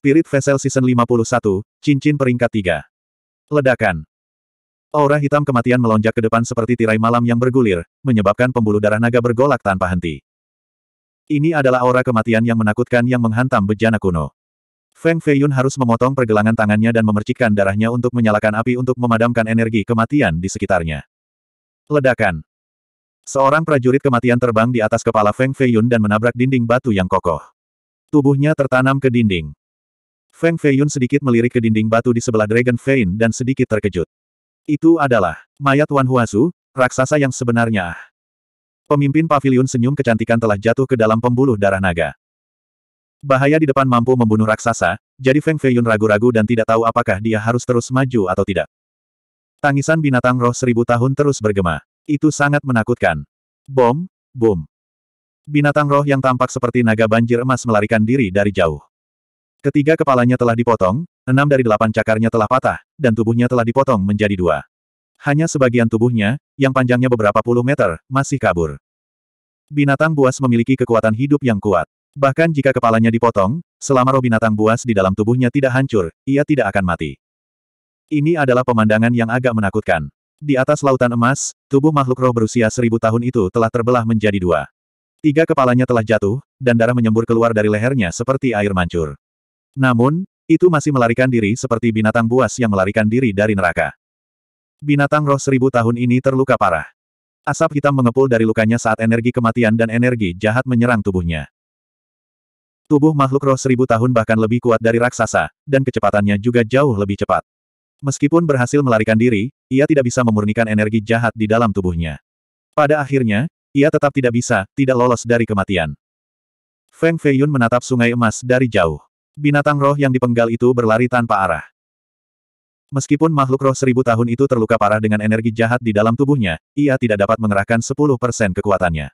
Spirit Vessel Season 51, Cincin Peringkat 3. Ledakan. Aura hitam kematian melonjak ke depan seperti tirai malam yang bergulir, menyebabkan pembuluh darah naga bergolak tanpa henti. Ini adalah aura kematian yang menakutkan yang menghantam bejana kuno. Feng Feiyun harus memotong pergelangan tangannya dan memercikkan darahnya untuk menyalakan api untuk memadamkan energi kematian di sekitarnya. Ledakan. Seorang prajurit kematian terbang di atas kepala Feng Feiyun dan menabrak dinding batu yang kokoh. Tubuhnya tertanam ke dinding. Feng Feiyun sedikit melirik ke dinding batu di sebelah Dragon Vein dan sedikit terkejut. Itu adalah mayat Wan Huasu, raksasa yang sebenarnya. Pemimpin pavilion senyum kecantikan telah jatuh ke dalam pembuluh darah naga. Bahaya di depan mampu membunuh raksasa, jadi Feng Feiyun ragu-ragu dan tidak tahu apakah dia harus terus maju atau tidak. Tangisan binatang roh seribu tahun terus bergema. Itu sangat menakutkan. Bom, bom. Binatang roh yang tampak seperti naga banjir emas melarikan diri dari jauh. Ketiga kepalanya telah dipotong, enam dari delapan cakarnya telah patah, dan tubuhnya telah dipotong menjadi dua. Hanya sebagian tubuhnya, yang panjangnya beberapa puluh meter, masih kabur. Binatang buas memiliki kekuatan hidup yang kuat. Bahkan jika kepalanya dipotong, selama roh binatang buas di dalam tubuhnya tidak hancur, ia tidak akan mati. Ini adalah pemandangan yang agak menakutkan. Di atas lautan emas, tubuh makhluk roh berusia seribu tahun itu telah terbelah menjadi dua. Tiga kepalanya telah jatuh, dan darah menyembur keluar dari lehernya seperti air mancur. Namun, itu masih melarikan diri seperti binatang buas yang melarikan diri dari neraka. Binatang roh seribu tahun ini terluka parah. Asap hitam mengepul dari lukanya saat energi kematian dan energi jahat menyerang tubuhnya. Tubuh makhluk roh seribu tahun bahkan lebih kuat dari raksasa, dan kecepatannya juga jauh lebih cepat. Meskipun berhasil melarikan diri, ia tidak bisa memurnikan energi jahat di dalam tubuhnya. Pada akhirnya, ia tetap tidak bisa, tidak lolos dari kematian. Feng Feiyun menatap sungai emas dari jauh. Binatang roh yang dipenggal itu berlari tanpa arah. Meskipun makhluk roh seribu tahun itu terluka parah dengan energi jahat di dalam tubuhnya, ia tidak dapat mengerahkan 10% kekuatannya.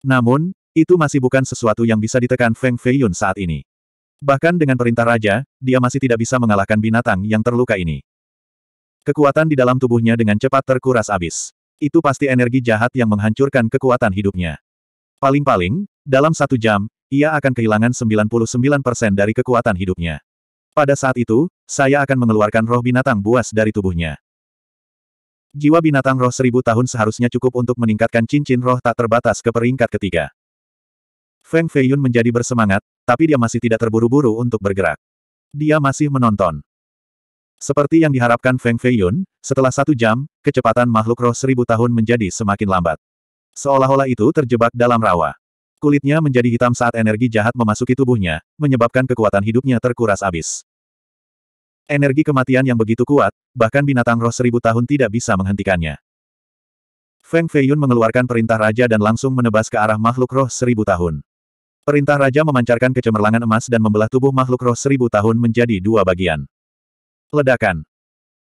Namun, itu masih bukan sesuatu yang bisa ditekan Feng Feiyun saat ini. Bahkan dengan perintah raja, dia masih tidak bisa mengalahkan binatang yang terluka ini. Kekuatan di dalam tubuhnya dengan cepat terkuras habis. Itu pasti energi jahat yang menghancurkan kekuatan hidupnya. Paling-paling, dalam satu jam, ia akan kehilangan 99% dari kekuatan hidupnya. Pada saat itu, saya akan mengeluarkan roh binatang buas dari tubuhnya. Jiwa binatang roh seribu tahun seharusnya cukup untuk meningkatkan cincin roh tak terbatas ke peringkat ketiga. Feng Feiyun menjadi bersemangat, tapi dia masih tidak terburu-buru untuk bergerak. Dia masih menonton. Seperti yang diharapkan Feng Feiyun, setelah satu jam, kecepatan makhluk roh seribu tahun menjadi semakin lambat. Seolah-olah itu terjebak dalam rawa. Kulitnya menjadi hitam saat energi jahat memasuki tubuhnya, menyebabkan kekuatan hidupnya terkuras habis. Energi kematian yang begitu kuat, bahkan binatang roh seribu tahun tidak bisa menghentikannya. Feng Feiyun mengeluarkan perintah raja dan langsung menebas ke arah makhluk roh seribu tahun. Perintah raja memancarkan kecemerlangan emas dan membelah tubuh makhluk roh seribu tahun menjadi dua bagian. Ledakan.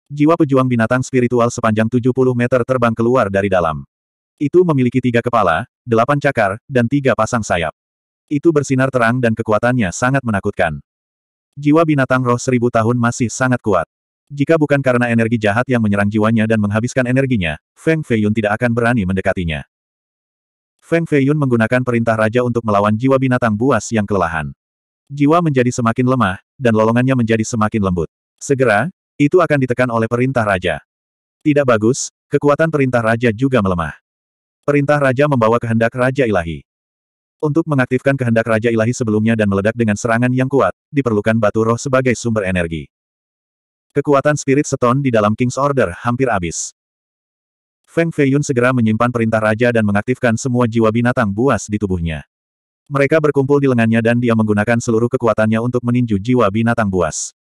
Jiwa pejuang binatang spiritual sepanjang 70 meter terbang keluar dari dalam. Itu memiliki tiga kepala, delapan cakar, dan tiga pasang sayap. Itu bersinar terang dan kekuatannya sangat menakutkan. Jiwa binatang roh seribu tahun masih sangat kuat. Jika bukan karena energi jahat yang menyerang jiwanya dan menghabiskan energinya, Feng Feiyun tidak akan berani mendekatinya. Feng Feiyun menggunakan perintah raja untuk melawan jiwa binatang buas yang kelelahan. Jiwa menjadi semakin lemah, dan lolongannya menjadi semakin lembut. Segera, itu akan ditekan oleh perintah raja. Tidak bagus, kekuatan perintah raja juga melemah. Perintah raja membawa kehendak raja ilahi. Untuk mengaktifkan kehendak raja ilahi sebelumnya dan meledak dengan serangan yang kuat, diperlukan batu roh sebagai sumber energi. Kekuatan spirit stone di dalam King's Order hampir habis. Feng Feiyun segera menyimpan perintah raja dan mengaktifkan semua jiwa binatang buas di tubuhnya. Mereka berkumpul di lengannya dan dia menggunakan seluruh kekuatannya untuk meninju jiwa binatang buas.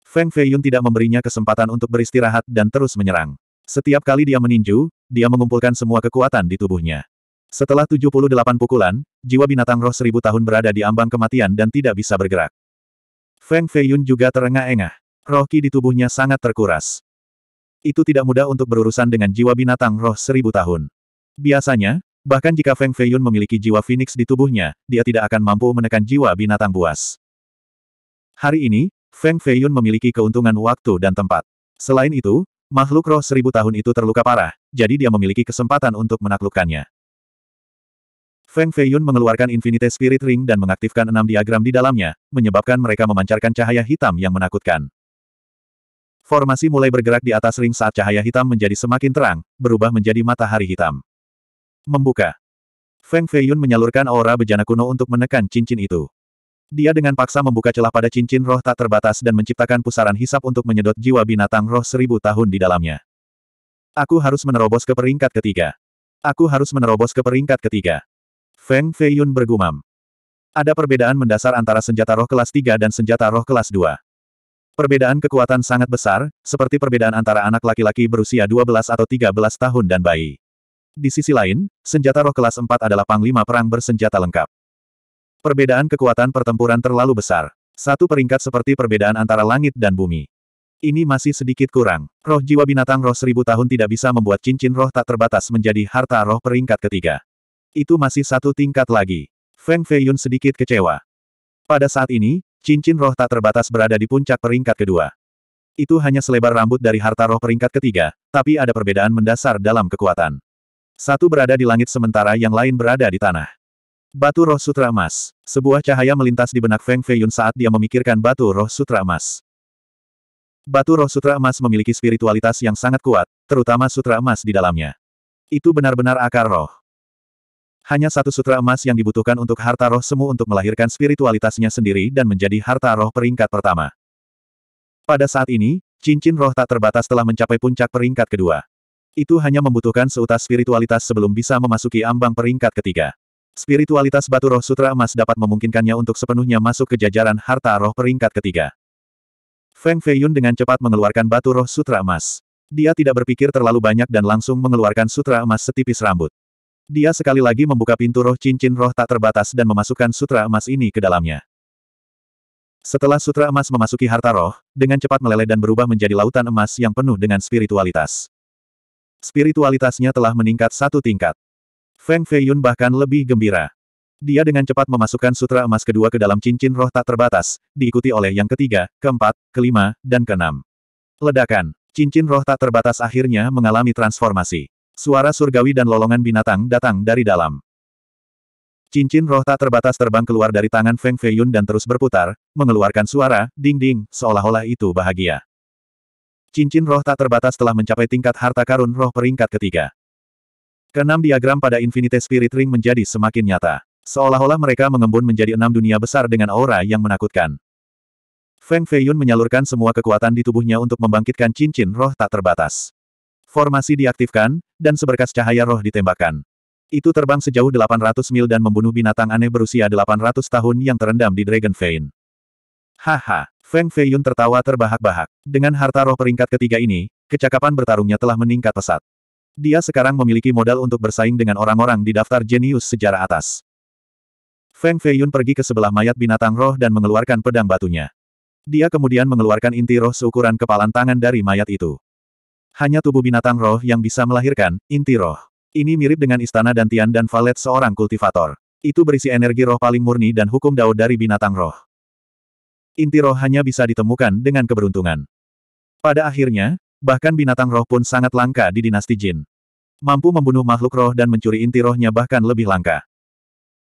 Feng Feiyun tidak memberinya kesempatan untuk beristirahat dan terus menyerang. Setiap kali dia meninju, dia mengumpulkan semua kekuatan di tubuhnya. Setelah 78 pukulan, jiwa binatang roh seribu tahun berada di ambang kematian dan tidak bisa bergerak. Feng Feiyun juga terengah-engah. Roh ki di tubuhnya sangat terkuras. Itu tidak mudah untuk berurusan dengan jiwa binatang roh seribu tahun. Biasanya, bahkan jika Feng Feiyun memiliki jiwa Phoenix di tubuhnya, dia tidak akan mampu menekan jiwa binatang buas. Hari ini, Feng Feiyun memiliki keuntungan waktu dan tempat. Selain itu, makhluk roh seribu tahun itu terluka parah, jadi dia memiliki kesempatan untuk menaklukkannya. Feng Feiyun mengeluarkan Infinite Spirit Ring dan mengaktifkan enam diagram di dalamnya, menyebabkan mereka memancarkan cahaya hitam yang menakutkan. Formasi mulai bergerak di atas ring saat cahaya hitam menjadi semakin terang, berubah menjadi matahari hitam. Membuka. Feng Feiyun menyalurkan aura bejana kuno untuk menekan cincin itu. Dia dengan paksa membuka celah pada cincin roh tak terbatas dan menciptakan pusaran hisap untuk menyedot jiwa binatang roh seribu tahun di dalamnya. Aku harus menerobos ke peringkat ketiga. Aku harus menerobos ke peringkat ketiga. Feng Feiyun bergumam. Ada perbedaan mendasar antara senjata roh kelas 3 dan senjata roh kelas 2. Perbedaan kekuatan sangat besar, seperti perbedaan antara anak laki-laki berusia 12 atau 13 tahun dan bayi. Di sisi lain, senjata roh kelas 4 adalah panglima perang bersenjata lengkap. Perbedaan kekuatan pertempuran terlalu besar. Satu peringkat seperti perbedaan antara langit dan bumi. Ini masih sedikit kurang. Roh jiwa binatang roh seribu tahun tidak bisa membuat cincin roh tak terbatas menjadi harta roh peringkat ketiga. Itu masih satu tingkat lagi. Feng Feiyun sedikit kecewa. Pada saat ini, cincin roh tak terbatas berada di puncak peringkat kedua. Itu hanya selebar rambut dari harta roh peringkat ketiga, tapi ada perbedaan mendasar dalam kekuatan. Satu berada di langit sementara yang lain berada di tanah. Batu Roh Sutra Emas. Sebuah cahaya melintas di benak Feng Feiyun saat dia memikirkan Batu Roh Sutra Emas. Batu Roh Sutra Emas memiliki spiritualitas yang sangat kuat, terutama sutra emas di dalamnya. Itu benar-benar akar roh. Hanya satu sutra emas yang dibutuhkan untuk harta roh semu untuk melahirkan spiritualitasnya sendiri dan menjadi harta roh peringkat pertama. Pada saat ini, cincin roh tak terbatas telah mencapai puncak peringkat kedua. Itu hanya membutuhkan seutas spiritualitas sebelum bisa memasuki ambang peringkat ketiga. Spiritualitas batu roh sutra emas dapat memungkinkannya untuk sepenuhnya masuk ke jajaran harta roh peringkat ketiga. Feng Feiyun dengan cepat mengeluarkan batu roh sutra emas. Dia tidak berpikir terlalu banyak dan langsung mengeluarkan sutra emas setipis rambut. Dia sekali lagi membuka pintu roh cincin roh tak terbatas dan memasukkan sutra emas ini ke dalamnya. Setelah sutra emas memasuki harta roh, dengan cepat meleleh dan berubah menjadi lautan emas yang penuh dengan spiritualitas. Spiritualitasnya telah meningkat satu tingkat. Feng Feiyun bahkan lebih gembira. Dia dengan cepat memasukkan sutra emas kedua ke dalam cincin roh tak terbatas, diikuti oleh yang ketiga, keempat, kelima, dan keenam. Ledakan. Cincin roh tak terbatas akhirnya mengalami transformasi. Suara surgawi dan lolongan binatang datang dari dalam. Cincin roh tak terbatas terbang keluar dari tangan Feng Feiyun dan terus berputar, mengeluarkan suara, ding-ding, seolah-olah itu bahagia. Cincin roh tak terbatas telah mencapai tingkat harta karun roh peringkat ketiga. Keenam diagram pada Infinite Spirit Ring menjadi semakin nyata. Seolah-olah mereka mengembun menjadi enam dunia besar dengan aura yang menakutkan. Feng Feiyun menyalurkan semua kekuatan di tubuhnya untuk membangkitkan cincin roh tak terbatas. Formasi diaktifkan, dan seberkas cahaya roh ditembakkan. Itu terbang sejauh 800 mil dan membunuh binatang aneh berusia 800 tahun yang terendam di Dragon Vein. Haha, Feng Feiyun tertawa terbahak-bahak. Dengan harta roh peringkat ketiga ini, kecakapan bertarungnya telah meningkat pesat. Dia sekarang memiliki modal untuk bersaing dengan orang-orang di daftar jenius sejarah atas. Feng Feiyun pergi ke sebelah mayat binatang roh dan mengeluarkan pedang batunya. Dia kemudian mengeluarkan inti roh seukuran kepalan tangan dari mayat itu. Hanya tubuh binatang roh yang bisa melahirkan, inti roh. Ini mirip dengan istana dantian dan valet seorang kultivator. Itu berisi energi roh paling murni dan hukum dao dari binatang roh. Inti roh hanya bisa ditemukan dengan keberuntungan. Pada akhirnya, bahkan binatang roh pun sangat langka di dinasti Jin. Mampu membunuh makhluk roh dan mencuri inti rohnya bahkan lebih langka.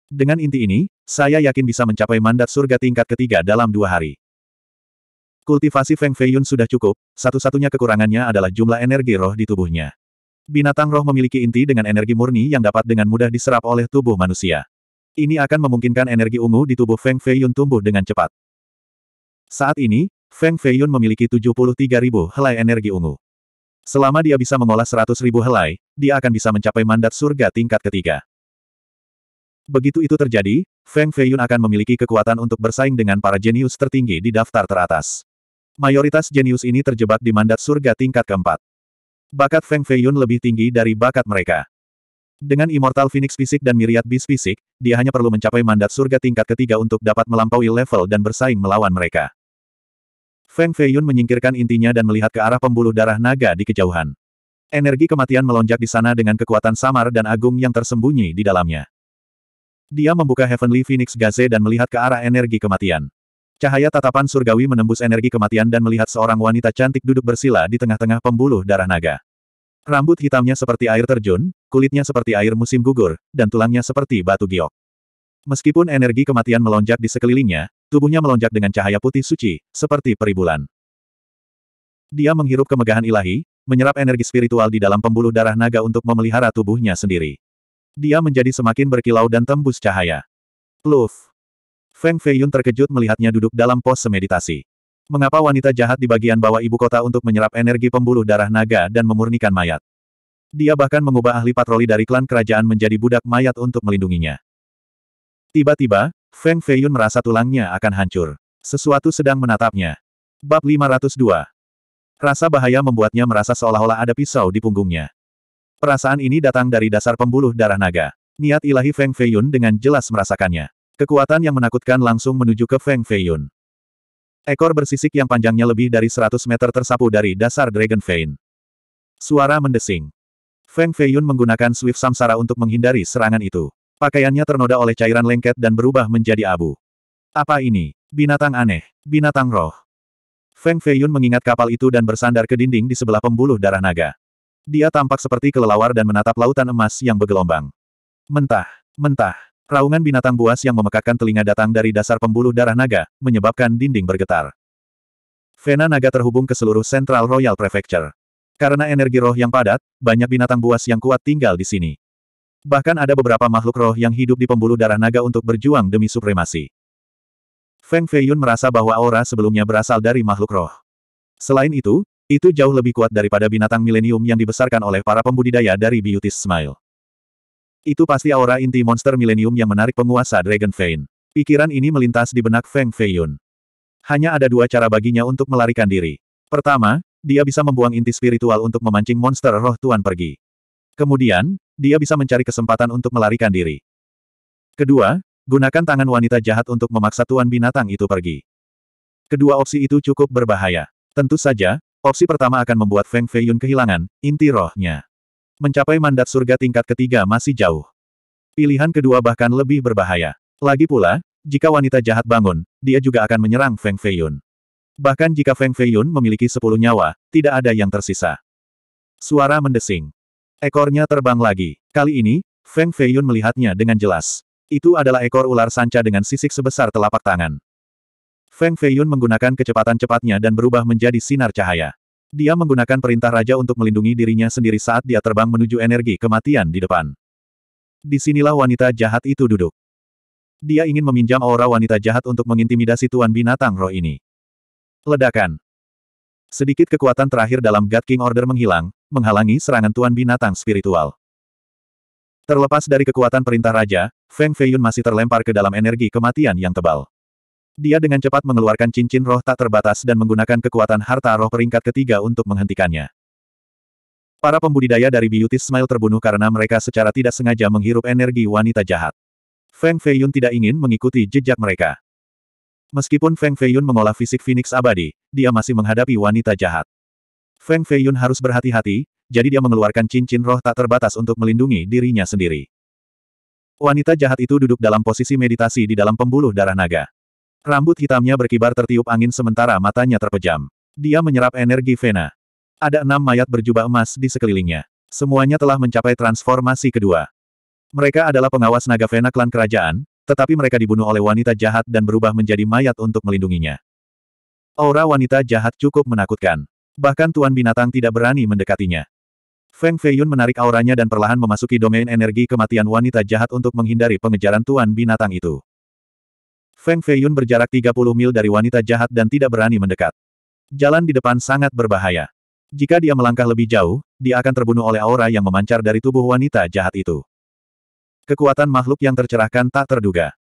Dengan inti ini, saya yakin bisa mencapai mandat surga tingkat ketiga dalam dua hari. Kultivasi Feng Feiyun sudah cukup, satu-satunya kekurangannya adalah jumlah energi roh di tubuhnya. Binatang roh memiliki inti dengan energi murni yang dapat dengan mudah diserap oleh tubuh manusia. Ini akan memungkinkan energi ungu di tubuh Feng Feiyun tumbuh dengan cepat. Saat ini, Feng Feiyun memiliki 73.000 helai energi ungu. Selama dia bisa mengolah 100.000 helai, dia akan bisa mencapai mandat surga tingkat ketiga. Begitu itu terjadi, Feng Feiyun akan memiliki kekuatan untuk bersaing dengan para jenius tertinggi di daftar teratas. Mayoritas jenius ini terjebak di mandat surga tingkat keempat. Bakat Feng Feiyun lebih tinggi dari bakat mereka. Dengan Immortal Phoenix Fisik dan Myriad Beast Fisik, dia hanya perlu mencapai mandat surga tingkat ketiga untuk dapat melampaui level dan bersaing melawan mereka. Feng Feiyun menyingkirkan intinya dan melihat ke arah pembuluh darah naga di kejauhan. Energi kematian melonjak di sana dengan kekuatan samar dan agung yang tersembunyi di dalamnya. Dia membuka Heavenly Phoenix Gaze dan melihat ke arah energi kematian. Cahaya tatapan surgawi menembus energi kematian dan melihat seorang wanita cantik duduk bersila di tengah-tengah pembuluh darah naga. Rambut hitamnya seperti air terjun, kulitnya seperti air musim gugur, dan tulangnya seperti batu giok. Meskipun energi kematian melonjak di sekelilingnya, tubuhnya melonjak dengan cahaya putih suci, seperti peri bulan. Dia menghirup kemegahan ilahi, menyerap energi spiritual di dalam pembuluh darah naga untuk memelihara tubuhnya sendiri. Dia menjadi semakin berkilau dan tembus cahaya. Pluf! Feng Feiyun terkejut melihatnya duduk dalam pose meditasi. Mengapa wanita jahat di bagian bawah ibu kota untuk menyerap energi pembuluh darah naga dan memurnikan mayat? Dia bahkan mengubah ahli patroli dari klan kerajaan menjadi budak mayat untuk melindunginya. Tiba-tiba, Feng Feiyun merasa tulangnya akan hancur. Sesuatu sedang menatapnya. Bab 502. Rasa bahaya membuatnya merasa seolah-olah ada pisau di punggungnya. Perasaan ini datang dari dasar pembuluh darah naga. Niat ilahi Feng Feiyun dengan jelas merasakannya. Kekuatan yang menakutkan langsung menuju ke Feng Feiyun. Ekor bersisik yang panjangnya lebih dari 100 meter tersapu dari dasar Dragon Vein. Suara mendesing. Feng Feiyun menggunakan Swift Samsara untuk menghindari serangan itu. Pakaiannya ternoda oleh cairan lengket dan berubah menjadi abu. Apa ini? Binatang aneh. Binatang roh. Feng Feiyun mengingat kapal itu dan bersandar ke dinding di sebelah pembuluh darah naga. Dia tampak seperti kelelawar dan menatap lautan emas yang bergelombang. Mentah. Mentah. Raungan binatang buas yang memekakkan telinga datang dari dasar pembuluh darah naga, menyebabkan dinding bergetar. Vena naga terhubung ke seluruh Central Royal Prefecture. Karena energi roh yang padat, banyak binatang buas yang kuat tinggal di sini. Bahkan ada beberapa makhluk roh yang hidup di pembuluh darah naga untuk berjuang demi supremasi. Feng Feiyun merasa bahwa aura sebelumnya berasal dari makhluk roh. Selain itu, itu jauh lebih kuat daripada binatang milenium yang dibesarkan oleh para pembudidaya dari Beauty's Smile. Itu pasti aura inti monster milenium yang menarik penguasa Dragon Vein. Pikiran ini melintas di benak Feng Feiyun. Hanya ada dua cara baginya untuk melarikan diri. Pertama, dia bisa membuang inti spiritual untuk memancing monster roh Tuan pergi. Kemudian, dia bisa mencari kesempatan untuk melarikan diri. Kedua, gunakan tangan wanita jahat untuk memaksa Tuan binatang itu pergi. Kedua opsi itu cukup berbahaya. Tentu saja, opsi pertama akan membuat Feng Feiyun kehilangan inti rohnya. Mencapai mandat surga tingkat ketiga masih jauh. Pilihan kedua bahkan lebih berbahaya. Lagi pula, jika wanita jahat bangun, dia juga akan menyerang Feng Feiyun. Bahkan jika Feng Feiyun memiliki sepuluh nyawa, tidak ada yang tersisa. Suara mendesing. Ekornya terbang lagi. Kali ini, Feng Feiyun melihatnya dengan jelas. Itu adalah ekor ular sanca dengan sisik sebesar telapak tangan. Feng Feiyun menggunakan kecepatan cepatnya dan berubah menjadi sinar cahaya. Dia menggunakan perintah raja untuk melindungi dirinya sendiri saat dia terbang menuju energi kematian di depan. Di sinilah wanita jahat itu duduk. Dia ingin meminjam aura wanita jahat untuk mengintimidasi tuan binatang roh ini. Ledakan. Sedikit kekuatan terakhir dalam God King Order menghilang, menghalangi serangan tuan binatang spiritual. Terlepas dari kekuatan perintah raja, Feng Feiyun masih terlempar ke dalam energi kematian yang tebal. Dia dengan cepat mengeluarkan cincin roh tak terbatas dan menggunakan kekuatan harta roh peringkat ketiga untuk menghentikannya. Para pembudidaya dari Beauty Smile terbunuh karena mereka secara tidak sengaja menghirup energi wanita jahat. Feng Feiyun tidak ingin mengikuti jejak mereka. Meskipun Feng Feiyun mengolah fisik Phoenix abadi, dia masih menghadapi wanita jahat. Feng Feiyun harus berhati-hati, jadi dia mengeluarkan cincin roh tak terbatas untuk melindungi dirinya sendiri. Wanita jahat itu duduk dalam posisi meditasi di dalam pembuluh darah naga. Rambut hitamnya berkibar tertiup angin sementara matanya terpejam. Dia menyerap energi Vena. Ada enam mayat berjubah emas di sekelilingnya. Semuanya telah mencapai transformasi kedua. Mereka adalah pengawas naga Vena klan kerajaan, tetapi mereka dibunuh oleh wanita jahat dan berubah menjadi mayat untuk melindunginya. Aura wanita jahat cukup menakutkan. Bahkan Tuan Binatang tidak berani mendekatinya. Feng Feiyun menarik auranya dan perlahan memasuki domain energi kematian wanita jahat untuk menghindari pengejaran Tuan Binatang itu. Feng Feiyun berjarak 30 mil dari wanita jahat dan tidak berani mendekat. Jalan di depan sangat berbahaya. Jika dia melangkah lebih jauh, dia akan terbunuh oleh aura yang memancar dari tubuh wanita jahat itu. Kekuatan makhluk yang tercerahkan tak terduga.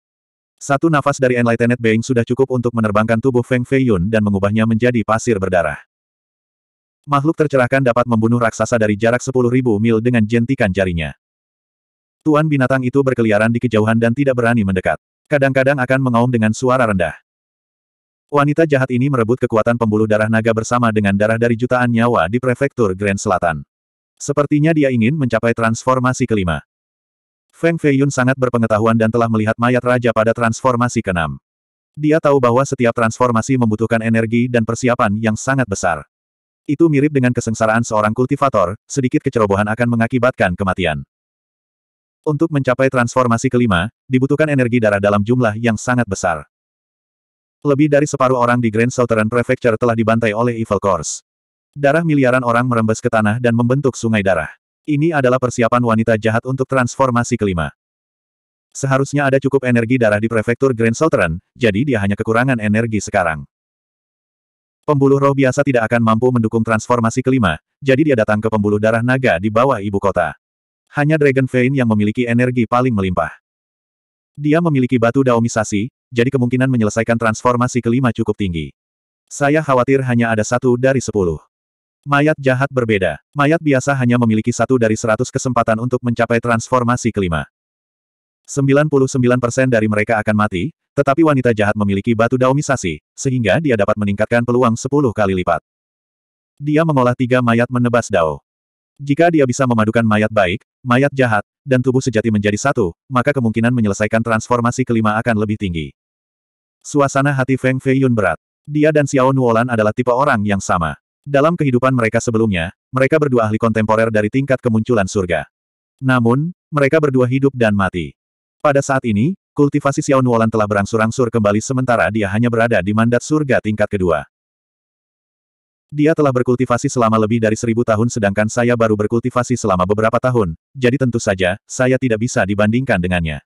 Satu nafas dari Enlightened Being sudah cukup untuk menerbangkan tubuh Feng Feiyun dan mengubahnya menjadi pasir berdarah. Makhluk tercerahkan dapat membunuh raksasa dari jarak 10.000 mil dengan jentikan jarinya. Tuan binatang itu berkeliaran di kejauhan dan tidak berani mendekat. Kadang-kadang akan mengaum dengan suara rendah. Wanita jahat ini merebut kekuatan pembuluh darah naga bersama dengan darah dari jutaan nyawa di prefektur Grand Selatan. Sepertinya dia ingin mencapai transformasi kelima. Feng Feiyun sangat berpengetahuan dan telah melihat mayat raja pada transformasi keenam. Dia tahu bahwa setiap transformasi membutuhkan energi dan persiapan yang sangat besar. Itu mirip dengan kesengsaraan seorang kultivator, sedikit kecerobohan akan mengakibatkan kematian. Untuk mencapai transformasi kelima, dibutuhkan energi darah dalam jumlah yang sangat besar. Lebih dari separuh orang di Grand Southern Prefecture telah dibantai oleh Evil Course. Darah miliaran orang merembes ke tanah dan membentuk sungai darah. Ini adalah persiapan wanita jahat untuk transformasi kelima. Seharusnya ada cukup energi darah di prefektur Grand Southern, jadi dia hanya kekurangan energi sekarang. Pembuluh roh biasa tidak akan mampu mendukung transformasi kelima, jadi dia datang ke pembuluh darah naga di bawah ibu kota. Hanya Dragon Vein yang memiliki energi paling melimpah. Dia memiliki batu daomisasi, jadi kemungkinan menyelesaikan transformasi kelima cukup tinggi. Saya khawatir hanya ada satu dari sepuluh. Mayat jahat berbeda. Mayat biasa hanya memiliki satu dari seratus kesempatan untuk mencapai transformasi kelima. 99% dari mereka akan mati, tetapi wanita jahat memiliki batu daomisasi, sehingga dia dapat meningkatkan peluang 10 kali lipat. Dia mengolah tiga mayat menebas dao. Jika dia bisa memadukan mayat baik, mayat jahat, dan tubuh sejati menjadi satu, maka kemungkinan menyelesaikan transformasi kelima akan lebih tinggi. Suasana hati Feng Fei Yun berat. Dia dan Xiao Nuolan adalah tipe orang yang sama. Dalam kehidupan mereka sebelumnya, mereka berdua ahli kontemporer dari tingkat kemunculan surga. Namun, mereka berdua hidup dan mati. Pada saat ini, kultivasi Xiao Nuolan telah berangsur-angsur kembali sementara dia hanya berada di mandat surga tingkat kedua. Dia telah berkultivasi selama lebih dari seribu tahun sedangkan saya baru berkultivasi selama beberapa tahun, jadi tentu saja, saya tidak bisa dibandingkan dengannya.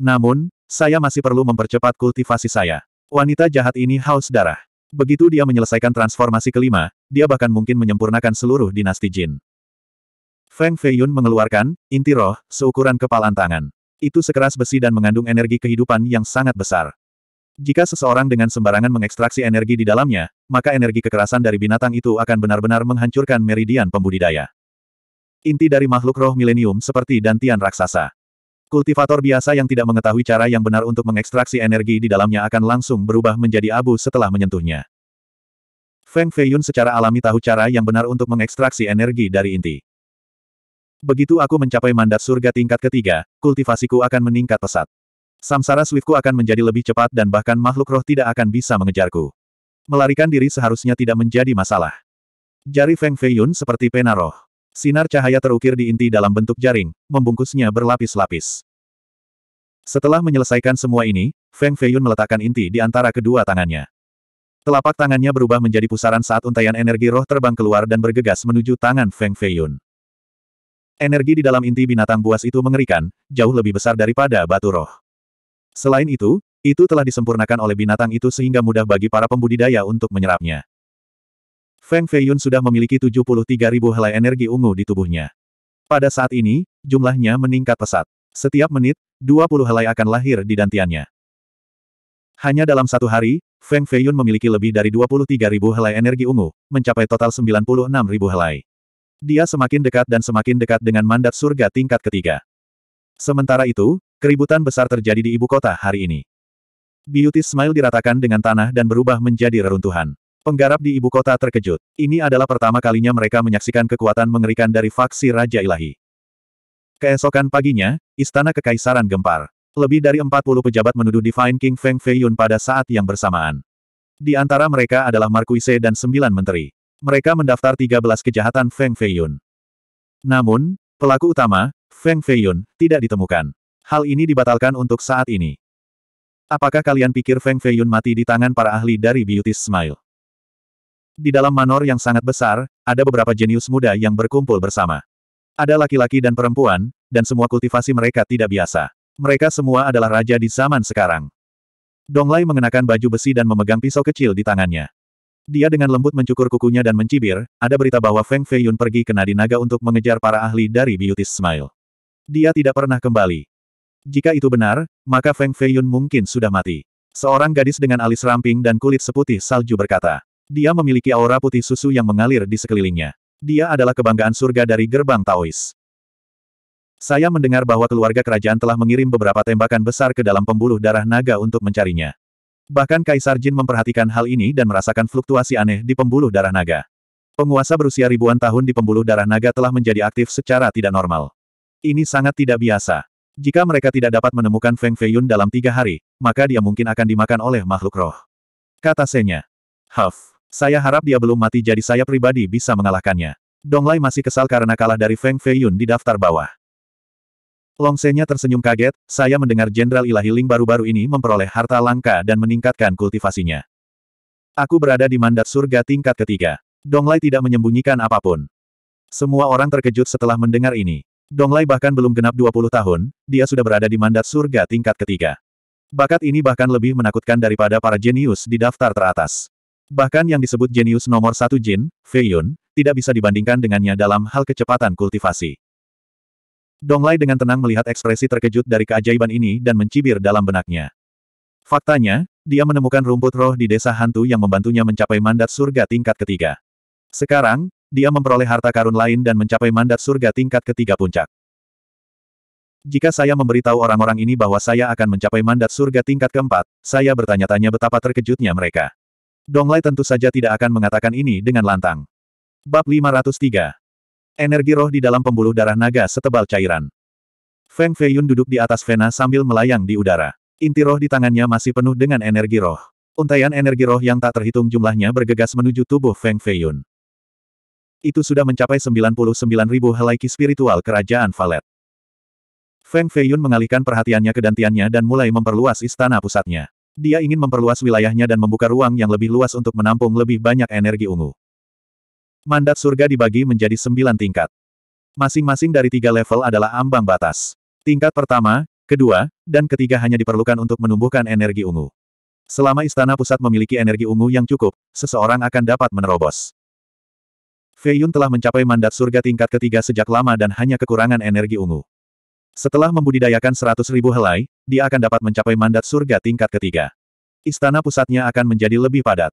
Namun, saya masih perlu mempercepat kultivasi saya. Wanita jahat ini haus darah. Begitu dia menyelesaikan transformasi kelima, dia bahkan mungkin menyempurnakan seluruh dinasti Jin. Feng Feiyun mengeluarkan, inti roh, seukuran kepalan tangan. Itu sekeras besi dan mengandung energi kehidupan yang sangat besar. Jika seseorang dengan sembarangan mengekstraksi energi di dalamnya, maka energi kekerasan dari binatang itu akan benar-benar menghancurkan meridian pembudidaya. Inti dari makhluk roh milenium seperti dantian raksasa. Kultivator biasa yang tidak mengetahui cara yang benar untuk mengekstraksi energi di dalamnya akan langsung berubah menjadi abu setelah menyentuhnya. Feng Feiyun secara alami tahu cara yang benar untuk mengekstraksi energi dari inti. Begitu aku mencapai mandat surga tingkat ketiga, kultivasiku akan meningkat pesat. Samsara Swiftku akan menjadi lebih cepat dan bahkan makhluk roh tidak akan bisa mengejarku. Melarikan diri seharusnya tidak menjadi masalah. Jari Feng Feiyun seperti pena roh. Sinar cahaya terukir di inti dalam bentuk jaring, membungkusnya berlapis-lapis. Setelah menyelesaikan semua ini, Feng Feiyun meletakkan inti di antara kedua tangannya. Telapak tangannya berubah menjadi pusaran saat untaian energi roh terbang keluar dan bergegas menuju tangan Feng Feiyun. Energi di dalam inti binatang buas itu mengerikan, jauh lebih besar daripada batu roh. Selain itu, itu telah disempurnakan oleh binatang itu sehingga mudah bagi para pembudidaya untuk menyerapnya. Feng Feiyun sudah memiliki 73 ribu helai energi ungu di tubuhnya. Pada saat ini, jumlahnya meningkat pesat. Setiap menit, 20 helai akan lahir di dantiannya. Hanya dalam satu hari, Feng Feiyun memiliki lebih dari 23 ribu helai energi ungu, mencapai total 96 ribu helai. Dia semakin dekat dan semakin dekat dengan mandat surga tingkat ketiga. Sementara itu, keributan besar terjadi di ibu kota hari ini. Beauty Smile diratakan dengan tanah dan berubah menjadi reruntuhan. Penggarap di ibu kota terkejut. Ini adalah pertama kalinya mereka menyaksikan kekuatan mengerikan dari faksi Raja Ilahi. Keesokan paginya, Istana Kekaisaran gempar. Lebih dari 40 pejabat menuduh Divine King Feng Feiyun pada saat yang bersamaan. Di antara mereka adalah Marquise dan sembilan menteri. Mereka mendaftar 13 kejahatan Feng Feiyun. Namun, pelaku utama, Feng Feiyun, tidak ditemukan. Hal ini dibatalkan untuk saat ini. Apakah kalian pikir Feng Feiyun mati di tangan para ahli dari Beauty's Smile? Di dalam manor yang sangat besar, ada beberapa jenius muda yang berkumpul bersama. Ada laki-laki dan perempuan, dan semua kultivasi mereka tidak biasa. Mereka semua adalah raja di zaman sekarang. Donglai mengenakan baju besi dan memegang pisau kecil di tangannya. Dia dengan lembut mencukur kukunya dan mencibir, ada berita bahwa Feng Feiyun pergi ke Nadi Naga untuk mengejar para ahli dari Beauty's Smile. Dia tidak pernah kembali. Jika itu benar, maka Feng Feiyun mungkin sudah mati. Seorang gadis dengan alis ramping dan kulit seputih salju berkata. Dia memiliki aura putih susu yang mengalir di sekelilingnya. Dia adalah kebanggaan surga dari gerbang Taois. Saya mendengar bahwa keluarga kerajaan telah mengirim beberapa tembakan besar ke dalam pembuluh darah naga untuk mencarinya. Bahkan Kaisar Jin memperhatikan hal ini dan merasakan fluktuasi aneh di pembuluh darah naga. Penguasa berusia ribuan tahun di pembuluh darah naga telah menjadi aktif secara tidak normal. Ini sangat tidak biasa. Jika mereka tidak dapat menemukan Feng Feiyun dalam tiga hari, maka dia mungkin akan dimakan oleh makhluk roh. Kata Senya. Huff. Saya harap dia belum mati jadi saya pribadi bisa mengalahkannya. Donglai masih kesal karena kalah dari Feng Feiyun di daftar bawah. Longsenya tersenyum kaget, saya mendengar Jenderal Ilahi Ling baru-baru ini memperoleh harta langka dan meningkatkan kultivasinya. Aku berada di mandat surga tingkat ketiga. Donglai tidak menyembunyikan apa pun. Semua orang terkejut setelah mendengar ini. Donglai bahkan belum genap 20 tahun, dia sudah berada di mandat surga tingkat ketiga. Bakat ini bahkan lebih menakutkan daripada para jenius di daftar teratas. Bahkan yang disebut jenius nomor satu Jin, Fei Yun, tidak bisa dibandingkan dengannya dalam hal kecepatan kultivasi. Donglai dengan tenang melihat ekspresi terkejut dari keajaiban ini dan mencibir dalam benaknya. Faktanya, dia menemukan rumput roh di desa hantu yang membantunya mencapai mandat surga tingkat ketiga. Sekarang, dia memperoleh harta karun lain dan mencapai mandat surga tingkat ketiga puncak. Jika saya memberitahu orang-orang ini bahwa saya akan mencapai mandat surga tingkat keempat, saya bertanya-tanya betapa terkejutnya mereka. Donglai tentu saja tidak akan mengatakan ini dengan lantang. Bab 503. Energi roh di dalam pembuluh darah naga setebal cairan. Feng Feiyun duduk di atas Vena sambil melayang di udara. Inti roh di tangannya masih penuh dengan energi roh. Untaian energi roh yang tak terhitung jumlahnya bergegas menuju tubuh Feng Feiyun. Itu sudah mencapai 99 ribu helai ki spiritual kerajaan Valet. Feng Feiyun mengalihkan perhatiannya ke dantiannya dan mulai memperluas istana pusatnya. Dia ingin memperluas wilayahnya dan membuka ruang yang lebih luas untuk menampung lebih banyak energi ungu. Mandat surga dibagi menjadi sembilan tingkat. Masing-masing dari tiga level adalah ambang batas. Tingkat pertama, kedua, dan ketiga hanya diperlukan untuk menumbuhkan energi ungu. Selama istana pusat memiliki energi ungu yang cukup, seseorang akan dapat menerobos. Fei Yun telah mencapai mandat surga tingkat ketiga sejak lama dan hanya kekurangan energi ungu. Setelah membudidayakan seratus ribu helai, dia akan dapat mencapai mandat surga tingkat ketiga. Istana pusatnya akan menjadi lebih padat.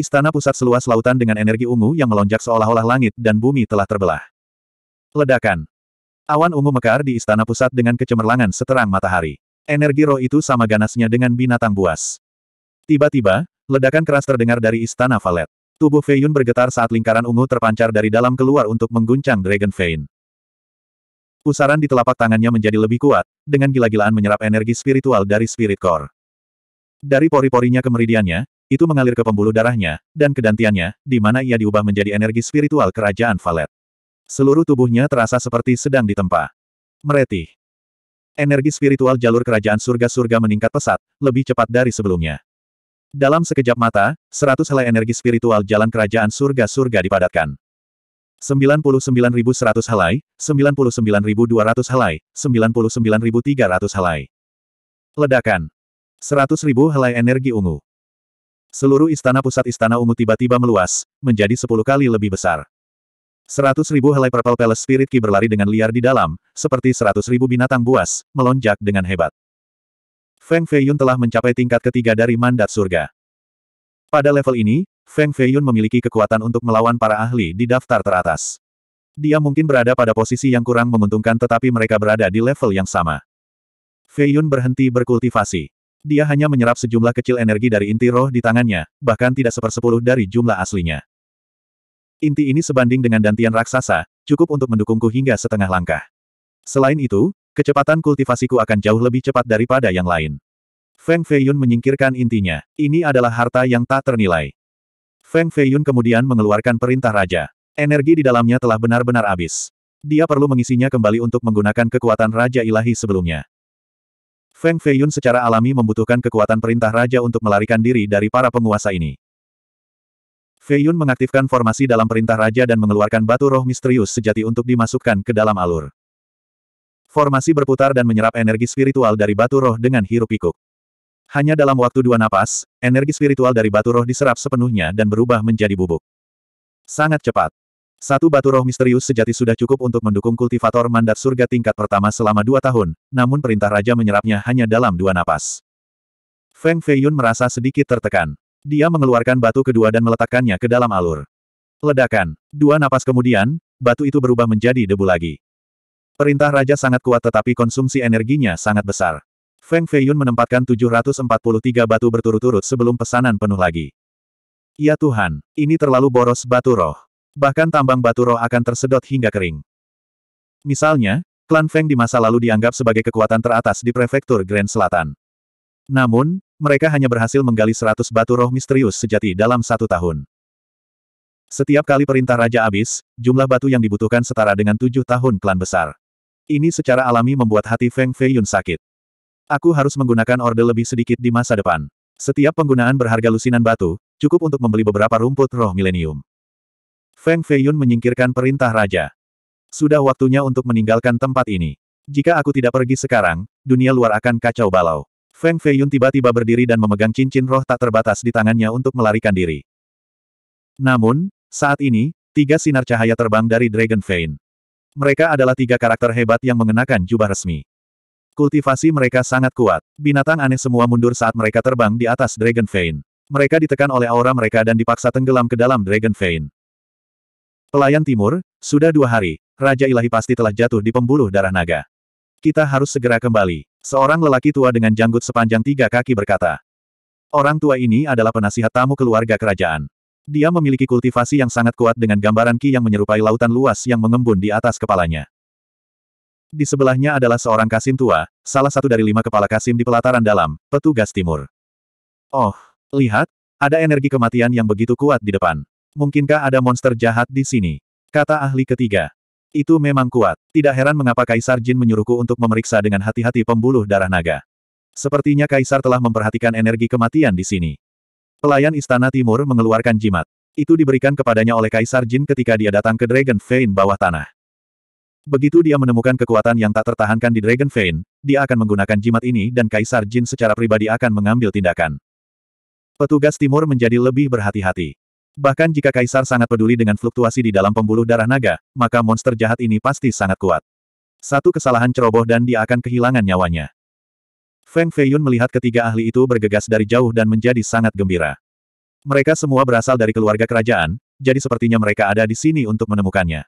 Istana pusat seluas lautan dengan energi ungu yang melonjak seolah-olah langit dan bumi telah terbelah. Ledakan. Awan ungu mekar di istana pusat dengan kecemerlangan seterang matahari. Energi roh itu sama ganasnya dengan binatang buas. Tiba-tiba, ledakan keras terdengar dari istana Valet. Tubuh Fei Yun bergetar saat lingkaran ungu terpancar dari dalam keluar untuk mengguncang Dragon Vein. Pusaran di telapak tangannya menjadi lebih kuat, dengan gila-gilaan menyerap energi spiritual dari Spirit Core. Dari pori-porinya ke meridiannya, itu mengalir ke pembuluh darahnya, dan kedantiannya, di mana ia diubah menjadi energi spiritual kerajaan Valet. Seluruh tubuhnya terasa seperti sedang ditempa. Meretih. Energi spiritual jalur kerajaan surga-surga meningkat pesat, lebih cepat dari sebelumnya. Dalam sekejap mata, seratus helai energi spiritual jalan kerajaan surga-surga dipadatkan. 99.100 helai, 99.200 helai, 99.300 helai. Ledakan. 100.000 helai energi ungu. Seluruh istana pusat istana ungu tiba-tiba meluas, menjadi sepuluh kali lebih besar. Seratus ribu helai Purple Palace Spirit Ki berlari dengan liar di dalam, seperti seratus ribu binatang buas, melonjak dengan hebat. Feng Feiyun telah mencapai tingkat ketiga dari mandat surga. Pada level ini, Feng Feiyun memiliki kekuatan untuk melawan para ahli di daftar teratas. Dia mungkin berada pada posisi yang kurang menguntungkan tetapi mereka berada di level yang sama. Feiyun berhenti berkultivasi. Dia hanya menyerap sejumlah kecil energi dari inti roh di tangannya, bahkan tidak sepersepuluh dari jumlah aslinya. Inti ini sebanding dengan dantian raksasa, cukup untuk mendukungku hingga setengah langkah. Selain itu, kecepatan kultivasiku akan jauh lebih cepat daripada yang lain. Feng Feiyun menyingkirkan intinya. Ini adalah harta yang tak ternilai. Feng Feiyun kemudian mengeluarkan perintah raja. Energi di dalamnya telah benar-benar habis. Dia perlu mengisinya kembali untuk menggunakan kekuatan Raja Ilahi sebelumnya. Feng Feiyun secara alami membutuhkan kekuatan perintah raja untuk melarikan diri dari para penguasa ini. Feiyun mengaktifkan formasi dalam perintah raja dan mengeluarkan batu roh misterius sejati untuk dimasukkan ke dalam alur. Formasi berputar dan menyerap energi spiritual dari batu roh dengan hirup pikuk. Hanya dalam waktu dua napas, energi spiritual dari batu roh diserap sepenuhnya dan berubah menjadi bubuk. Sangat cepat. Satu batu roh misterius sejati sudah cukup untuk mendukung kultivator mandat surga tingkat pertama selama dua tahun, namun perintah raja menyerapnya hanya dalam dua napas. Feng Feiyun merasa sedikit tertekan. Dia mengeluarkan batu kedua dan meletakkannya ke dalam alur. Ledakan. Dua napas kemudian, batu itu berubah menjadi debu lagi. Perintah raja sangat kuat tetapi konsumsi energinya sangat besar. Feng Feiyun menempatkan 743 batu berturut-turut sebelum pesanan penuh lagi. Ya Tuhan, ini terlalu boros batu roh. Bahkan tambang batu roh akan tersedot hingga kering. Misalnya, klan Feng di masa lalu dianggap sebagai kekuatan teratas di prefektur Grand Selatan. Namun, Mereka hanya berhasil menggali seratus batu roh misterius sejati dalam satu tahun. Setiap kali perintah Raja habis, jumlah batu yang dibutuhkan setara dengan tujuh tahun klan besar. Ini secara alami membuat hati Feng Feiyun sakit. Aku harus menggunakan orde lebih sedikit di masa depan. Setiap penggunaan berharga lusinan batu, cukup untuk membeli beberapa rumput roh milenium. Feng Feiyun menyingkirkan perintah Raja. Sudah waktunya untuk meninggalkan tempat ini. Jika aku tidak pergi sekarang, dunia luar akan kacau balau. Feng Feiyun tiba-tiba berdiri dan memegang cincin roh tak terbatas di tangannya untuk melarikan diri. Namun, saat ini, tiga sinar cahaya terbang dari Dragon Vein. Mereka adalah tiga karakter hebat yang mengenakan jubah resmi. Kultivasi mereka sangat kuat. Binatang aneh semua mundur saat mereka terbang di atas Dragon Vein. Mereka ditekan oleh aura mereka dan dipaksa tenggelam ke dalam Dragon Vein. Pelayan Timur, sudah dua hari, Raja Ilahi pasti telah jatuh di pembuluh darah naga. Kita harus segera kembali. Seorang lelaki tua dengan janggut sepanjang tiga kaki berkata. Orang tua ini adalah penasihat tamu keluarga kerajaan. Dia memiliki kultivasi yang sangat kuat dengan gambaran ki yang menyerupai lautan luas yang mengembun di atas kepalanya. Di sebelahnya adalah seorang kasim tua, salah satu dari lima kepala kasim di pelataran dalam, petugas timur. Oh, lihat, ada energi kematian yang begitu kuat di depan. Mungkinkah ada monster jahat di sini? Kata ahli ketiga. Itu memang kuat. Tidak heran mengapa Kaisar Jin menyuruhku untuk memeriksa dengan hati-hati pembuluh darah naga. Sepertinya Kaisar telah memperhatikan energi kematian di sini. Pelayan Istana Timur mengeluarkan jimat. Itu diberikan kepadanya oleh Kaisar Jin ketika dia datang ke Dragon Vein bawah tanah. Begitu dia menemukan kekuatan yang tak tertahankan di Dragon Vein, dia akan menggunakan jimat ini dan Kaisar Jin secara pribadi akan mengambil tindakan. Petugas Timur menjadi lebih berhati-hati. Bahkan jika Kaisar sangat peduli dengan fluktuasi di dalam pembuluh darah naga, maka monster jahat ini pasti sangat kuat. Satu kesalahan ceroboh dan dia akan kehilangan nyawanya. Feng Feiyun melihat ketiga ahli itu bergegas dari jauh dan menjadi sangat gembira. Mereka semua berasal dari keluarga kerajaan, jadi sepertinya mereka ada di sini untuk menemukannya.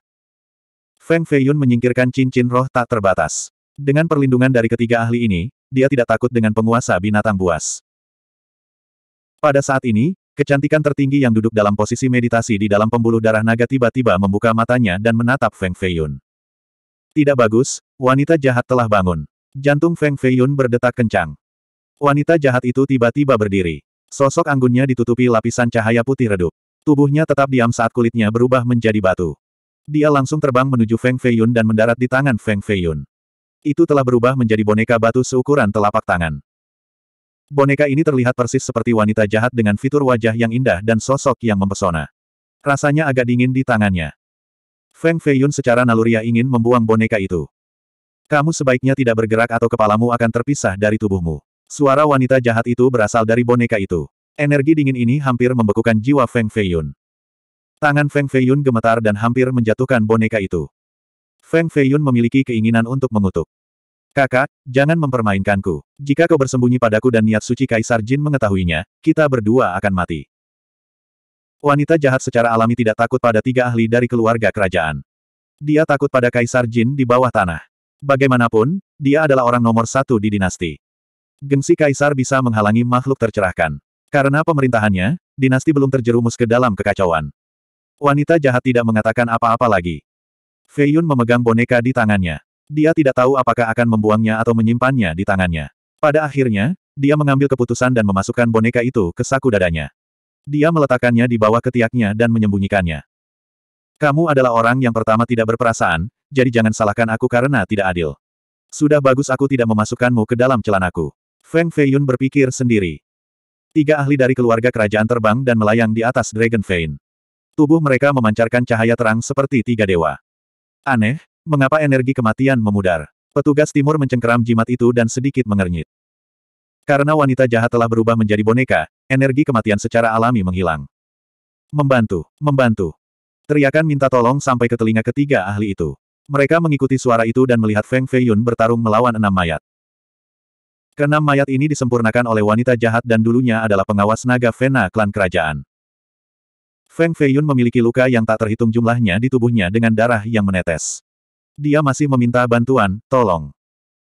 Feng Feiyun menyingkirkan cincin roh tak terbatas. Dengan perlindungan dari ketiga ahli ini, dia tidak takut dengan penguasa binatang buas. Pada saat ini, Kecantikan tertinggi yang duduk dalam posisi meditasi di dalam pembuluh darah naga tiba-tiba membuka matanya dan menatap Feng Feiyun. Tidak bagus, wanita jahat telah bangun. Jantung Feng Feiyun berdetak kencang. Wanita jahat itu tiba-tiba berdiri. Sosok anggunnya ditutupi lapisan cahaya putih redup. Tubuhnya tetap diam saat kulitnya berubah menjadi batu. Dia langsung terbang menuju Feng Feiyun dan mendarat di tangan Feng Feiyun. Itu telah berubah menjadi boneka batu seukuran telapak tangan. Boneka ini terlihat persis seperti wanita jahat dengan fitur wajah yang indah dan sosok yang mempesona. Rasanya agak dingin di tangannya. Feng Feiyun secara naluriah ingin membuang boneka itu. Kamu sebaiknya tidak bergerak atau kepalamu akan terpisah dari tubuhmu. Suara wanita jahat itu berasal dari boneka itu. Energi dingin ini hampir membekukan jiwa Feng Feiyun. Tangan Feng Feiyun gemetar dan hampir menjatuhkan boneka itu. Feng Feiyun memiliki keinginan untuk mengutuk. Kakak, jangan mempermainkanku. Jika kau bersembunyi padaku dan niat suci Kaisar Jin mengetahuinya, kita berdua akan mati. Wanita jahat secara alami tidak takut pada tiga ahli dari keluarga kerajaan. Dia takut pada Kaisar Jin di bawah tanah. Bagaimanapun, dia adalah orang nomor satu di dinasti. Gengsi Kaisar bisa menghalangi makhluk tercerahkan. Karena pemerintahannya, dinasti belum terjerumus ke dalam kekacauan. Wanita jahat tidak mengatakan apa-apa lagi. Fei Yun memegang boneka di tangannya. Dia tidak tahu apakah akan membuangnya atau menyimpannya di tangannya. Pada akhirnya, dia mengambil keputusan dan memasukkan boneka itu ke saku dadanya. Dia meletakkannya di bawah ketiaknya dan menyembunyikannya. Kamu adalah orang yang pertama tidak berperasaan, jadi jangan salahkan aku karena tidak adil. Sudah bagus aku tidak memasukkanmu ke dalam celanaku. Feng Feiyun berpikir sendiri. Tiga ahli dari keluarga kerajaan terbang dan melayang di atas Dragon Vein. Tubuh mereka memancarkan cahaya terang seperti tiga dewa. Aneh, Mengapa energi kematian memudar? Petugas timur mencengkeram jimat itu dan sedikit mengernyit. Karena wanita jahat telah berubah menjadi boneka, energi kematian secara alami menghilang. Membantu, membantu. Teriakan minta tolong sampai ke telinga ketiga ahli itu. Mereka mengikuti suara itu dan melihat Feng Feiyun bertarung melawan enam mayat. Keenam mayat ini disempurnakan oleh wanita jahat dan dulunya adalah pengawas naga Vena klan kerajaan. Feng Feiyun memiliki luka yang tak terhitung jumlahnya di tubuhnya dengan darah yang menetes. Dia masih meminta bantuan, tolong.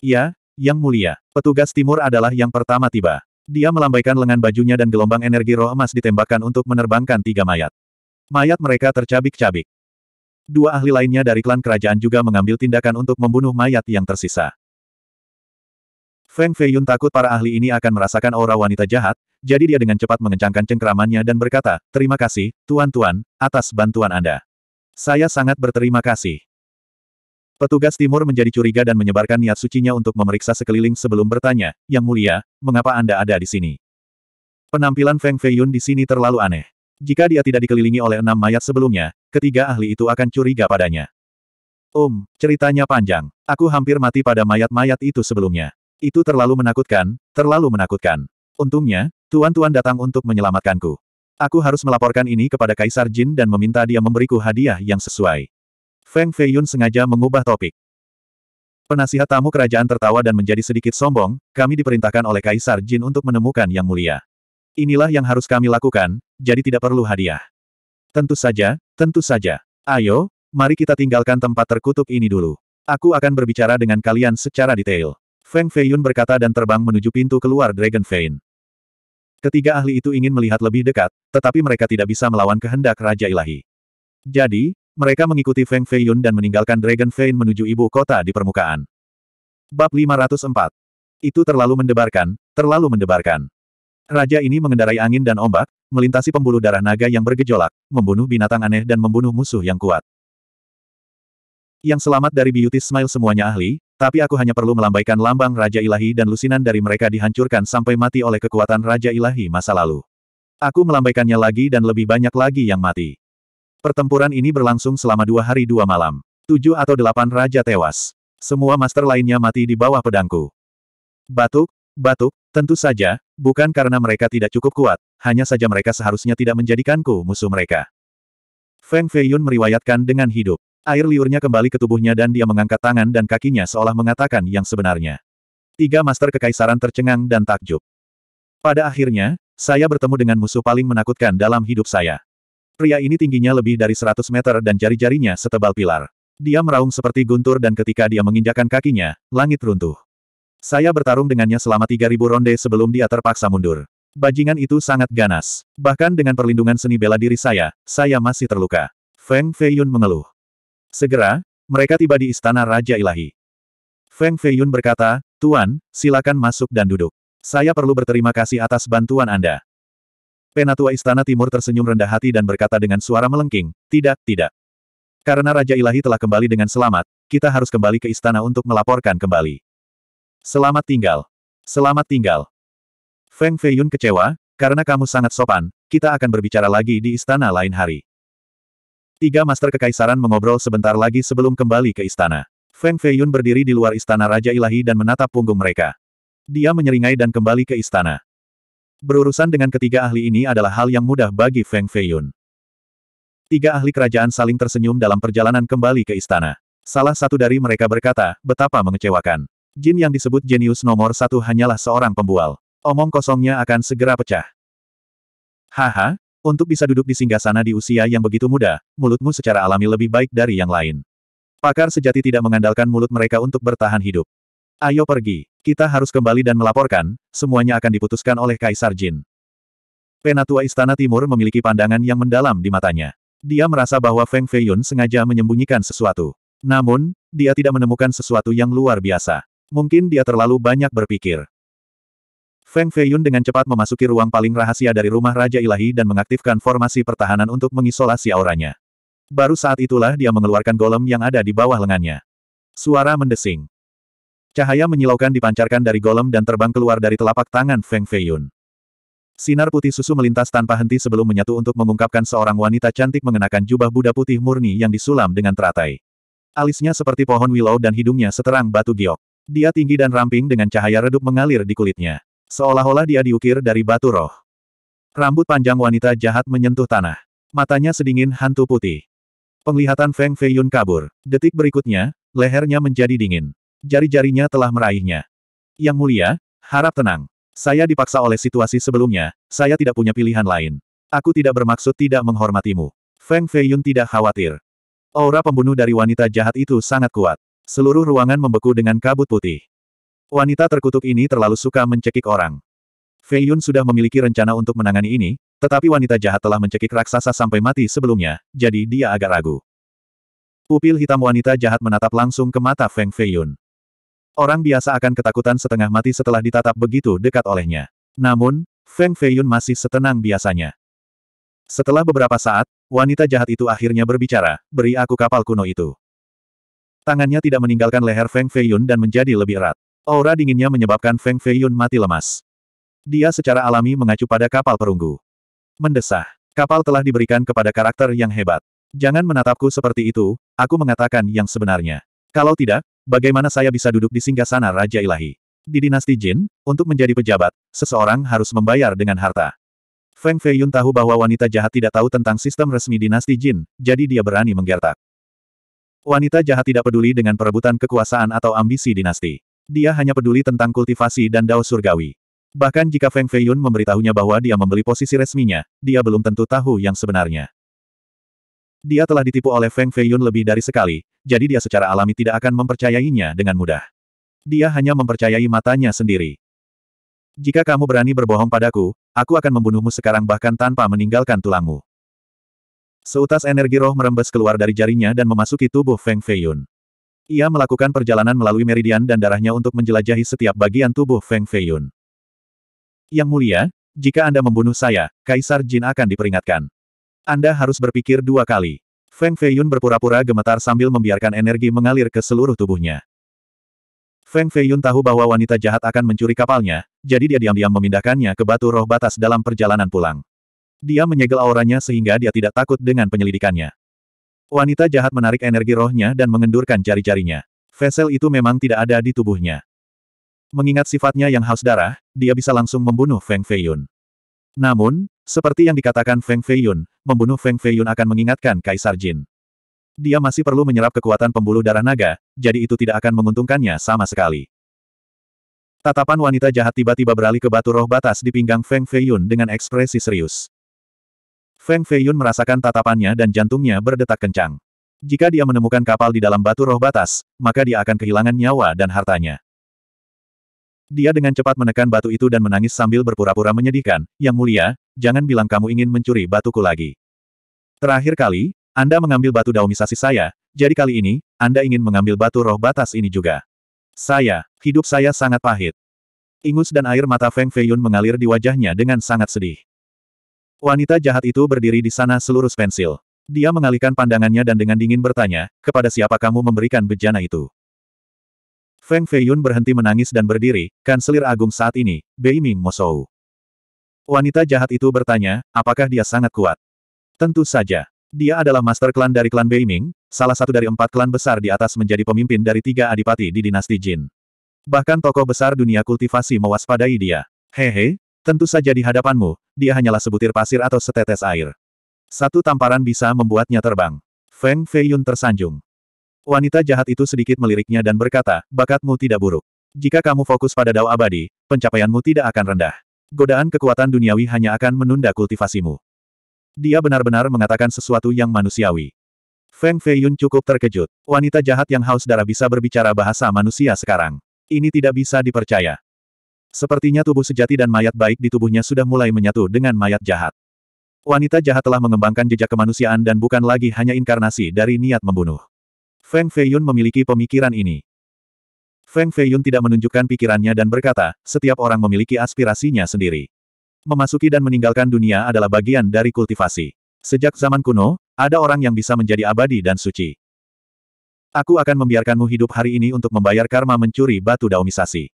Ya, Yang Mulia. Petugas timur adalah yang pertama tiba. Dia melambaikan lengan bajunya dan gelombang energi roh emas ditembakkan untuk menerbangkan tiga mayat. Mayat mereka tercabik-cabik. Dua ahli lainnya dari klan kerajaan juga mengambil tindakan untuk membunuh mayat yang tersisa. Feng Feiyun takut para ahli ini akan merasakan aura wanita jahat, jadi dia dengan cepat mengencangkan cengkeramannya dan berkata, Terima kasih, tuan-tuan, atas bantuan Anda. Saya sangat berterima kasih. Petugas timur menjadi curiga dan menyebarkan niat sucinya untuk memeriksa sekeliling sebelum bertanya, Yang mulia, mengapa Anda ada di sini? Penampilan Feng Feiyun di sini terlalu aneh. Jika dia tidak dikelilingi oleh enam mayat sebelumnya, ketiga ahli itu akan curiga padanya. Um, ceritanya panjang. Aku hampir mati pada mayat-mayat itu sebelumnya. Itu terlalu menakutkan, terlalu menakutkan. Untungnya, tuan-tuan datang untuk menyelamatkanku. Aku harus melaporkan ini kepada Kaisar Jin dan meminta dia memberiku hadiah yang sesuai. Feng Feiyun sengaja mengubah topik. Penasihat tamu kerajaan tertawa dan menjadi sedikit sombong, kami diperintahkan oleh Kaisar Jin untuk menemukan yang mulia. Inilah yang harus kami lakukan, jadi tidak perlu hadiah. Tentu saja, tentu saja. Ayo, mari kita tinggalkan tempat terkutuk ini dulu. Aku akan berbicara dengan kalian secara detail. Feng Feiyun berkata dan terbang menuju pintu keluar Dragon Vein. Ketiga ahli itu ingin melihat lebih dekat, tetapi mereka tidak bisa melawan kehendak Raja Ilahi. Jadi, mereka mengikuti Feng Feiyun dan meninggalkan Dragon Vein menuju ibu kota di permukaan. Bab 504. Itu terlalu mendebarkan, terlalu mendebarkan. Raja ini mengendarai angin dan ombak, melintasi pembuluh darah naga yang bergejolak, membunuh binatang aneh dan membunuh musuh yang kuat. Yang selamat dari Beauty Smile semuanya ahli, tapi aku hanya perlu melambaikan lambang Raja Ilahi dan lusinan dari mereka dihancurkan sampai mati oleh kekuatan Raja Ilahi masa lalu. Aku melambaikannya lagi dan lebih banyak lagi yang mati. Pertempuran ini berlangsung selama dua hari dua malam. Tujuh atau delapan raja tewas. Semua master lainnya mati di bawah pedangku. Batuk, batuk, tentu saja, bukan karena mereka tidak cukup kuat, hanya saja mereka seharusnya tidak menjadikanku musuh mereka. Feng Feiyun meriwayatkan dengan hidup. Air liurnya kembali ke tubuhnya dan dia mengangkat tangan dan kakinya seolah mengatakan yang sebenarnya. Tiga master kekaisaran tercengang dan takjub. Pada akhirnya, saya bertemu dengan musuh paling menakutkan dalam hidup saya. Pria ini tingginya lebih dari 100 meter dan jari-jarinya setebal pilar. Dia meraung seperti guntur dan ketika dia menginjakan kakinya, langit runtuh. Saya bertarung dengannya selama 3000 ronde sebelum dia terpaksa mundur. Bajingan itu sangat ganas. Bahkan dengan perlindungan seni bela diri saya, saya masih terluka. Feng Feiyun mengeluh. Segera, mereka tiba di istana Raja Ilahi. Feng Feiyun berkata, Tuan, silakan masuk dan duduk. Saya perlu berterima kasih atas bantuan Anda. Penatua Istana Timur tersenyum rendah hati dan berkata dengan suara melengking, tidak, tidak. Karena Raja Ilahi telah kembali dengan selamat, kita harus kembali ke istana untuk melaporkan kembali. Selamat tinggal. Selamat tinggal. Feng Feiyun kecewa, karena kamu sangat sopan, kita akan berbicara lagi di istana lain hari. Tiga master kekaisaran mengobrol sebentar lagi sebelum kembali ke istana. Feng Feiyun berdiri di luar istana Raja Ilahi dan menatap punggung mereka. Dia menyeringai dan kembali ke istana. Berurusan dengan ketiga ahli ini adalah hal yang mudah bagi Feng Feiyun. Tiga ahli kerajaan saling tersenyum dalam perjalanan kembali ke istana. Salah satu dari mereka berkata, betapa mengecewakan. Jin yang disebut jenius nomor satu hanyalah seorang pembual. Omong kosongnya akan segera pecah. Haha, untuk bisa duduk di singgasana di usia yang begitu muda, mulutmu secara alami lebih baik dari yang lain. Pakar sejati tidak mengandalkan mulut mereka untuk bertahan hidup. Ayo pergi. Kita harus kembali dan melaporkan, semuanya akan diputuskan oleh Kaisar Jin. Penatua Istana Timur memiliki pandangan yang mendalam di matanya. Dia merasa bahwa Feng Feiyun sengaja menyembunyikan sesuatu. Namun, dia tidak menemukan sesuatu yang luar biasa. Mungkin dia terlalu banyak berpikir. Feng Feiyun dengan cepat memasuki ruang paling rahasia dari rumah Raja Ilahi dan mengaktifkan formasi pertahanan untuk mengisolasi auranya. Baru saat itulah dia mengeluarkan golem yang ada di bawah lengannya. Suara mendesing. Cahaya menyilaukan dipancarkan dari golem dan terbang keluar dari telapak tangan Feng Feiyun. Sinar putih susu melintas tanpa henti sebelum menyatu untuk mengungkapkan seorang wanita cantik mengenakan jubah Buddha putih murni yang disulam dengan teratai. Alisnya seperti pohon willow dan hidungnya seterang batu giok. Dia tinggi dan ramping dengan cahaya redup mengalir di kulitnya. Seolah-olah dia diukir dari batu roh. Rambut panjang wanita jahat menyentuh tanah. Matanya sedingin hantu putih. Penglihatan Feng Feiyun kabur. Detik berikutnya, lehernya menjadi dingin. Jari-jarinya telah meraihnya. Yang mulia, harap tenang. Saya dipaksa oleh situasi sebelumnya, saya tidak punya pilihan lain. Aku tidak bermaksud tidak menghormatimu. Feng Feiyun tidak khawatir. Aura pembunuh dari wanita jahat itu sangat kuat. Seluruh ruangan membeku dengan kabut putih. Wanita terkutuk ini terlalu suka mencekik orang. Fei Yun sudah memiliki rencana untuk menangani ini, tetapi wanita jahat telah mencekik raksasa sampai mati sebelumnya, jadi dia agak ragu. Pupil hitam wanita jahat menatap langsung ke mata Feng Fei Yun. Orang biasa akan ketakutan setengah mati setelah ditatap begitu dekat olehnya. Namun, Feng Feiyun masih setenang biasanya. Setelah beberapa saat, wanita jahat itu akhirnya berbicara, beri aku kapal kuno itu. Tangannya tidak meninggalkan leher Feng Feiyun dan menjadi lebih erat. Aura dinginnya menyebabkan Feng Feiyun mati lemas. Dia secara alami mengacu pada kapal perunggu. Mendesah. Kapal telah diberikan kepada karakter yang hebat. Jangan menatapku seperti itu, aku mengatakan yang sebenarnya. Kalau tidak, bagaimana saya bisa duduk di singgasana Raja Ilahi? Di dinasti Jin, untuk menjadi pejabat, seseorang harus membayar dengan harta. Feng Feiyun tahu bahwa wanita jahat tidak tahu tentang sistem resmi dinasti Jin, jadi dia berani menggertak. Wanita jahat tidak peduli dengan perebutan kekuasaan atau ambisi dinasti. Dia hanya peduli tentang kultivasi dan dao surgawi. Bahkan jika Feng Feiyun memberitahunya bahwa dia membeli posisi resminya, dia belum tentu tahu yang sebenarnya. Dia telah ditipu oleh Feng Feiyun lebih dari sekali, jadi dia secara alami tidak akan mempercayainya dengan mudah. Dia hanya mempercayai matanya sendiri. Jika kamu berani berbohong padaku, aku akan membunuhmu sekarang bahkan tanpa meninggalkan tulangmu. Seutas energi roh merembes keluar dari jarinya dan memasuki tubuh Feng Feiyun. Ia melakukan perjalanan melalui meridian dan darahnya untuk menjelajahi setiap bagian tubuh Feng Feiyun. Yang mulia, jika Anda membunuh saya, Kaisar Jin akan diperingatkan. Anda harus berpikir dua kali. Feng Feiyun berpura-pura gemetar sambil membiarkan energi mengalir ke seluruh tubuhnya. Feng Feiyun tahu bahwa wanita jahat akan mencuri kapalnya, jadi dia diam-diam memindahkannya ke batu roh batas dalam perjalanan pulang. Dia menyegel auranya sehingga dia tidak takut dengan penyelidikannya. Wanita jahat menarik energi rohnya dan mengendurkan jari-jarinya. Vessel itu memang tidak ada di tubuhnya. Mengingat sifatnya yang haus darah, dia bisa langsung membunuh Feng Feiyun. Namun, seperti yang dikatakan Feng Feiyun, membunuh Feng Feiyun akan mengingatkan Kaisar Jin. Dia masih perlu menyerap kekuatan pembuluh darah naga, jadi itu tidak akan menguntungkannya sama sekali. Tatapan wanita jahat tiba-tiba beralih ke batu roh batas di pinggang Feng Feiyun dengan ekspresi serius. Feng Feiyun merasakan tatapannya dan jantungnya berdetak kencang. Jika dia menemukan kapal di dalam batu roh batas, maka dia akan kehilangan nyawa dan hartanya. Dia dengan cepat menekan batu itu dan menangis sambil berpura-pura menyedihkan, Yang mulia, jangan bilang kamu ingin mencuri batuku lagi. Terakhir kali, Anda mengambil batu daumisasi saya, jadi kali ini, Anda ingin mengambil batu roh batas ini juga. Saya, hidup saya sangat pahit. Ingus dan air mata Feng Feiyun mengalir di wajahnya dengan sangat sedih. Wanita jahat itu berdiri di sana selurus pensil. Dia mengalihkan pandangannya dan dengan dingin bertanya, kepada siapa kamu memberikan bejana itu? Feng Feiyun berhenti menangis dan berdiri, kanselir agung saat ini, Beiming Mosou. Wanita jahat itu bertanya, apakah dia sangat kuat? Tentu saja. Dia adalah master klan dari klan Beiming, salah satu dari empat klan besar di atas menjadi pemimpin dari tiga adipati di dinasti Jin. Bahkan tokoh besar dunia kultivasi mewaspadai dia. Hehe, tentu saja di hadapanmu, dia hanyalah sebutir pasir atau setetes air. Satu tamparan bisa membuatnya terbang. Feng Feiyun tersanjung. Wanita jahat itu sedikit meliriknya dan berkata, bakatmu tidak buruk. Jika kamu fokus pada dao abadi, pencapaianmu tidak akan rendah. Godaan kekuatan duniawi hanya akan menunda kultivasimu. Dia benar-benar mengatakan sesuatu yang manusiawi. Feng Feiyun cukup terkejut. Wanita jahat yang haus darah bisa berbicara bahasa manusia sekarang. Ini tidak bisa dipercaya. Sepertinya tubuh sejati dan mayat baik di tubuhnya sudah mulai menyatu dengan mayat jahat. Wanita jahat telah mengembangkan jejak kemanusiaan dan bukan lagi hanya inkarnasi dari niat membunuh. Feng Feiyun memiliki pemikiran ini. Feng Feiyun tidak menunjukkan pikirannya dan berkata, setiap orang memiliki aspirasinya sendiri. Memasuki dan meninggalkan dunia adalah bagian dari kultivasi. Sejak zaman kuno, ada orang yang bisa menjadi abadi dan suci. Aku akan membiarkanmu hidup hari ini untuk membayar karma mencuri batu daumisasi.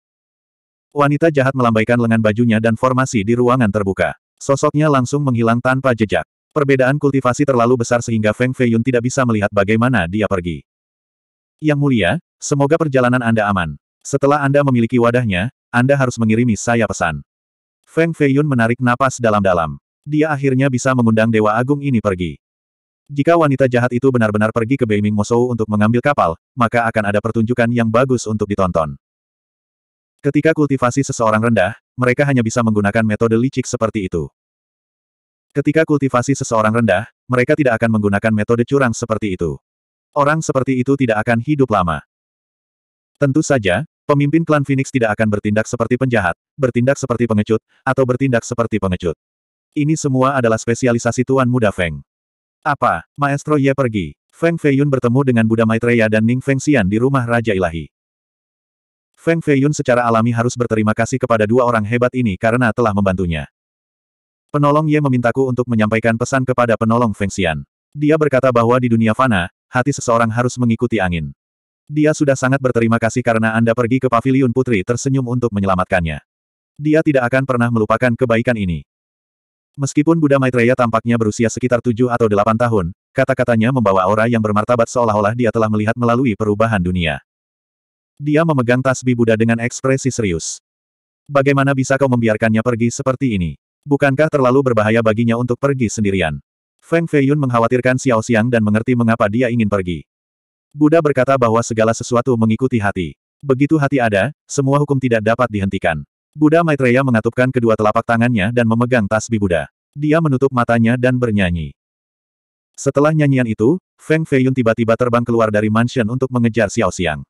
Wanita jahat melambaikan lengan bajunya dan formasi di ruangan terbuka. Sosoknya langsung menghilang tanpa jejak. Perbedaan kultivasi terlalu besar sehingga Feng Feiyun tidak bisa melihat bagaimana dia pergi. Yang mulia, semoga perjalanan Anda aman. Setelah Anda memiliki wadahnya, Anda harus mengirimi saya pesan. Feng Feiyun menarik napas dalam-dalam. Dia akhirnya bisa mengundang Dewa Agung ini pergi. Jika wanita jahat itu benar-benar pergi ke Beiming Mosou untuk mengambil kapal, maka akan ada pertunjukan yang bagus untuk ditonton. Ketika kultivasi seseorang rendah, mereka hanya bisa menggunakan metode licik seperti itu. Ketika kultivasi seseorang rendah, mereka tidak akan menggunakan metode curang seperti itu. Orang seperti itu tidak akan hidup lama. Tentu saja, pemimpin klan Phoenix tidak akan bertindak seperti penjahat, bertindak seperti pengecut, atau bertindak seperti pengecut. Ini semua adalah spesialisasi Tuan Muda Feng. Apa, Maestro Ye pergi? Feng Feiyun bertemu dengan Buddha Maitreya dan Ning Feng Xian di rumah Raja Ilahi. Feng Feiyun secara alami harus berterima kasih kepada dua orang hebat ini karena telah membantunya. Penolong Ye memintaku untuk menyampaikan pesan kepada penolong Feng Xian. Dia berkata bahwa di dunia fana, hati seseorang harus mengikuti angin. Dia sudah sangat berterima kasih karena Anda pergi ke pavilion putri tersenyum untuk menyelamatkannya. Dia tidak akan pernah melupakan kebaikan ini. Meskipun Buddha Maitreya tampaknya berusia sekitar tujuh atau delapan tahun, kata-katanya membawa aura yang bermartabat seolah-olah dia telah melihat melalui perubahan dunia. Dia memegang tasbih Buddha dengan ekspresi serius. Bagaimana bisa kau membiarkannya pergi seperti ini? Bukankah terlalu berbahaya baginya untuk pergi sendirian? Feng Feiyun mengkhawatirkan Xiao Xiang dan mengerti mengapa dia ingin pergi. Buddha berkata bahwa segala sesuatu mengikuti hati. Begitu hati ada, semua hukum tidak dapat dihentikan. Buddha Maitreya mengatupkan kedua telapak tangannya dan memegang tasbih Buddha. Dia menutup matanya dan bernyanyi. Setelah nyanyian itu, Feng Feiyun tiba-tiba terbang keluar dari mansion untuk mengejar Xiao Xiang.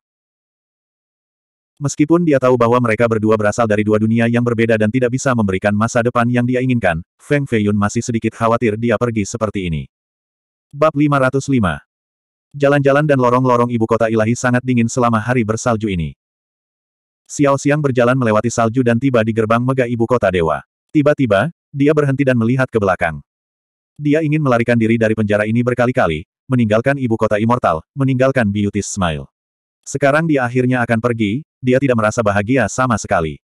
Meskipun dia tahu bahwa mereka berdua berasal dari dua dunia yang berbeda dan tidak bisa memberikan masa depan yang dia inginkan, Feng Feiyun masih sedikit khawatir dia pergi seperti ini. Bab 505 Jalan-jalan dan lorong-lorong ibu kota ilahi sangat dingin selama hari bersalju ini. Xiao Xiang berjalan melewati salju dan tiba di gerbang megah ibu kota dewa. Tiba-tiba, dia berhenti dan melihat ke belakang. Dia ingin melarikan diri dari penjara ini berkali-kali, meninggalkan ibu kota immortal, meninggalkan Beauty's Smile. Sekarang dia akhirnya akan pergi, dia tidak merasa bahagia sama sekali.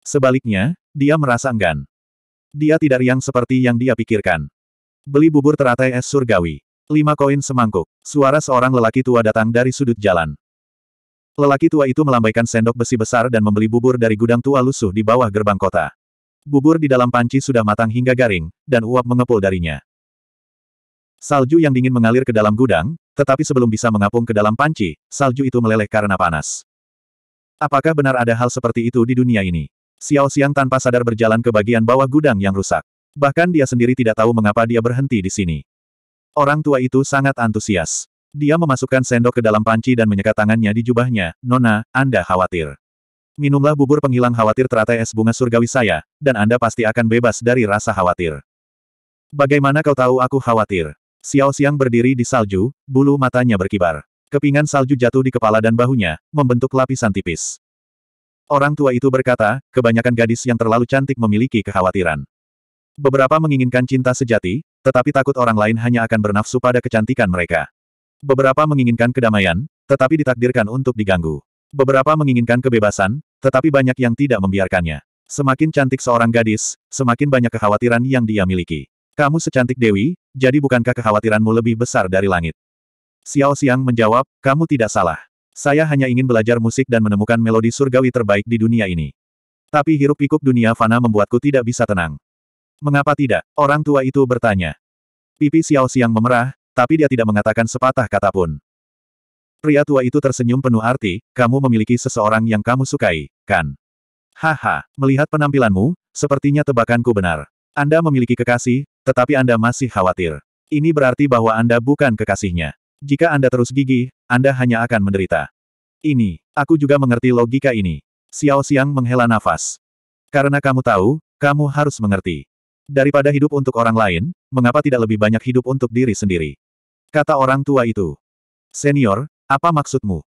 Sebaliknya, dia merasa enggan. Dia tidak riang seperti yang dia pikirkan. Beli bubur teratai es surgawi. Lima koin semangkuk. Suara seorang lelaki tua datang dari sudut jalan. Lelaki tua itu melambaikan sendok besi besar dan membeli bubur dari gudang tua lusuh di bawah gerbang kota. Bubur di dalam panci sudah matang hingga garing, dan uap mengepul darinya. Salju yang dingin mengalir ke dalam gudang, tetapi sebelum bisa mengapung ke dalam panci, salju itu meleleh karena panas. Apakah benar ada hal seperti itu di dunia ini? Xiao Xiang tanpa sadar berjalan ke bagian bawah gudang yang rusak. Bahkan dia sendiri tidak tahu mengapa dia berhenti di sini. Orang tua itu sangat antusias. Dia memasukkan sendok ke dalam panci dan menyekat tangannya di jubahnya. Nona, Anda khawatir. Minumlah bubur penghilang khawatir teratai es bunga surgawi saya, dan Anda pasti akan bebas dari rasa khawatir. Bagaimana kau tahu aku khawatir? Xiao Xiang berdiri di salju, bulu matanya berkibar. Kepingan salju jatuh di kepala dan bahunya, membentuk lapisan tipis. Orang tua itu berkata, kebanyakan gadis yang terlalu cantik memiliki kekhawatiran. Beberapa menginginkan cinta sejati, tetapi takut orang lain hanya akan bernafsu pada kecantikan mereka. Beberapa menginginkan kedamaian, tetapi ditakdirkan untuk diganggu. Beberapa menginginkan kebebasan, tetapi banyak yang tidak membiarkannya. Semakin cantik seorang gadis, semakin banyak kekhawatiran yang dia miliki. Kamu secantik Dewi, jadi bukankah kekhawatiranmu lebih besar dari langit? Xiao Xiang menjawab, kamu tidak salah. Saya hanya ingin belajar musik dan menemukan melodi surgawi terbaik di dunia ini. Tapi hiruk pikuk dunia fana membuatku tidak bisa tenang. Mengapa tidak? Orang tua itu bertanya. Pipi Xiao Xiang memerah, tapi dia tidak mengatakan sepatah kata pun. Pria tua itu tersenyum penuh arti, kamu memiliki seseorang yang kamu sukai, kan? Haha, melihat penampilanmu, sepertinya tebakanku benar. Anda memiliki kekasih, tetapi Anda masih khawatir. Ini berarti bahwa Anda bukan kekasihnya. Jika Anda terus gigih, Anda hanya akan menderita. Ini, aku juga mengerti logika ini. Xiao Xiang menghela nafas. Karena kamu tahu, kamu harus mengerti. Daripada hidup untuk orang lain, mengapa tidak lebih banyak hidup untuk diri sendiri? Kata orang tua itu. Senior, apa maksudmu?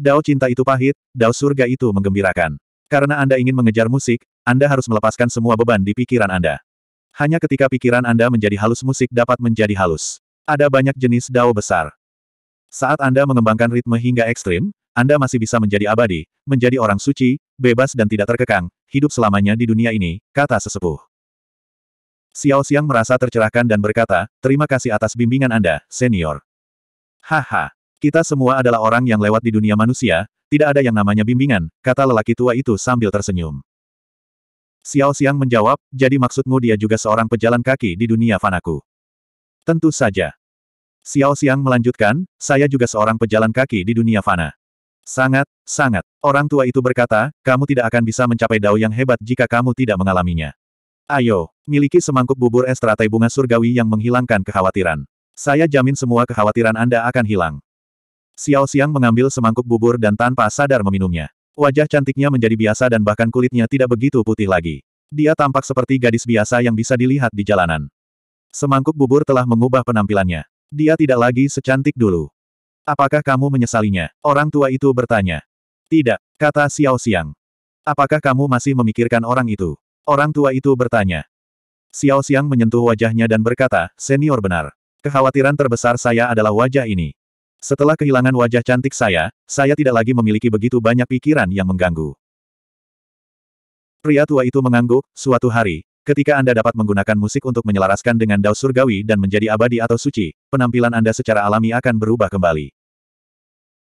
Dao cinta itu pahit, dao surga itu menggembirakan. Karena Anda ingin mengejar musik, Anda harus melepaskan semua beban di pikiran Anda. Hanya ketika pikiran Anda menjadi halus musik dapat menjadi halus. Ada banyak jenis dao besar. Saat Anda mengembangkan ritme hingga ekstrim, Anda masih bisa menjadi abadi, menjadi orang suci, bebas dan tidak terkekang, hidup selamanya di dunia ini, kata sesepuh. Xiao Xiang merasa tercerahkan dan berkata, terima kasih atas bimbingan Anda, senior. Haha, kita semua adalah orang yang lewat di dunia manusia, tidak ada yang namanya bimbingan, kata lelaki tua itu sambil tersenyum. Xiao Xiang menjawab, jadi maksudmu dia juga seorang pejalan kaki di dunia fanaku. Tentu saja. Xiao Xiang melanjutkan, saya juga seorang pejalan kaki di dunia fana. Sangat, sangat. Orang tua itu berkata, kamu tidak akan bisa mencapai dao yang hebat jika kamu tidak mengalaminya. Ayo, miliki semangkuk bubur es teratai bunga surgawi yang menghilangkan kekhawatiran. Saya jamin semua kekhawatiran Anda akan hilang. Xiao Xiang mengambil semangkuk bubur dan tanpa sadar meminumnya. Wajah cantiknya menjadi biasa dan bahkan kulitnya tidak begitu putih lagi. Dia tampak seperti gadis biasa yang bisa dilihat di jalanan. Semangkuk bubur telah mengubah penampilannya. Dia tidak lagi secantik dulu. Apakah kamu menyesalinya? Orang tua itu bertanya. Tidak, kata Xiao Xiang. Apakah kamu masih memikirkan orang itu? Orang tua itu bertanya. Xiao Xiang menyentuh wajahnya dan berkata, senior benar. Kekhawatiran terbesar saya adalah wajah ini. Setelah kehilangan wajah cantik saya, saya tidak lagi memiliki begitu banyak pikiran yang mengganggu. Pria tua itu mengangguk, suatu hari, Ketika Anda dapat menggunakan musik untuk menyelaraskan dengan dao surgawi dan menjadi abadi atau suci, penampilan Anda secara alami akan berubah kembali.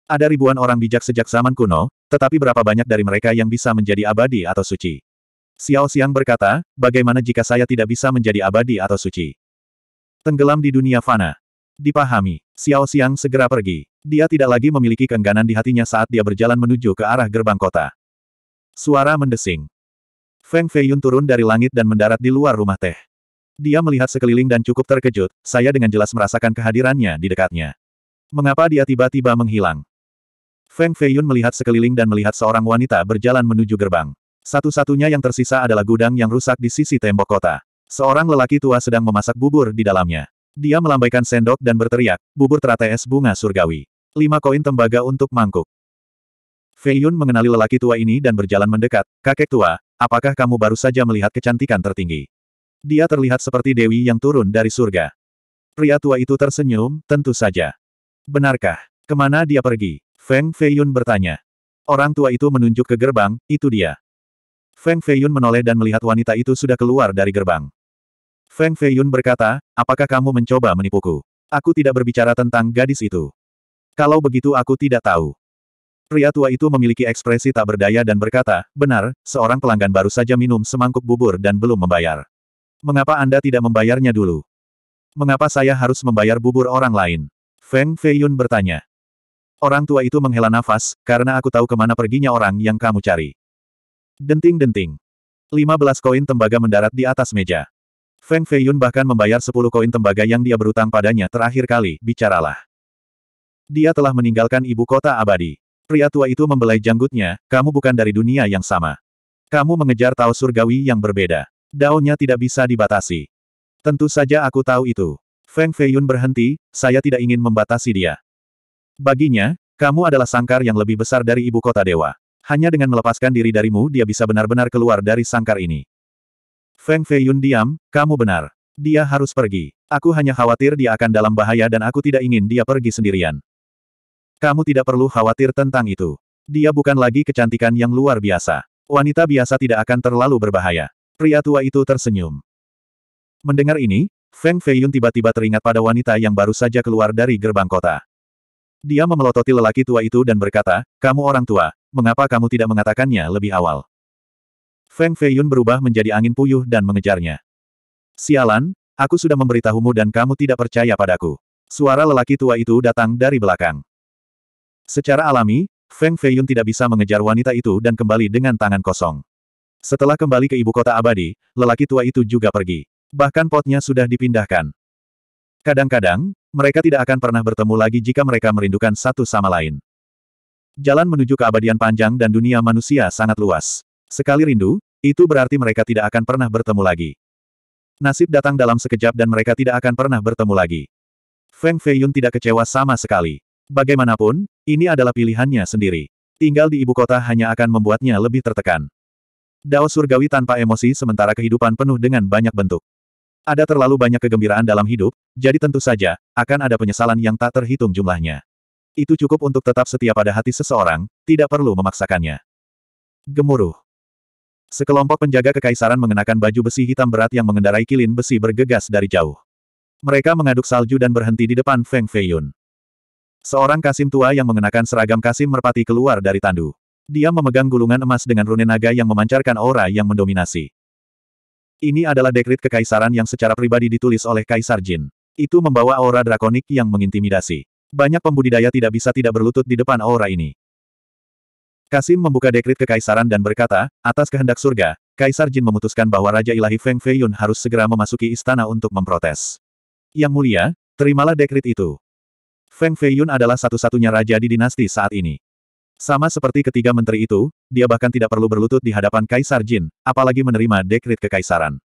Ada ribuan orang bijak sejak zaman kuno, tetapi berapa banyak dari mereka yang bisa menjadi abadi atau suci? Xiao Xiang berkata, bagaimana jika saya tidak bisa menjadi abadi atau suci? Tenggelam di dunia fana. Dipahami, Xiao Xiang segera pergi. Dia tidak lagi memiliki keengganan di hatinya saat dia berjalan menuju ke arah gerbang kota. Suara mendesing. Feng Feiyun turun dari langit dan mendarat di luar rumah teh. Dia melihat sekeliling dan cukup terkejut, saya dengan jelas merasakan kehadirannya di dekatnya. Mengapa dia tiba-tiba menghilang? Feng Feiyun melihat sekeliling dan melihat seorang wanita berjalan menuju gerbang. Satu-satunya yang tersisa adalah gudang yang rusak di sisi tembok kota. Seorang lelaki tua sedang memasak bubur di dalamnya. Dia melambaikan sendok dan berteriak, bubur teratai es bunga surgawi. Lima koin tembaga untuk mangkuk. Fei Yun mengenali lelaki tua ini dan berjalan mendekat. Kakek tua, apakah kamu baru saja melihat kecantikan tertinggi? Dia terlihat seperti dewi yang turun dari surga. Pria tua itu tersenyum, tentu saja. Benarkah? Ke mana dia pergi? Feng Fei Yun bertanya. Orang tua itu menunjuk ke gerbang, itu dia. Feng Fei Yun menoleh dan melihat wanita itu sudah keluar dari gerbang. Feng Fei Yun berkata, apakah kamu mencoba menipuku? Aku tidak berbicara tentang gadis itu. Kalau begitu aku tidak tahu. Pria tua itu memiliki ekspresi tak berdaya dan berkata, benar, seorang pelanggan baru saja minum semangkuk bubur dan belum membayar. Mengapa Anda tidak membayarnya dulu? Mengapa saya harus membayar bubur orang lain? Feng Feiyun bertanya. Orang tua itu menghela nafas, karena aku tahu ke mana perginya orang yang kamu cari. Denting-denting. 15 koin tembaga mendarat di atas meja. Feng Feiyun bahkan membayar 10 koin tembaga yang dia berutang padanya terakhir kali, bicaralah. Dia telah meninggalkan ibu kota abadi. Pria tua itu membelai janggutnya, kamu bukan dari dunia yang sama. Kamu mengejar Tao surgawi yang berbeda. Daunnya tidak bisa dibatasi. Tentu saja aku tahu itu. Feng Feiyun berhenti, saya tidak ingin membatasi dia. Baginya, kamu adalah sangkar yang lebih besar dari ibu kota dewa. Hanya dengan melepaskan diri darimu dia bisa benar-benar keluar dari sangkar ini. Feng Feiyun diam, kamu benar. Dia harus pergi. Aku hanya khawatir dia akan dalam bahaya dan aku tidak ingin dia pergi sendirian. Kamu tidak perlu khawatir tentang itu. Dia bukan lagi kecantikan yang luar biasa. Wanita biasa tidak akan terlalu berbahaya. Pria tua itu tersenyum. Mendengar ini, Feng Feiyun tiba-tiba teringat pada wanita yang baru saja keluar dari gerbang kota. Dia memelototi lelaki tua itu dan berkata, kamu orang tua, mengapa kamu tidak mengatakannya lebih awal? Feng Feiyun berubah menjadi angin puyuh dan mengejarnya. Sialan, aku sudah memberitahumu dan kamu tidak percaya padaku. Suara lelaki tua itu datang dari belakang. Secara alami, Feng Feiyun tidak bisa mengejar wanita itu dan kembali dengan tangan kosong. Setelah kembali ke ibu kota abadi, lelaki tua itu juga pergi. Bahkan potnya sudah dipindahkan. Kadang-kadang, mereka tidak akan pernah bertemu lagi jika mereka merindukan satu sama lain. Jalan menuju keabadian panjang dan dunia manusia sangat luas. Sekali rindu, itu berarti mereka tidak akan pernah bertemu lagi. Nasib datang dalam sekejap dan mereka tidak akan pernah bertemu lagi. Feng Feiyun tidak kecewa sama sekali. Bagaimanapun, ini adalah pilihannya sendiri. Tinggal di ibu kota hanya akan membuatnya lebih tertekan. Dao surgawi tanpa emosi sementara kehidupan penuh dengan banyak bentuk. Ada terlalu banyak kegembiraan dalam hidup, jadi tentu saja, akan ada penyesalan yang tak terhitung jumlahnya. Itu cukup untuk tetap setia pada hati seseorang, tidak perlu memaksakannya. Gemuruh. Sekelompok penjaga kekaisaran mengenakan baju besi hitam berat yang mengendarai kilin besi bergegas dari jauh. Mereka mengaduk salju dan berhenti di depan Feng Feiyun. Seorang Kasim tua yang mengenakan seragam Kasim merpati keluar dari tandu. Dia memegang gulungan emas dengan rune naga yang memancarkan aura yang mendominasi. Ini adalah dekrit kekaisaran yang secara pribadi ditulis oleh Kaisar Jin. Itu membawa aura drakonik yang mengintimidasi. Banyak pembudidaya tidak bisa tidak berlutut di depan aura ini. Kasim membuka dekrit kekaisaran dan berkata, atas kehendak surga, Kaisar Jin memutuskan bahwa Raja Ilahi Feng Feiyun harus segera memasuki istana untuk memprotes. Yang mulia, terimalah dekrit itu. Feng Feiyun adalah satu-satunya raja di dinasti saat ini. Sama seperti ketiga menteri itu, dia bahkan tidak perlu berlutut di hadapan Kaisar Jin, apalagi menerima dekrit kekaisaran.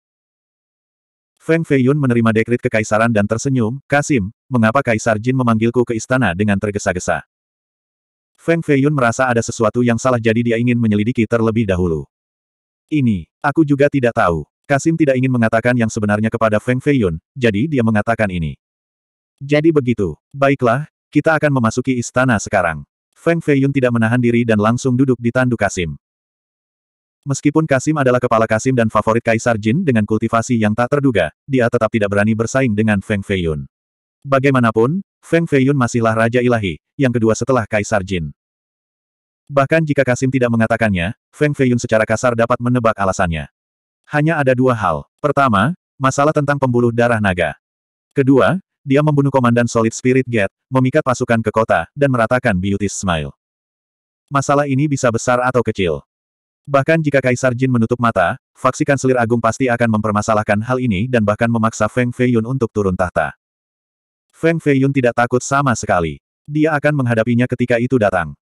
Feng Feiyun menerima dekrit kekaisaran dan tersenyum, Kasim, mengapa Kaisar Jin memanggilku ke istana dengan tergesa-gesa? Feng Feiyun merasa ada sesuatu yang salah jadi dia ingin menyelidiki terlebih dahulu. Ini, aku juga tidak tahu. Kasim tidak ingin mengatakan yang sebenarnya kepada Feng Feiyun, jadi dia mengatakan ini. Jadi begitu. Baiklah, kita akan memasuki istana sekarang. Feng Feiyun tidak menahan diri dan langsung duduk di tanduk Kasim. Meskipun Kasim adalah kepala Kasim dan favorit Kaisar Jin dengan kultivasi yang tak terduga, dia tetap tidak berani bersaing dengan Feng Feiyun. Bagaimanapun, Feng Feiyun masihlah Raja Ilahi, yang kedua setelah Kaisar Jin. Bahkan jika Kasim tidak mengatakannya, Feng Feiyun secara kasar dapat menebak alasannya. Hanya ada dua hal. Pertama, masalah tentang pembuluh darah naga. Kedua, dia membunuh Komandan Solid Spirit Gate, memikat pasukan ke kota, dan meratakan Beauty's Smile. Masalah ini bisa besar atau kecil. Bahkan jika Kaisar Jin menutup mata, faksi Kanselir Agung pasti akan mempermasalahkan hal ini dan bahkan memaksa Feng Feiyun untuk turun tahta. Feng Feiyun tidak takut sama sekali. Dia akan menghadapinya ketika itu datang.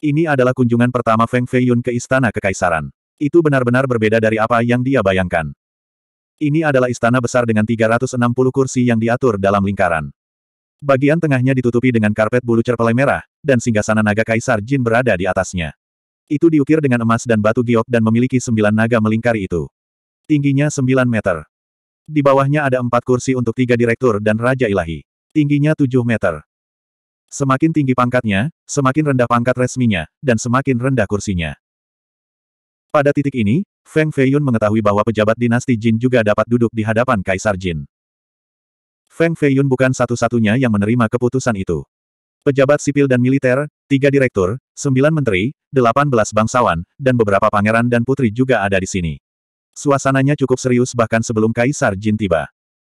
Ini adalah kunjungan pertama Feng Feiyun ke Istana Kekaisaran. Itu benar-benar berbeda dari apa yang dia bayangkan. Ini adalah istana besar dengan 360 kursi yang diatur dalam lingkaran. Bagian tengahnya ditutupi dengan karpet bulu cerpelai merah, dan singgasana naga Kaisar Jin berada di atasnya. Itu diukir dengan emas dan batu giok dan memiliki sembilan naga melingkari itu. Tingginya sembilan meter. Di bawahnya ada empat kursi untuk tiga direktur dan Raja Ilahi. Tingginya tujuh meter. Semakin tinggi pangkatnya, semakin rendah pangkat resminya, dan semakin rendah kursinya. Pada titik ini, Feng Feiyun mengetahui bahwa pejabat dinasti Jin juga dapat duduk di hadapan Kaisar Jin. Feng Feiyun bukan satu-satunya yang menerima keputusan itu. Pejabat sipil dan militer, tiga direktur, sembilan menteri, delapan belas bangsawan, dan beberapa pangeran dan putri juga ada di sini. Suasananya cukup serius bahkan sebelum Kaisar Jin tiba.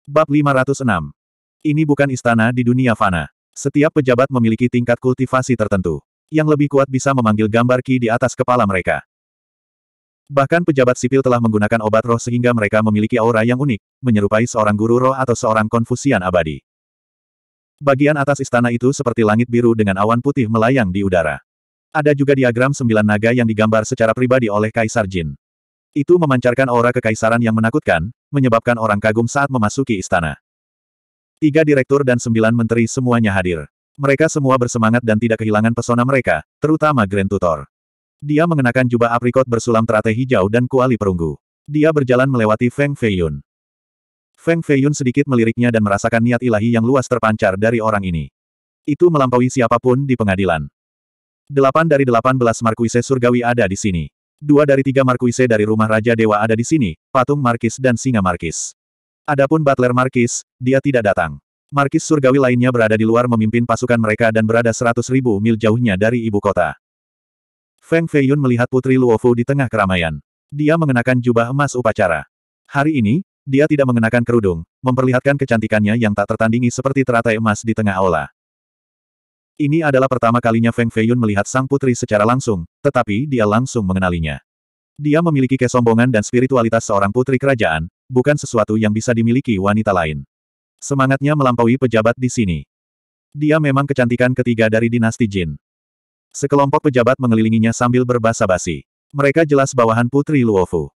Bab 506. Ini bukan istana di dunia fana. Setiap pejabat memiliki tingkat kultivasi tertentu. Yang lebih kuat bisa memanggil gambar ki di atas kepala mereka. Bahkan pejabat sipil telah menggunakan obat roh sehingga mereka memiliki aura yang unik, menyerupai seorang guru roh atau seorang konfusian abadi. Bagian atas istana itu seperti langit biru dengan awan putih melayang di udara. Ada juga diagram sembilan naga yang digambar secara pribadi oleh Kaisar Jin. Itu memancarkan aura kekaisaran yang menakutkan, menyebabkan orang kagum saat memasuki istana. Tiga direktur dan sembilan menteri semuanya hadir. Mereka semua bersemangat dan tidak kehilangan pesona mereka, terutama Grand Tutor. Dia mengenakan jubah aprikot bersulam teratai hijau dan kuali perunggu. Dia berjalan melewati Feng Feiyun. Feng Feiyun sedikit meliriknya dan merasakan niat ilahi yang luas terpancar dari orang ini. Itu melampaui siapa pun di pengadilan. Delapan dari delapan belas markuise surgawi ada di sini. Dua dari tiga markuise dari rumah Raja Dewa ada di sini, patung Markis dan singa Markis. Adapun Butler Markis, dia tidak datang. Markis surgawi lainnya berada di luar memimpin pasukan mereka dan berada seratus ribu mil jauhnya dari ibu kota. Feng Feiyun melihat Putri Luofu di tengah keramaian. Dia mengenakan jubah emas upacara. Hari ini, dia tidak mengenakan kerudung, memperlihatkan kecantikannya yang tak tertandingi seperti teratai emas di tengah aula. Ini adalah pertama kalinya Feng Feiyun melihat sang putri secara langsung, tetapi dia langsung mengenalinya. Dia memiliki kesombongan dan spiritualitas seorang putri kerajaan, bukan sesuatu yang bisa dimiliki wanita lain. Semangatnya melampaui pejabat di sini. Dia memang kecantikan ketiga dari dinasti Jin. Sekelompok pejabat mengelilinginya sambil berbasa-basi. Mereka jelas bawahan Putri Luofu.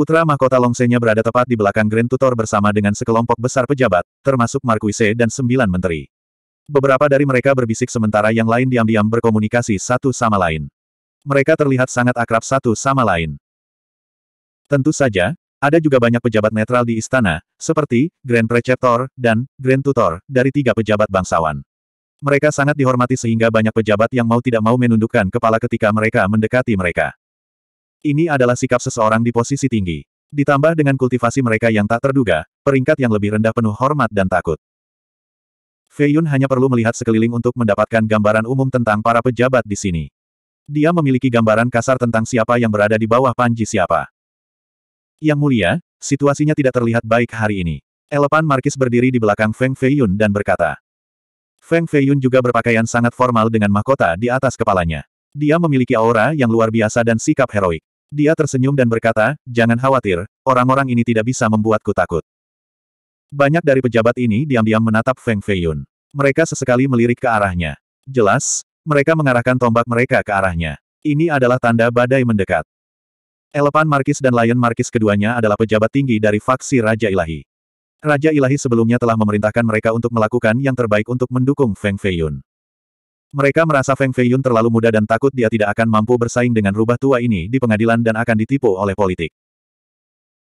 Putra mahkota Longsenya berada tepat di belakang Grand Tutor bersama dengan sekelompok besar pejabat, termasuk Marquise dan sembilan menteri. Beberapa dari mereka berbisik sementara yang lain diam-diam berkomunikasi satu sama lain. Mereka terlihat sangat akrab satu sama lain. Tentu saja, ada juga banyak pejabat netral di istana, seperti Grand Preceptor dan Grand Tutor dari tiga pejabat bangsawan. Mereka sangat dihormati sehingga banyak pejabat yang mau tidak mau menundukkan kepala ketika mereka mendekati mereka. Ini adalah sikap seseorang di posisi tinggi. Ditambah dengan kultivasi mereka yang tak terduga, peringkat yang lebih rendah penuh hormat dan takut. Fei Yun hanya perlu melihat sekeliling untuk mendapatkan gambaran umum tentang para pejabat di sini. Dia memiliki gambaran kasar tentang siapa yang berada di bawah panji siapa. Yang mulia, situasinya tidak terlihat baik hari ini. Elepan Markis berdiri di belakang Feng Fei Yun dan berkata. Feng Fei Yun juga berpakaian sangat formal dengan mahkota di atas kepalanya. Dia memiliki aura yang luar biasa dan sikap heroik. Dia tersenyum dan berkata, jangan khawatir, orang-orang ini tidak bisa membuatku takut. Banyak dari pejabat ini diam-diam menatap Feng Feiyun. Mereka sesekali melirik ke arahnya. Jelas, mereka mengarahkan tombak mereka ke arahnya. Ini adalah tanda badai mendekat. Elepan Markis dan Lion Markis keduanya adalah pejabat tinggi dari faksi Raja Ilahi. Raja Ilahi sebelumnya telah memerintahkan mereka untuk melakukan yang terbaik untuk mendukung Feng Feiyun. Mereka merasa Feng Feiyun terlalu muda dan takut dia tidak akan mampu bersaing dengan rubah tua ini di pengadilan dan akan ditipu oleh politik.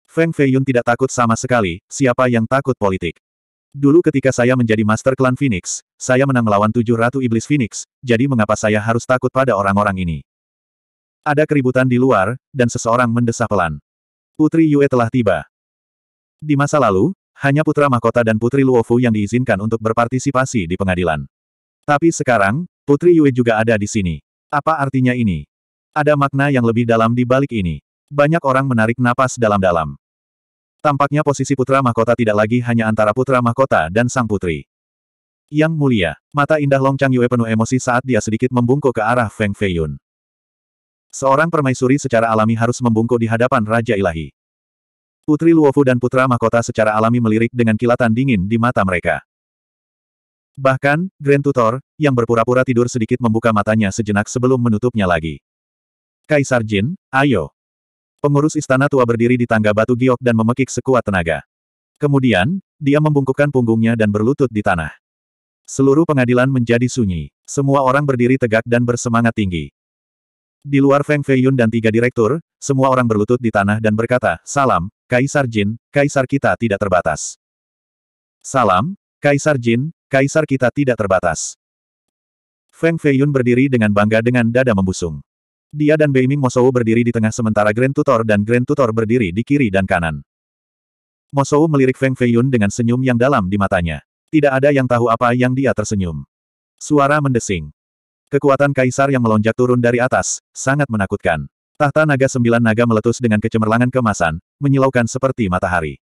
Feng Feiyun tidak takut sama sekali, siapa yang takut politik. Dulu ketika saya menjadi Master Klan Phoenix, saya menang melawan tujuh ratu iblis Phoenix, jadi mengapa saya harus takut pada orang-orang ini? Ada keributan di luar, dan seseorang mendesah pelan. Putri Yue telah tiba. Di masa lalu, hanya putra mahkota dan Putri Luofu yang diizinkan untuk berpartisipasi di pengadilan. Tapi sekarang, Putri Yue juga ada di sini. Apa artinya ini? Ada makna yang lebih dalam di balik ini. Banyak orang menarik napas dalam-dalam. Tampaknya posisi putra mahkota tidak lagi hanya antara putra mahkota dan sang putri. Yang mulia, mata indah Long Chang Yue penuh emosi saat dia sedikit membungkuk ke arah Feng Feiyun. Seorang permaisuri secara alami harus membungkuk di hadapan Raja Ilahi. Putri Luofu dan putra mahkota secara alami melirik dengan kilatan dingin di mata mereka. Bahkan, Grand Tutor, yang berpura-pura tidur sedikit membuka matanya sejenak sebelum menutupnya lagi. Kaisar Jin, ayo. Pengurus istana tua berdiri di tangga batu giok dan memekik sekuat tenaga. Kemudian, dia membungkukkan punggungnya dan berlutut di tanah. Seluruh pengadilan menjadi sunyi. Semua orang berdiri tegak dan bersemangat tinggi. Di luar Feng Feiyun dan tiga direktur, semua orang berlutut di tanah dan berkata, Salam, Kaisar Jin, Kaisar kita tidak terbatas. Salam, Kaisar Jin, Kaisar kita tidak terbatas. Feng Feiyun berdiri dengan bangga dengan dada membusung. Dia dan Beiming Mosou berdiri di tengah sementara Grand Tutor dan Grand Tutor berdiri di kiri dan kanan. Mosou melirik Feng Feiyun dengan senyum yang dalam di matanya. Tidak ada yang tahu apa yang dia tersenyum. Suara mendesing. Kekuatan kaisar yang melonjak turun dari atas, sangat menakutkan. Tahta naga sembilan naga meletus dengan kecemerlangan kemasan, menyilaukan seperti matahari.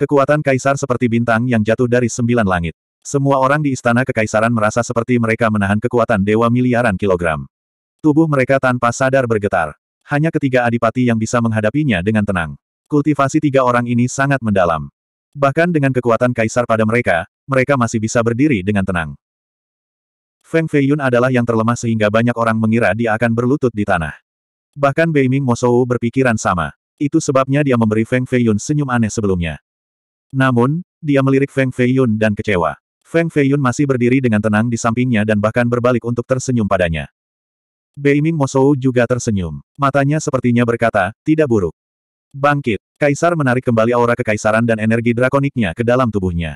Kekuatan kaisar seperti bintang yang jatuh dari sembilan langit. Semua orang di istana kekaisaran merasa seperti mereka menahan kekuatan dewa miliaran kilogram. Tubuh mereka tanpa sadar bergetar. Hanya ketiga adipati yang bisa menghadapinya dengan tenang. Kultivasi tiga orang ini sangat mendalam. Bahkan dengan kekuatan kaisar pada mereka, mereka masih bisa berdiri dengan tenang. Feng Feiyun adalah yang terlemah sehingga banyak orang mengira dia akan berlutut di tanah. Bahkan Beiming Mosou berpikiran sama. Itu sebabnya dia memberi Feng Feiyun senyum aneh sebelumnya. Namun, dia melirik Feng Feiyun dan kecewa. Feng Feiyun masih berdiri dengan tenang di sampingnya dan bahkan berbalik untuk tersenyum padanya. Beiming Mosou juga tersenyum. Matanya sepertinya berkata, tidak buruk. Bangkit. Kaisar menarik kembali aura kekaisaran dan energi drakoniknya ke dalam tubuhnya.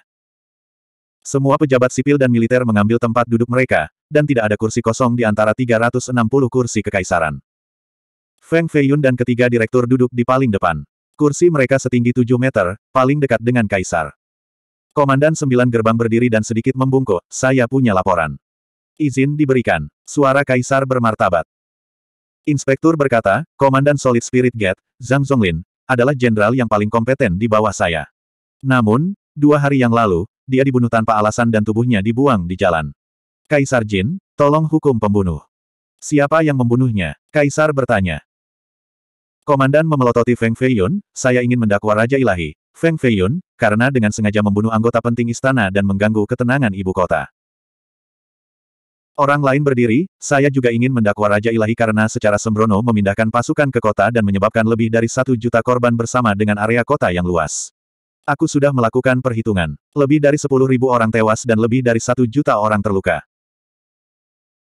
Semua pejabat sipil dan militer mengambil tempat duduk mereka, dan tidak ada kursi kosong di antara 360 kursi kekaisaran. Feng Feiyun dan ketiga direktur duduk di paling depan. Kursi mereka setinggi 7 meter, paling dekat dengan kaisar. Komandan sembilan gerbang berdiri dan sedikit membungkuk, saya punya laporan. Izin diberikan. Suara kaisar bermartabat. Inspektur berkata, Komandan Solid Spirit Gate, Zhang Zonglin, adalah jenderal yang paling kompeten di bawah saya. Namun, dua hari yang lalu, dia dibunuh tanpa alasan dan tubuhnya dibuang di jalan. Kaisar Jin, tolong hukum pembunuh. Siapa yang membunuhnya? Kaisar bertanya. Komandan memelototi Feng Feiyun, saya ingin mendakwa Raja Ilahi, Feng Feiyun, karena dengan sengaja membunuh anggota penting istana dan mengganggu ketenangan ibu kota. Orang lain berdiri, saya juga ingin mendakwa Raja Ilahi karena secara sembrono memindahkan pasukan ke kota dan menyebabkan lebih dari satu juta korban bersama dengan area kota yang luas. Aku sudah melakukan perhitungan. Lebih dari sepuluh ribu orang tewas dan lebih dari satu juta orang terluka.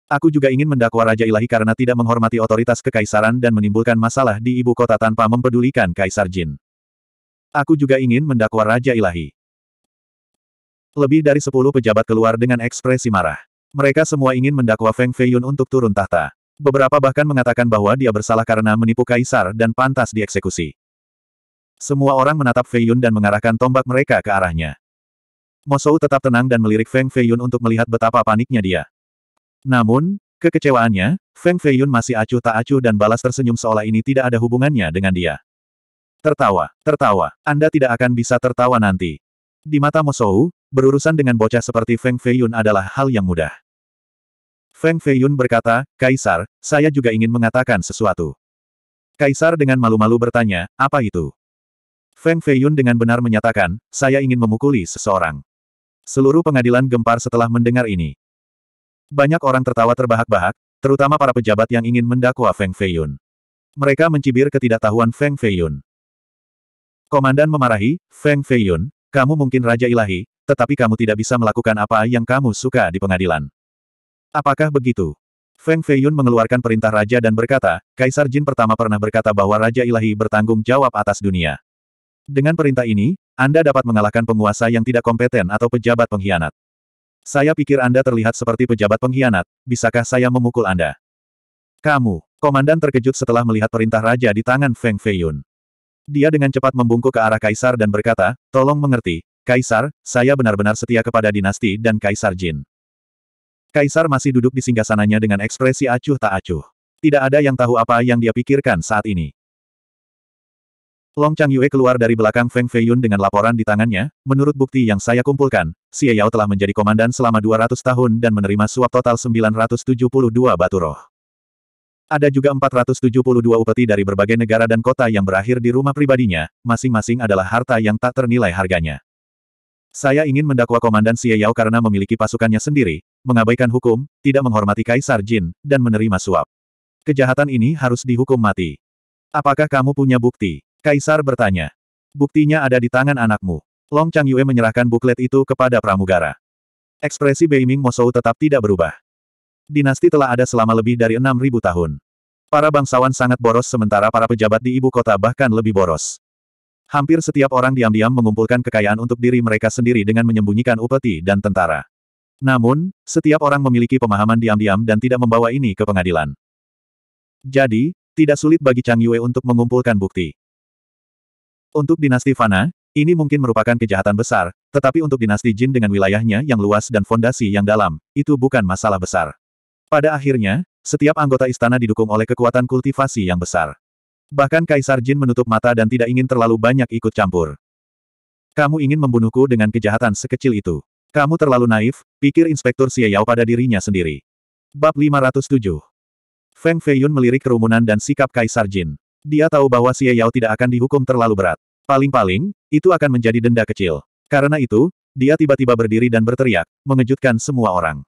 Aku juga ingin mendakwa Raja Ilahi karena tidak menghormati otoritas kekaisaran dan menimbulkan masalah di ibu kota tanpa mempedulikan Kaisar Jin. Aku juga ingin mendakwa Raja Ilahi. Lebih dari sepuluh pejabat keluar dengan ekspresi marah. Mereka semua ingin mendakwa Feng Feiyun untuk turun tahta. Beberapa bahkan mengatakan bahwa dia bersalah karena menipu kaisar dan pantas dieksekusi. Semua orang menatap Feiyun dan mengarahkan tombak mereka ke arahnya. Mosou tetap tenang dan melirik Feng Feiyun untuk melihat betapa paniknya dia. Namun, kekecewaannya, Feng Feiyun masih acuh tak acuh dan balas tersenyum seolah ini tidak ada hubungannya dengan dia. Tertawa, tertawa. Anda tidak akan bisa tertawa nanti. Di mata Mosou, berurusan dengan bocah seperti Feng Feiyun adalah hal yang mudah. Feng Feiyun berkata, Kaisar, saya juga ingin mengatakan sesuatu. Kaisar dengan malu-malu bertanya, apa itu? Feng Feiyun dengan benar menyatakan, saya ingin memukuli seseorang. Seluruh pengadilan gempar setelah mendengar ini. Banyak orang tertawa terbahak-bahak, terutama para pejabat yang ingin mendakwa Feng Feiyun. Mereka mencibir ketidaktahuan Feng Feiyun. Komandan memarahi, Feng Feiyun, kamu mungkin Raja Ilahi, tetapi kamu tidak bisa melakukan apa yang kamu suka di pengadilan. Apakah begitu? Feng Feiyun mengeluarkan perintah raja dan berkata, Kaisar Jin pertama pernah berkata bahwa Raja Ilahi bertanggung jawab atas dunia. Dengan perintah ini, Anda dapat mengalahkan penguasa yang tidak kompeten atau pejabat pengkhianat. Saya pikir Anda terlihat seperti pejabat pengkhianat, bisakah saya memukul Anda? Kamu, komandan terkejut setelah melihat perintah raja di tangan Feng Feiyun. Dia dengan cepat membungkuk ke arah Kaisar dan berkata, tolong mengerti, Kaisar, saya benar-benar setia kepada dinasti dan Kaisar Jin. Kaisar masih duduk di singgasananya dengan ekspresi acuh tak acuh. Tidak ada yang tahu apa yang dia pikirkan saat ini. Long Chang Yue keluar dari belakang Feng Feiyun dengan laporan di tangannya, menurut bukti yang saya kumpulkan, Xie Yao telah menjadi komandan selama 200 tahun dan menerima suap total 972 batu roh. Ada juga 472 upeti dari berbagai negara dan kota yang berakhir di rumah pribadinya, masing-masing adalah harta yang tak ternilai harganya. Saya ingin mendakwa Komandan Xie Yao karena memiliki pasukannya sendiri, mengabaikan hukum, tidak menghormati Kaisar Jin, dan menerima suap. Kejahatan ini harus dihukum mati. Apakah kamu punya bukti? Kaisar bertanya. Buktinya ada di tangan anakmu. Long Chang Yue menyerahkan buklet itu kepada pramugara. Ekspresi Beiming Mosou tetap tidak berubah. Dinasti telah ada selama lebih dari 6.000 tahun. Para bangsawan sangat boros sementara para pejabat di ibu kota bahkan lebih boros. Hampir setiap orang diam-diam mengumpulkan kekayaan untuk diri mereka sendiri dengan menyembunyikan upeti dan tentara. Namun, setiap orang memiliki pemahaman diam-diam dan tidak membawa ini ke pengadilan. Jadi, tidak sulit bagi Chang Yue untuk mengumpulkan bukti. Untuk dinasti Fana, ini mungkin merupakan kejahatan besar, tetapi untuk dinasti Jin dengan wilayahnya yang luas dan fondasi yang dalam, itu bukan masalah besar. Pada akhirnya, setiap anggota istana didukung oleh kekuatan kultivasi yang besar. Bahkan Kaisar Jin menutup mata dan tidak ingin terlalu banyak ikut campur. Kamu ingin membunuhku dengan kejahatan sekecil itu. Kamu terlalu naif, pikir Inspektur Xie Yao pada dirinya sendiri. Bab 507 Feng Feiyun melirik kerumunan dan sikap Kaisar Jin. Dia tahu bahwa Xie Yao tidak akan dihukum terlalu berat. Paling-paling, itu akan menjadi denda kecil. Karena itu, dia tiba-tiba berdiri dan berteriak, mengejutkan semua orang.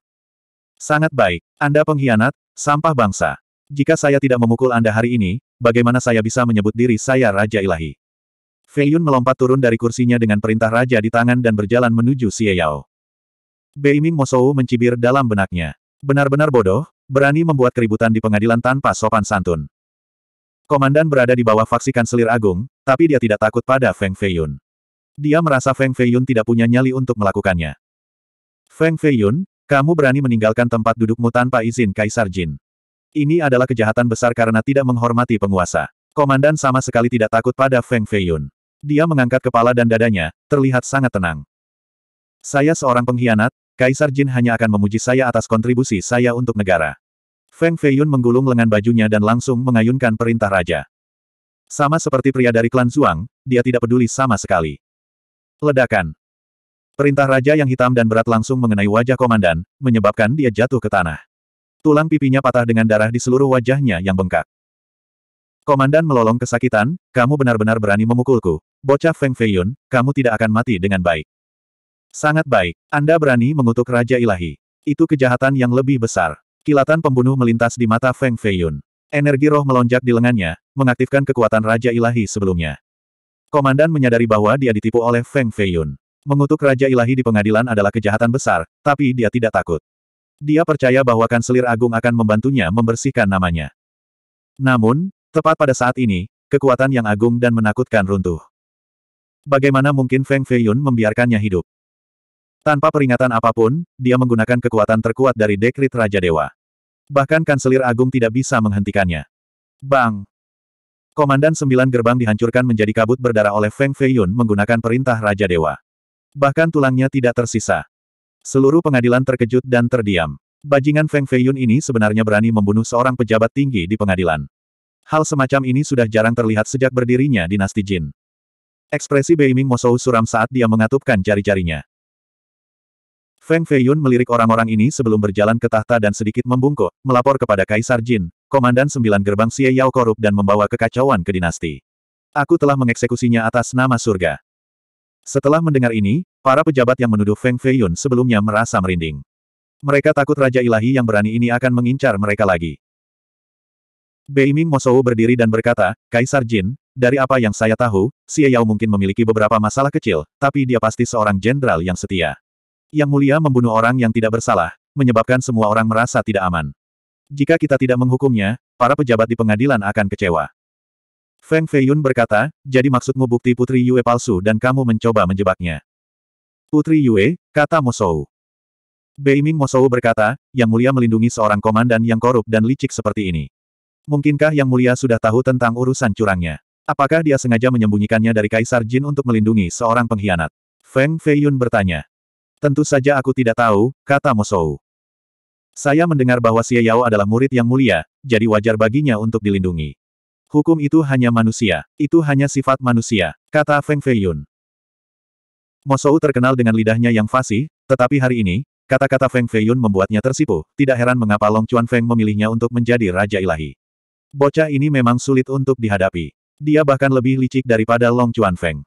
Sangat baik, Anda pengkhianat, sampah bangsa. Jika saya tidak memukul Anda hari ini, bagaimana saya bisa menyebut diri saya Raja Ilahi? Fei Yun melompat turun dari kursinya dengan perintah raja di tangan dan berjalan menuju Xie Yao. Beiming Mosou mencibir dalam benaknya. Benar-benar bodoh, berani membuat keributan di pengadilan tanpa sopan santun. Komandan berada di bawah faksi kanselir agung, tapi dia tidak takut pada Feng Feiyun. Dia merasa Feng Feiyun tidak punya nyali untuk melakukannya. Feng Feiyun, kamu berani meninggalkan tempat dudukmu tanpa izin Kaisar Jin. Ini adalah kejahatan besar karena tidak menghormati penguasa. Komandan sama sekali tidak takut pada Feng Feiyun. Dia mengangkat kepala dan dadanya, terlihat sangat tenang. Saya seorang pengkhianat, Kaisar Jin hanya akan memuji saya atas kontribusi saya untuk negara. Feng Feiyun menggulung lengan bajunya dan langsung mengayunkan perintah raja. Sama seperti pria dari klan Zuang, dia tidak peduli sama sekali. Ledakan. Perintah raja yang hitam dan berat langsung mengenai wajah komandan, menyebabkan dia jatuh ke tanah. Tulang pipinya patah dengan darah di seluruh wajahnya yang bengkak. Komandan melolong kesakitan, kamu benar-benar berani memukulku. Bocah Feng Feiyun, kamu tidak akan mati dengan baik. Sangat baik. Anda berani mengutuk Raja Ilahi. Itu kejahatan yang lebih besar. Kilatan pembunuh melintas di mata Feng Feiyun. Energi roh melonjak di lengannya, mengaktifkan kekuatan Raja Ilahi sebelumnya. Komandan menyadari bahwa dia ditipu oleh Feng Feiyun. Mengutuk Raja Ilahi di pengadilan adalah kejahatan besar, tapi dia tidak takut. Dia percaya bahwa Kanselir Agung akan membantunya membersihkan namanya. Namun, tepat pada saat ini, kekuatan yang agung dan menakutkan runtuh. Bagaimana mungkin Feng Feiyun membiarkannya hidup? Tanpa peringatan apa pun, dia menggunakan kekuatan terkuat dari dekrit Raja Dewa. Bahkan Kanselir Agung tidak bisa menghentikannya. Bang! Komandan sembilan gerbang dihancurkan menjadi kabut berdarah oleh Feng Feiyun menggunakan perintah Raja Dewa. Bahkan tulangnya tidak tersisa. Seluruh pengadilan terkejut dan terdiam. Bajingan Feng Feiyun ini sebenarnya berani membunuh seorang pejabat tinggi di pengadilan. Hal semacam ini sudah jarang terlihat sejak berdirinya dinasti Jin. Ekspresi Beiming Mosou suram saat dia mengatupkan jari-jarinya. Feng Feiyun melirik orang-orang ini sebelum berjalan ke tahta dan sedikit membungkuk, melapor kepada Kaisar Jin, Komandan Sembilan Gerbang Xie Yao korup dan membawa kekacauan ke dinasti. Aku telah mengeksekusinya atas nama surga. Setelah mendengar ini, para pejabat yang menuduh Feng Feiyun sebelumnya merasa merinding. Mereka takut Raja Ilahi yang berani ini akan mengincar mereka lagi. Beiming Mosou berdiri dan berkata, Kaisar Jin, dari apa yang saya tahu, Xie Yao mungkin memiliki beberapa masalah kecil, tapi dia pasti seorang jenderal yang setia. Yang mulia membunuh orang yang tidak bersalah, menyebabkan semua orang merasa tidak aman. Jika kita tidak menghukumnya, para pejabat di pengadilan akan kecewa. Feng Feiyun berkata, jadi maksudmu bukti Putri Yue palsu dan kamu mencoba menjebaknya. Putri Yue, kata Mosou. Beiming Mosou berkata, Yang Mulia melindungi seorang komandan yang korup dan licik seperti ini. Mungkinkah Yang Mulia sudah tahu tentang urusan curangnya? Apakah dia sengaja menyembunyikannya dari Kaisar Jin untuk melindungi seorang pengkhianat? Feng Feiyun bertanya. Tentu saja aku tidak tahu, kata Mosou. Saya mendengar bahwa Xie Yao adalah murid yang mulia, jadi wajar baginya untuk dilindungi. Hukum itu hanya manusia. Itu hanya sifat manusia, kata Feng Feiyun. Mosou terkenal dengan lidahnya yang fasih, tetapi hari ini, kata-kata Feng Feiyun membuatnya tersipu, tidak heran mengapa Long Chuan Feng memilihnya untuk menjadi Raja Ilahi. Bocah ini memang sulit untuk dihadapi. Dia bahkan lebih licik daripada Long Chuan Feng.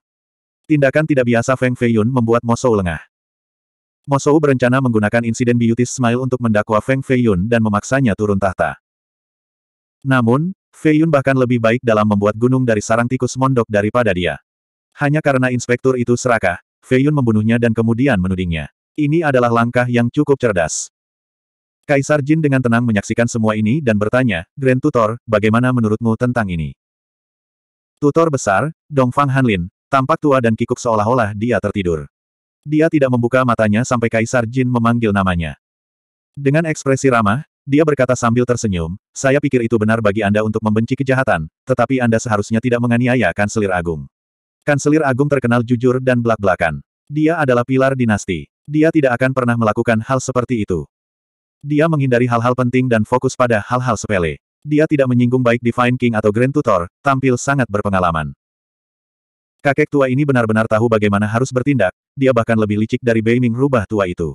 Tindakan tidak biasa Feng Feiyun membuat Mosou lengah. Mosou berencana menggunakan insiden Beauty Smile untuk mendakwa Feng Feiyun dan memaksanya turun tahta. Namun, Feiyun bahkan lebih baik dalam membuat gunung dari sarang tikus mondok daripada dia. Hanya karena inspektur itu serakah, Feiyun membunuhnya dan kemudian menudingnya. Ini adalah langkah yang cukup cerdas. Kaisar Jin dengan tenang menyaksikan semua ini dan bertanya, Grand Tutor, bagaimana menurutmu tentang ini? Tutor besar, Dongfang Hanlin, tampak tua dan kikuk seolah-olah dia tertidur. Dia tidak membuka matanya sampai Kaisar Jin memanggil namanya. Dengan ekspresi ramah, dia berkata sambil tersenyum, saya pikir itu benar bagi Anda untuk membenci kejahatan, tetapi Anda seharusnya tidak menganiaya Kanselir Agung. Kanselir Agung terkenal jujur dan belak-belakan. Dia adalah pilar dinasti. Dia tidak akan pernah melakukan hal seperti itu. Dia menghindari hal-hal penting dan fokus pada hal-hal sepele. Dia tidak menyinggung baik Divine King atau Grand Tutor, tampil sangat berpengalaman. Kakek tua ini benar-benar tahu bagaimana harus bertindak, dia bahkan lebih licik dari Beiming rubah tua itu.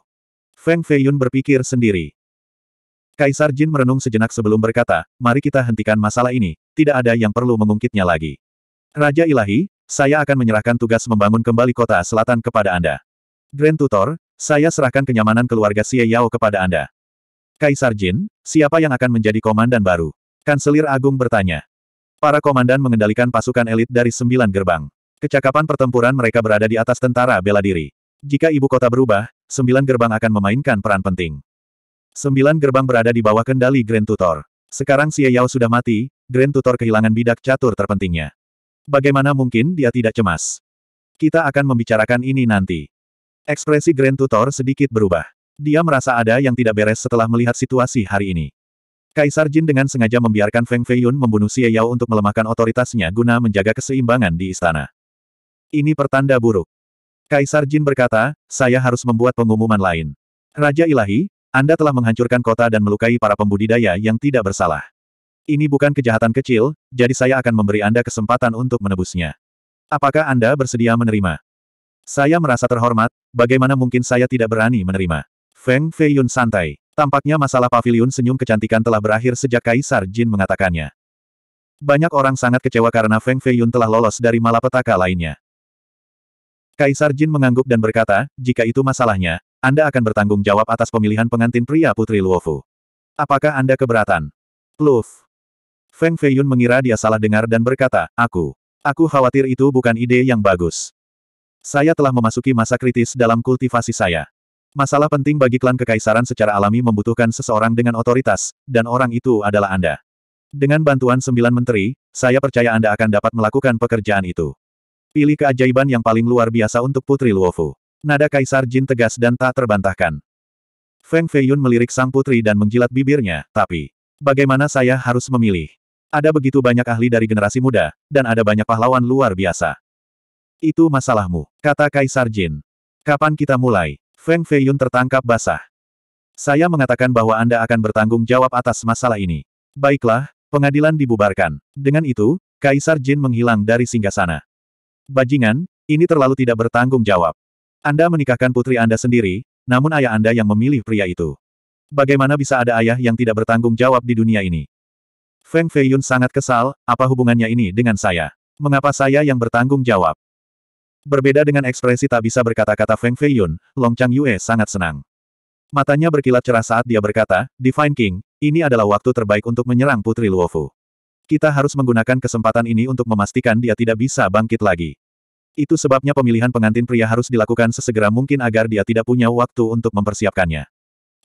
Feng Feiyun berpikir sendiri. Kaisar Jin merenung sejenak sebelum berkata, mari kita hentikan masalah ini, tidak ada yang perlu mengungkitnya lagi. Raja Ilahi, saya akan menyerahkan tugas membangun kembali kota selatan kepada Anda. Grand Tutor, saya serahkan kenyamanan keluarga Xie Yao kepada Anda. Kaisar Jin, siapa yang akan menjadi komandan baru? Kanselir Agung bertanya. Para komandan mengendalikan pasukan elit dari sembilan gerbang. Kecakapan pertempuran mereka berada di atas tentara bela diri. Jika ibu kota berubah, sembilan gerbang akan memainkan peran penting. Sembilan gerbang berada di bawah kendali Grand Tutor. Sekarang Xie Yao sudah mati, Grand Tutor kehilangan bidak catur terpentingnya. Bagaimana mungkin dia tidak cemas? Kita akan membicarakan ini nanti. Ekspresi Grand Tutor sedikit berubah. Dia merasa ada yang tidak beres setelah melihat situasi hari ini. Kaisar Jin dengan sengaja membiarkan Feng Feiyun membunuh Xie Yao untuk melemahkan otoritasnya guna menjaga keseimbangan di istana. Ini pertanda buruk. Kaisar Jin berkata, saya harus membuat pengumuman lain. Raja Ilahi, Anda telah menghancurkan kota dan melukai para pembudidaya yang tidak bersalah. Ini bukan kejahatan kecil, jadi saya akan memberi Anda kesempatan untuk menebusnya. Apakah Anda bersedia menerima? Saya merasa terhormat, bagaimana mungkin saya tidak berani menerima? Feng Feiyun santai. Tampaknya masalah pavilion senyum kecantikan telah berakhir sejak Kaisar Jin mengatakannya. Banyak orang sangat kecewa karena Feng Feiyun telah lolos dari malapetaka lainnya. Kaisar Jin mengangguk dan berkata, jika itu masalahnya, Anda akan bertanggung jawab atas pemilihan pengantin pria Putri Luofu. Apakah Anda keberatan? Luf. Feng Feiyun mengira dia salah dengar dan berkata, aku. Aku khawatir itu bukan ide yang bagus. Saya telah memasuki masa kritis dalam kultivasi saya. Masalah penting bagi klan kekaisaran secara alami membutuhkan seseorang dengan otoritas, dan orang itu adalah Anda. Dengan bantuan sembilan menteri, saya percaya Anda akan dapat melakukan pekerjaan itu. Pilih keajaiban yang paling luar biasa untuk Putri Luofu. Nada Kaisar Jin tegas dan tak terbantahkan. Feng Feiyun melirik sang putri dan menjilat bibirnya, tapi... Bagaimana saya harus memilih? Ada begitu banyak ahli dari generasi muda, dan ada banyak pahlawan luar biasa. Itu masalahmu, kata Kaisar Jin. Kapan kita mulai? Feng Feiyun tertangkap basah. Saya mengatakan bahwa Anda akan bertanggung jawab atas masalah ini. Baiklah, pengadilan dibubarkan. Dengan itu, Kaisar Jin menghilang dari singgasana. Bajingan, ini terlalu tidak bertanggung jawab. Anda menikahkan putri Anda sendiri, namun ayah Anda yang memilih pria itu. Bagaimana bisa ada ayah yang tidak bertanggung jawab di dunia ini? Feng Feiyun sangat kesal, apa hubungannya ini dengan saya? Mengapa saya yang bertanggung jawab? Berbeda dengan ekspresi tak bisa berkata-kata Feng Feiyun, Long Chang Yue sangat senang. Matanya berkilat cerah saat dia berkata, Divine King, ini adalah waktu terbaik untuk menyerang Putri Luofu. Kita harus menggunakan kesempatan ini untuk memastikan dia tidak bisa bangkit lagi. Itu sebabnya pemilihan pengantin pria harus dilakukan sesegera mungkin agar dia tidak punya waktu untuk mempersiapkannya.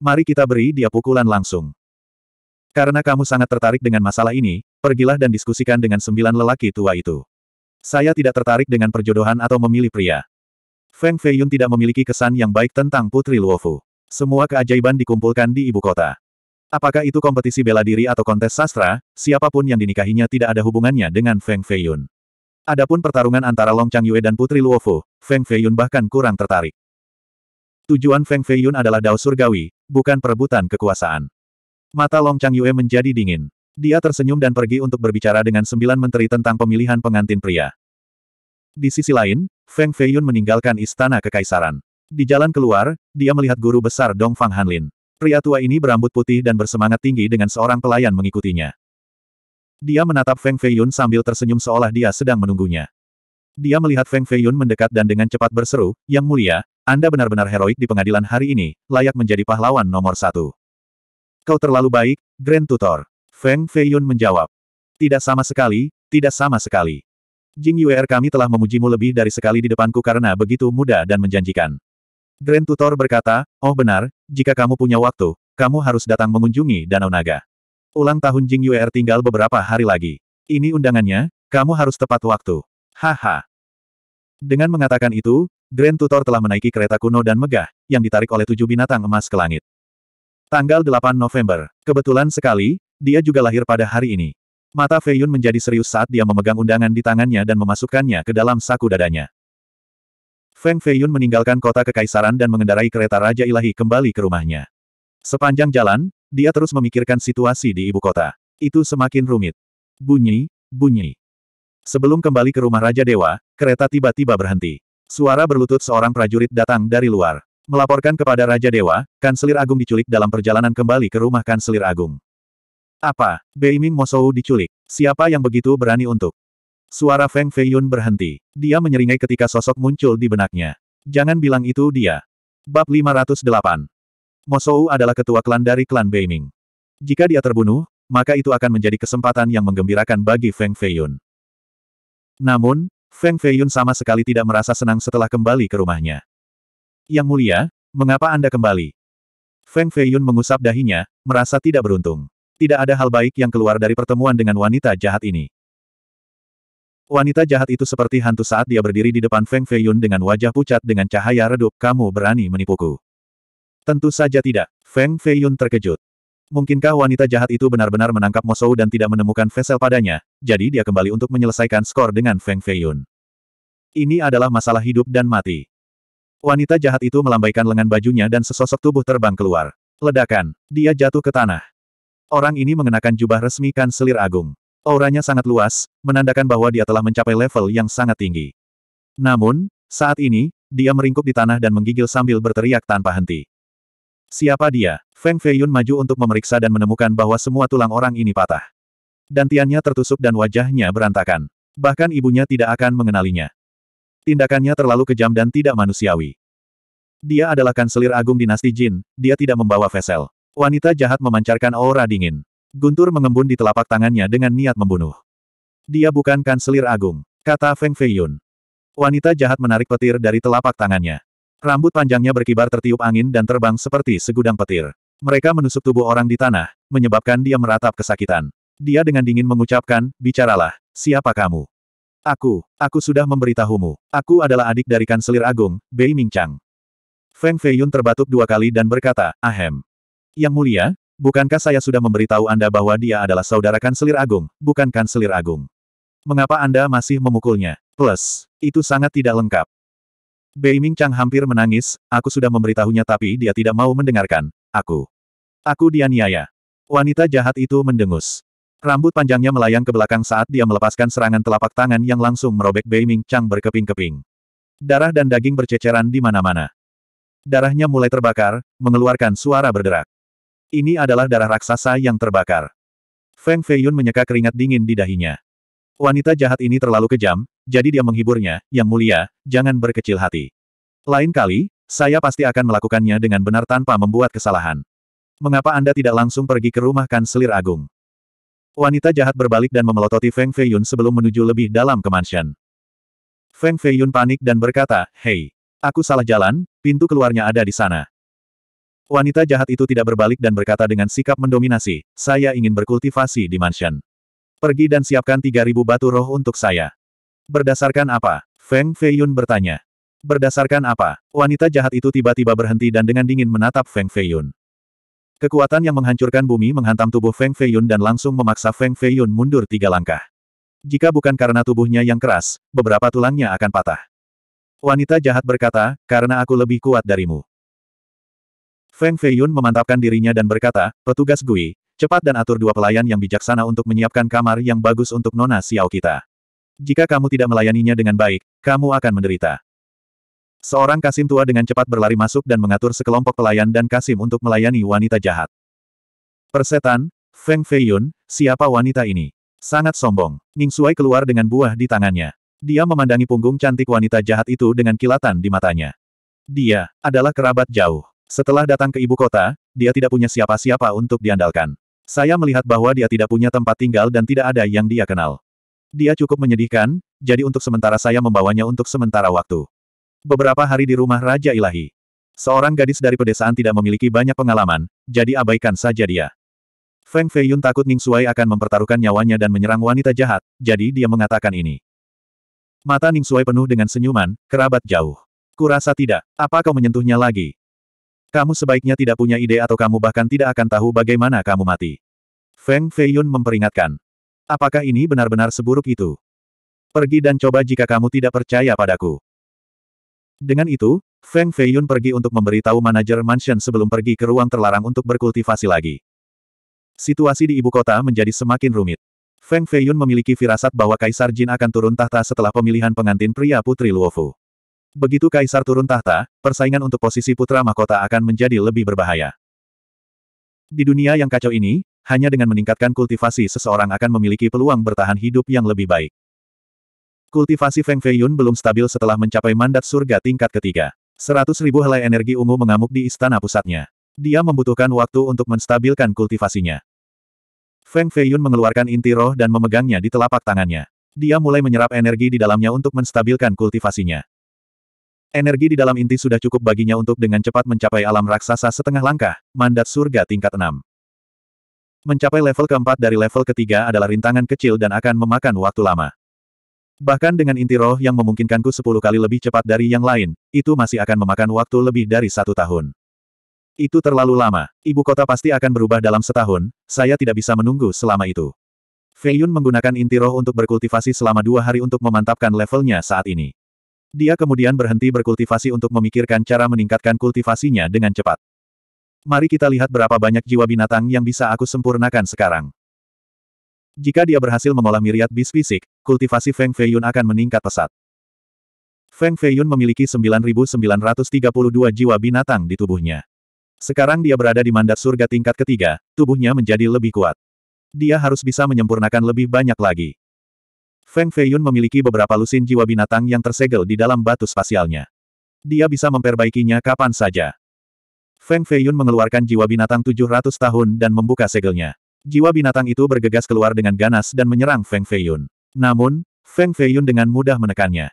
Mari kita beri dia pukulan langsung. Karena kamu sangat tertarik dengan masalah ini, pergilah dan diskusikan dengan sembilan lelaki tua itu. Saya tidak tertarik dengan perjodohan atau memilih pria. Feng Feiyun tidak memiliki kesan yang baik tentang Putri Luofu. Semua keajaiban dikumpulkan di ibu kota. Apakah itu kompetisi bela diri atau kontes sastra, siapa pun yang dinikahinya tidak ada hubungannya dengan Feng Feiyun. Adapun pertarungan antara Long Changyue dan Putri Luofu, Feng Feiyun bahkan kurang tertarik. Tujuan Feng Feiyun adalah dao surgawi, bukan perebutan kekuasaan. Mata Long Changyue menjadi dingin. Dia tersenyum dan pergi untuk berbicara dengan sembilan menteri tentang pemilihan pengantin pria. Di sisi lain, Feng Feiyun meninggalkan istana kekaisaran. Di jalan keluar, dia melihat guru besar Dong Fang Hanlin. Pria tua ini berambut putih dan bersemangat tinggi dengan seorang pelayan mengikutinya. Dia menatap Feng Feiyun sambil tersenyum seolah dia sedang menunggunya. Dia melihat Feng Feiyun mendekat dan dengan cepat berseru, Yang mulia, anda benar-benar heroik di pengadilan hari ini, layak menjadi pahlawan nomor satu. Kau terlalu baik, Grand Tutor. Feng Feiyun menjawab. Tidak sama sekali, tidak sama sekali. Jing Yuer kami telah memujimu lebih dari sekali di depanku karena begitu muda dan menjanjikan. Grand Tutor berkata, oh benar, jika kamu punya waktu, kamu harus datang mengunjungi Danau Naga. Ulang tahun Jing Yuer tinggal beberapa hari lagi. Ini undangannya, kamu harus tepat waktu. Haha. Dengan mengatakan itu, Grand Tutor telah menaiki kereta kuno dan megah, yang ditarik oleh tujuh binatang emas ke langit. Tanggal 8 November. Kebetulan sekali, dia juga lahir pada hari ini. Mata Fei Yun menjadi serius saat dia memegang undangan di tangannya dan memasukkannya ke dalam saku dadanya. Feng Fei Yun meninggalkan kota kekaisaran dan mengendarai kereta Raja Ilahi kembali ke rumahnya. Sepanjang jalan, dia terus memikirkan situasi di ibu kota. Itu semakin rumit. Bunyi, bunyi. Sebelum kembali ke rumah Raja Dewa, kereta tiba-tiba berhenti. Suara berlutut seorang prajurit datang dari luar. Melaporkan kepada Raja Dewa, Kanselir Agung diculik dalam perjalanan kembali ke rumah Kanselir Agung. Apa? Beiming Mosou diculik. Siapa yang begitu berani untuk? Suara Feng Feiyun berhenti. Dia menyeringai ketika sosok muncul di benaknya. Jangan bilang itu dia. Bab 508. Mosou adalah ketua klan dari klan Beiming. Jika dia terbunuh, maka itu akan menjadi kesempatan yang menggembirakan bagi Feng Feiyun. Namun, Feng Feiyun sama sekali tidak merasa senang setelah kembali ke rumahnya. Yang mulia, mengapa Anda kembali? Feng Feiyun mengusap dahinya, merasa tidak beruntung. Tidak ada hal baik yang keluar dari pertemuan dengan wanita jahat ini. Wanita jahat itu seperti hantu saat dia berdiri di depan Feng Feiyun dengan wajah pucat dengan cahaya redup, kamu berani menipuku. Tentu saja tidak. Feng Feiyun terkejut. Mungkinkah wanita jahat itu benar-benar menangkap Mosou dan tidak menemukan vessel padanya, jadi dia kembali untuk menyelesaikan skor dengan Feng Feiyun. Ini adalah masalah hidup dan mati. Wanita jahat itu melambaikan lengan bajunya dan sesosok tubuh terbang keluar. Ledakan. Dia jatuh ke tanah. Orang ini mengenakan jubah resmi Kanselir Agung. Auranya sangat luas, menandakan bahwa dia telah mencapai level yang sangat tinggi. Namun, saat ini, dia meringkuk di tanah dan menggigil sambil berteriak tanpa henti. Siapa dia? Feng Feiyun maju untuk memeriksa dan menemukan bahwa semua tulang orang ini patah. Dantiannya tertusuk dan wajahnya berantakan. Bahkan ibunya tidak akan mengenalinya. Tindakannya terlalu kejam dan tidak manusiawi. Dia adalah kanselir agung dinasti Jin, dia tidak membawa vesel. Wanita jahat memancarkan aura dingin. Guntur mengembun di telapak tangannya dengan niat membunuh. Dia bukan kanselir agung, kata Feng Feiyun. Wanita jahat menarik petir dari telapak tangannya. Rambut panjangnya berkibar tertiup angin dan terbang seperti segudang petir. Mereka menusuk tubuh orang di tanah, menyebabkan dia meratap kesakitan. Dia dengan dingin mengucapkan, bicaralah, siapa kamu? Aku, aku sudah memberitahumu. Aku adalah adik dari Kanselir Agung, Bei Mingchang. Feng Feiyun terbatuk dua kali dan berkata, ahem. Yang mulia, bukankah saya sudah memberitahu Anda bahwa dia adalah saudara Kanselir Agung, bukan Kanselir Agung? Mengapa Anda masih memukulnya? Plus, itu sangat tidak lengkap. Bei Ming Chang hampir menangis, aku sudah memberitahunya tapi dia tidak mau mendengarkan. Aku. Aku dianiaya. Wanita jahat itu mendengus. Rambut panjangnya melayang ke belakang saat dia melepaskan serangan telapak tangan yang langsung merobek Bei Ming Chang berkeping-keping. Darah dan daging berceceran di mana-mana. Darahnya mulai terbakar, mengeluarkan suara berderak. Ini adalah darah raksasa yang terbakar. Feng Feiyun menyeka keringat dingin di dahinya. Wanita jahat ini terlalu kejam, jadi dia menghiburnya, Yang Mulia, jangan berkecil hati. Lain kali, saya pasti akan melakukannya dengan benar tanpa membuat kesalahan. Mengapa Anda tidak langsung pergi ke rumah kanselir agung? Wanita jahat berbalik dan memelototi Feng Feiyun sebelum menuju lebih dalam ke mansion. Feng Feiyun panik dan berkata, Hei, aku salah jalan, pintu keluarnya ada di sana. Wanita jahat itu tidak berbalik dan berkata dengan sikap mendominasi, saya ingin berkultivasi di mansion. Pergi dan siapkan 3000 batu roh untuk saya. Berdasarkan apa? Feng Feiyun bertanya. Berdasarkan apa? Wanita jahat itu tiba-tiba berhenti dan dengan dingin menatap Feng Feiyun. Kekuatan yang menghancurkan bumi menghantam tubuh Feng Feiyun dan langsung memaksa Feng Feiyun mundur tiga langkah. Jika bukan karena tubuhnya yang keras, beberapa tulangnya akan patah. Wanita jahat berkata, karena aku lebih kuat darimu. Feng Feiyun memantapkan dirinya dan berkata, petugas Gui, cepat dan atur dua pelayan yang bijaksana untuk menyiapkan kamar yang bagus untuk Nona Xiao kita. Jika kamu tidak melayaninya dengan baik, kamu akan menderita. Seorang Kasim tua dengan cepat berlari masuk dan mengatur sekelompok pelayan dan Kasim untuk melayani wanita jahat. Persetan, Feng Feiyun, siapa wanita ini? Sangat sombong. Ning Shuai keluar dengan buah di tangannya. Dia memandangi punggung cantik wanita jahat itu dengan kilatan di matanya. Dia adalah kerabat jauh. Setelah datang ke ibu kota, dia tidak punya siapa-siapa untuk diandalkan. Saya melihat bahwa dia tidak punya tempat tinggal dan tidak ada yang dia kenal. Dia cukup menyedihkan, jadi untuk sementara saya membawanya untuk sementara waktu. Beberapa hari di rumah Raja Ilahi. Seorang gadis dari pedesaan tidak memiliki banyak pengalaman, jadi abaikan saja dia. Feng Feiyun takut Ning Shuai akan mempertaruhkan nyawanya dan menyerang wanita jahat, jadi dia mengatakan ini. Mata Ning Shuai penuh dengan senyuman, kerabat jauh. Kurasa tidak, apa kau menyentuhnya lagi? Kamu sebaiknya tidak punya ide atau kamu bahkan tidak akan tahu bagaimana kamu mati. Feng Feiyun memperingatkan. Apakah ini benar-benar seburuk itu? Pergi dan coba jika kamu tidak percaya padaku. Dengan itu, Feng Feiyun pergi untuk memberitahu manajer mansion sebelum pergi ke ruang terlarang untuk berkultivasi lagi. Situasi di ibu kota menjadi semakin rumit. Feng Feiyun memiliki firasat bahwa Kaisar Jin akan turun tahta setelah pemilihan pengantin pria Putri Luofu. Begitu Kaisar turun tahta, persaingan untuk posisi putra mahkota akan menjadi lebih berbahaya. Di dunia yang kacau ini, hanya dengan meningkatkan kultivasi seseorang akan memiliki peluang bertahan hidup yang lebih baik. Kultivasi Feng Feiyun belum stabil setelah mencapai mandat surga tingkat ketiga. Seratus ribu helai energi ungu mengamuk di istana pusatnya. Dia membutuhkan waktu untuk menstabilkan kultivasinya. Feng Feiyun mengeluarkan inti roh dan memegangnya di telapak tangannya. Dia mulai menyerap energi di dalamnya untuk menstabilkan kultivasinya. Energi di dalam inti sudah cukup baginya untuk dengan cepat mencapai alam raksasa setengah langkah, mandat surga tingkat enam. Mencapai level keempat dari level ketiga adalah rintangan kecil dan akan memakan waktu lama. Bahkan dengan inti roh yang memungkinkanku sepuluh kali lebih cepat dari yang lain, itu masih akan memakan waktu lebih dari satu tahun. Itu terlalu lama. Ibu kota pasti akan berubah dalam setahun, saya tidak bisa menunggu selama itu. Fei Yun menggunakan inti roh untuk berkultivasi selama dua hari untuk memantapkan levelnya saat ini. Dia kemudian berhenti berkultivasi untuk memikirkan cara meningkatkan kultivasinya dengan cepat. Mari kita lihat berapa banyak jiwa binatang yang bisa aku sempurnakan sekarang. Jika dia berhasil mengolah miriat bis fisik, kultivasi Feng Feiyun akan meningkat pesat. Feng Feiyun memiliki 9.932 jiwa binatang di tubuhnya. Sekarang dia berada di mandat surga tingkat ketiga, tubuhnya menjadi lebih kuat. Dia harus bisa menyempurnakan lebih banyak lagi. Feng Feiyun memiliki beberapa lusin jiwa binatang yang tersegel di dalam batu spasialnya. Dia bisa memperbaikinya kapan saja. Feng Feiyun mengeluarkan jiwa binatang 700 tahun dan membuka segelnya. Jiwa binatang itu bergegas keluar dengan ganas dan menyerang Feng Feiyun. Namun, Feng Feiyun dengan mudah menekannya.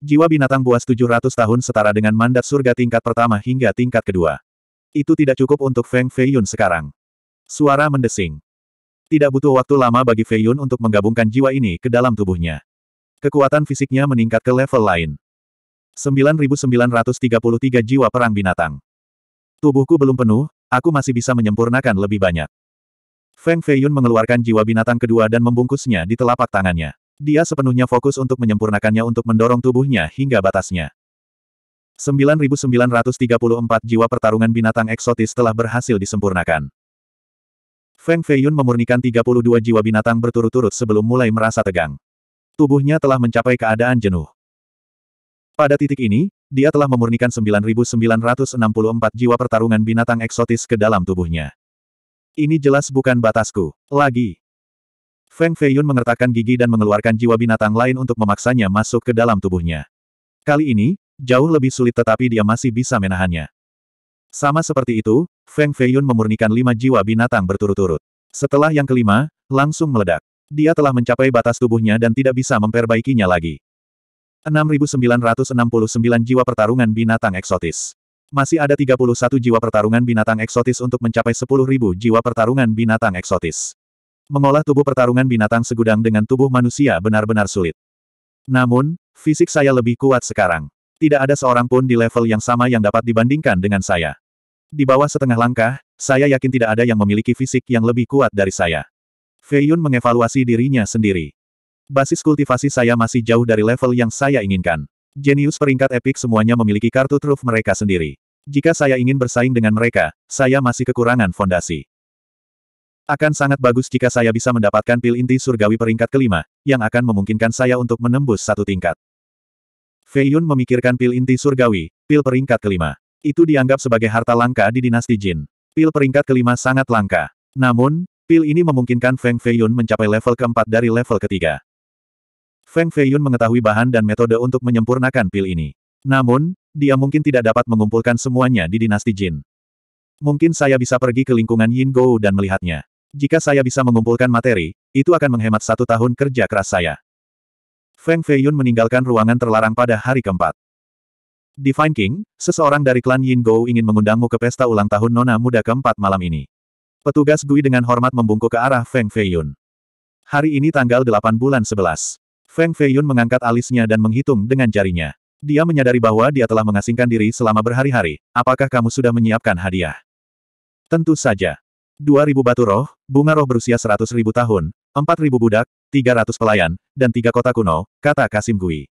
Jiwa binatang buas 700 tahun setara dengan mandat surga tingkat pertama hingga tingkat kedua. Itu tidak cukup untuk Feng Feiyun sekarang. Suara mendesing. Tidak butuh waktu lama bagi Feiyun untuk menggabungkan jiwa ini ke dalam tubuhnya. Kekuatan fisiknya meningkat ke level lain. 9.933 jiwa perang binatang. Tubuhku belum penuh, aku masih bisa menyempurnakan lebih banyak. Feng Feiyun mengeluarkan jiwa binatang kedua dan membungkusnya di telapak tangannya. Dia sepenuhnya fokus untuk menyempurnakannya untuk mendorong tubuhnya hingga batasnya. 9.934 jiwa pertarungan binatang eksotis telah berhasil disempurnakan. Feng Feiyun memurnikan 32 jiwa binatang berturut-turut sebelum mulai merasa tegang. Tubuhnya telah mencapai keadaan jenuh. Pada titik ini, dia telah memurnikan 9.964 jiwa pertarungan binatang eksotis ke dalam tubuhnya. Ini jelas bukan batasku. Lagi. Feng Feiyun mengertakkan gigi dan mengeluarkan jiwa binatang lain untuk memaksanya masuk ke dalam tubuhnya. Kali ini, jauh lebih sulit tetapi dia masih bisa menahannya. Sama seperti itu, Feng Feiyun memurnikan lima jiwa binatang berturut-turut. Setelah yang kelima, langsung meledak. Dia telah mencapai batas tubuhnya dan tidak bisa memperbaikinya lagi. 6.969 jiwa pertarungan binatang eksotis. Masih ada 31 jiwa pertarungan binatang eksotis untuk mencapai 10.000 jiwa pertarungan binatang eksotis. Mengolah tubuh pertarungan binatang segudang dengan tubuh manusia benar-benar sulit. Namun, fisik saya lebih kuat sekarang. Tidak ada seorang pun di level yang sama yang dapat dibandingkan dengan saya. Di bawah setengah langkah, saya yakin tidak ada yang memiliki fisik yang lebih kuat dari saya. Fei Yun mengevaluasi dirinya sendiri. Basis kultivasi saya masih jauh dari level yang saya inginkan. Jenius peringkat epik semuanya memiliki kartu truf mereka sendiri. Jika saya ingin bersaing dengan mereka, saya masih kekurangan fondasi. Akan sangat bagus jika saya bisa mendapatkan pil inti surgawi peringkat kelima, yang akan memungkinkan saya untuk menembus satu tingkat. Fei Yun memikirkan pil inti surgawi, pil peringkat kelima. Itu dianggap sebagai harta langka di dinasti Jin. Pil peringkat kelima sangat langka. Namun, pil ini memungkinkan Feng Fei Yun mencapai level keempat dari level ketiga. Feng Fei Yun mengetahui bahan dan metode untuk menyempurnakan pil ini. Namun, dia mungkin tidak dapat mengumpulkan semuanya di dinasti Jin. Mungkin saya bisa pergi ke lingkungan Yin Gou dan melihatnya. Jika saya bisa mengumpulkan materi, itu akan menghemat satu tahun kerja keras saya. Feng Fei Yun meninggalkan ruangan terlarang pada hari keempat. Divine King, seseorang dari klan Yin Gou ingin mengundangmu ke pesta ulang tahun Nona muda keempat malam ini. Petugas Gui dengan hormat membungkuk ke arah Feng Fei Yun. Hari ini tanggal 8 bulan 11. Feng Fei Yun mengangkat alisnya dan menghitung dengan jarinya. Dia menyadari bahwa dia telah mengasingkan diri selama berhari-hari. Apakah kamu sudah menyiapkan hadiah? Tentu saja. 2000 batu roh, bunga roh berusia 100 ribu tahun, 4000 budak, 300 pelayan, dan tiga kota kuno, kata Kasim Gui.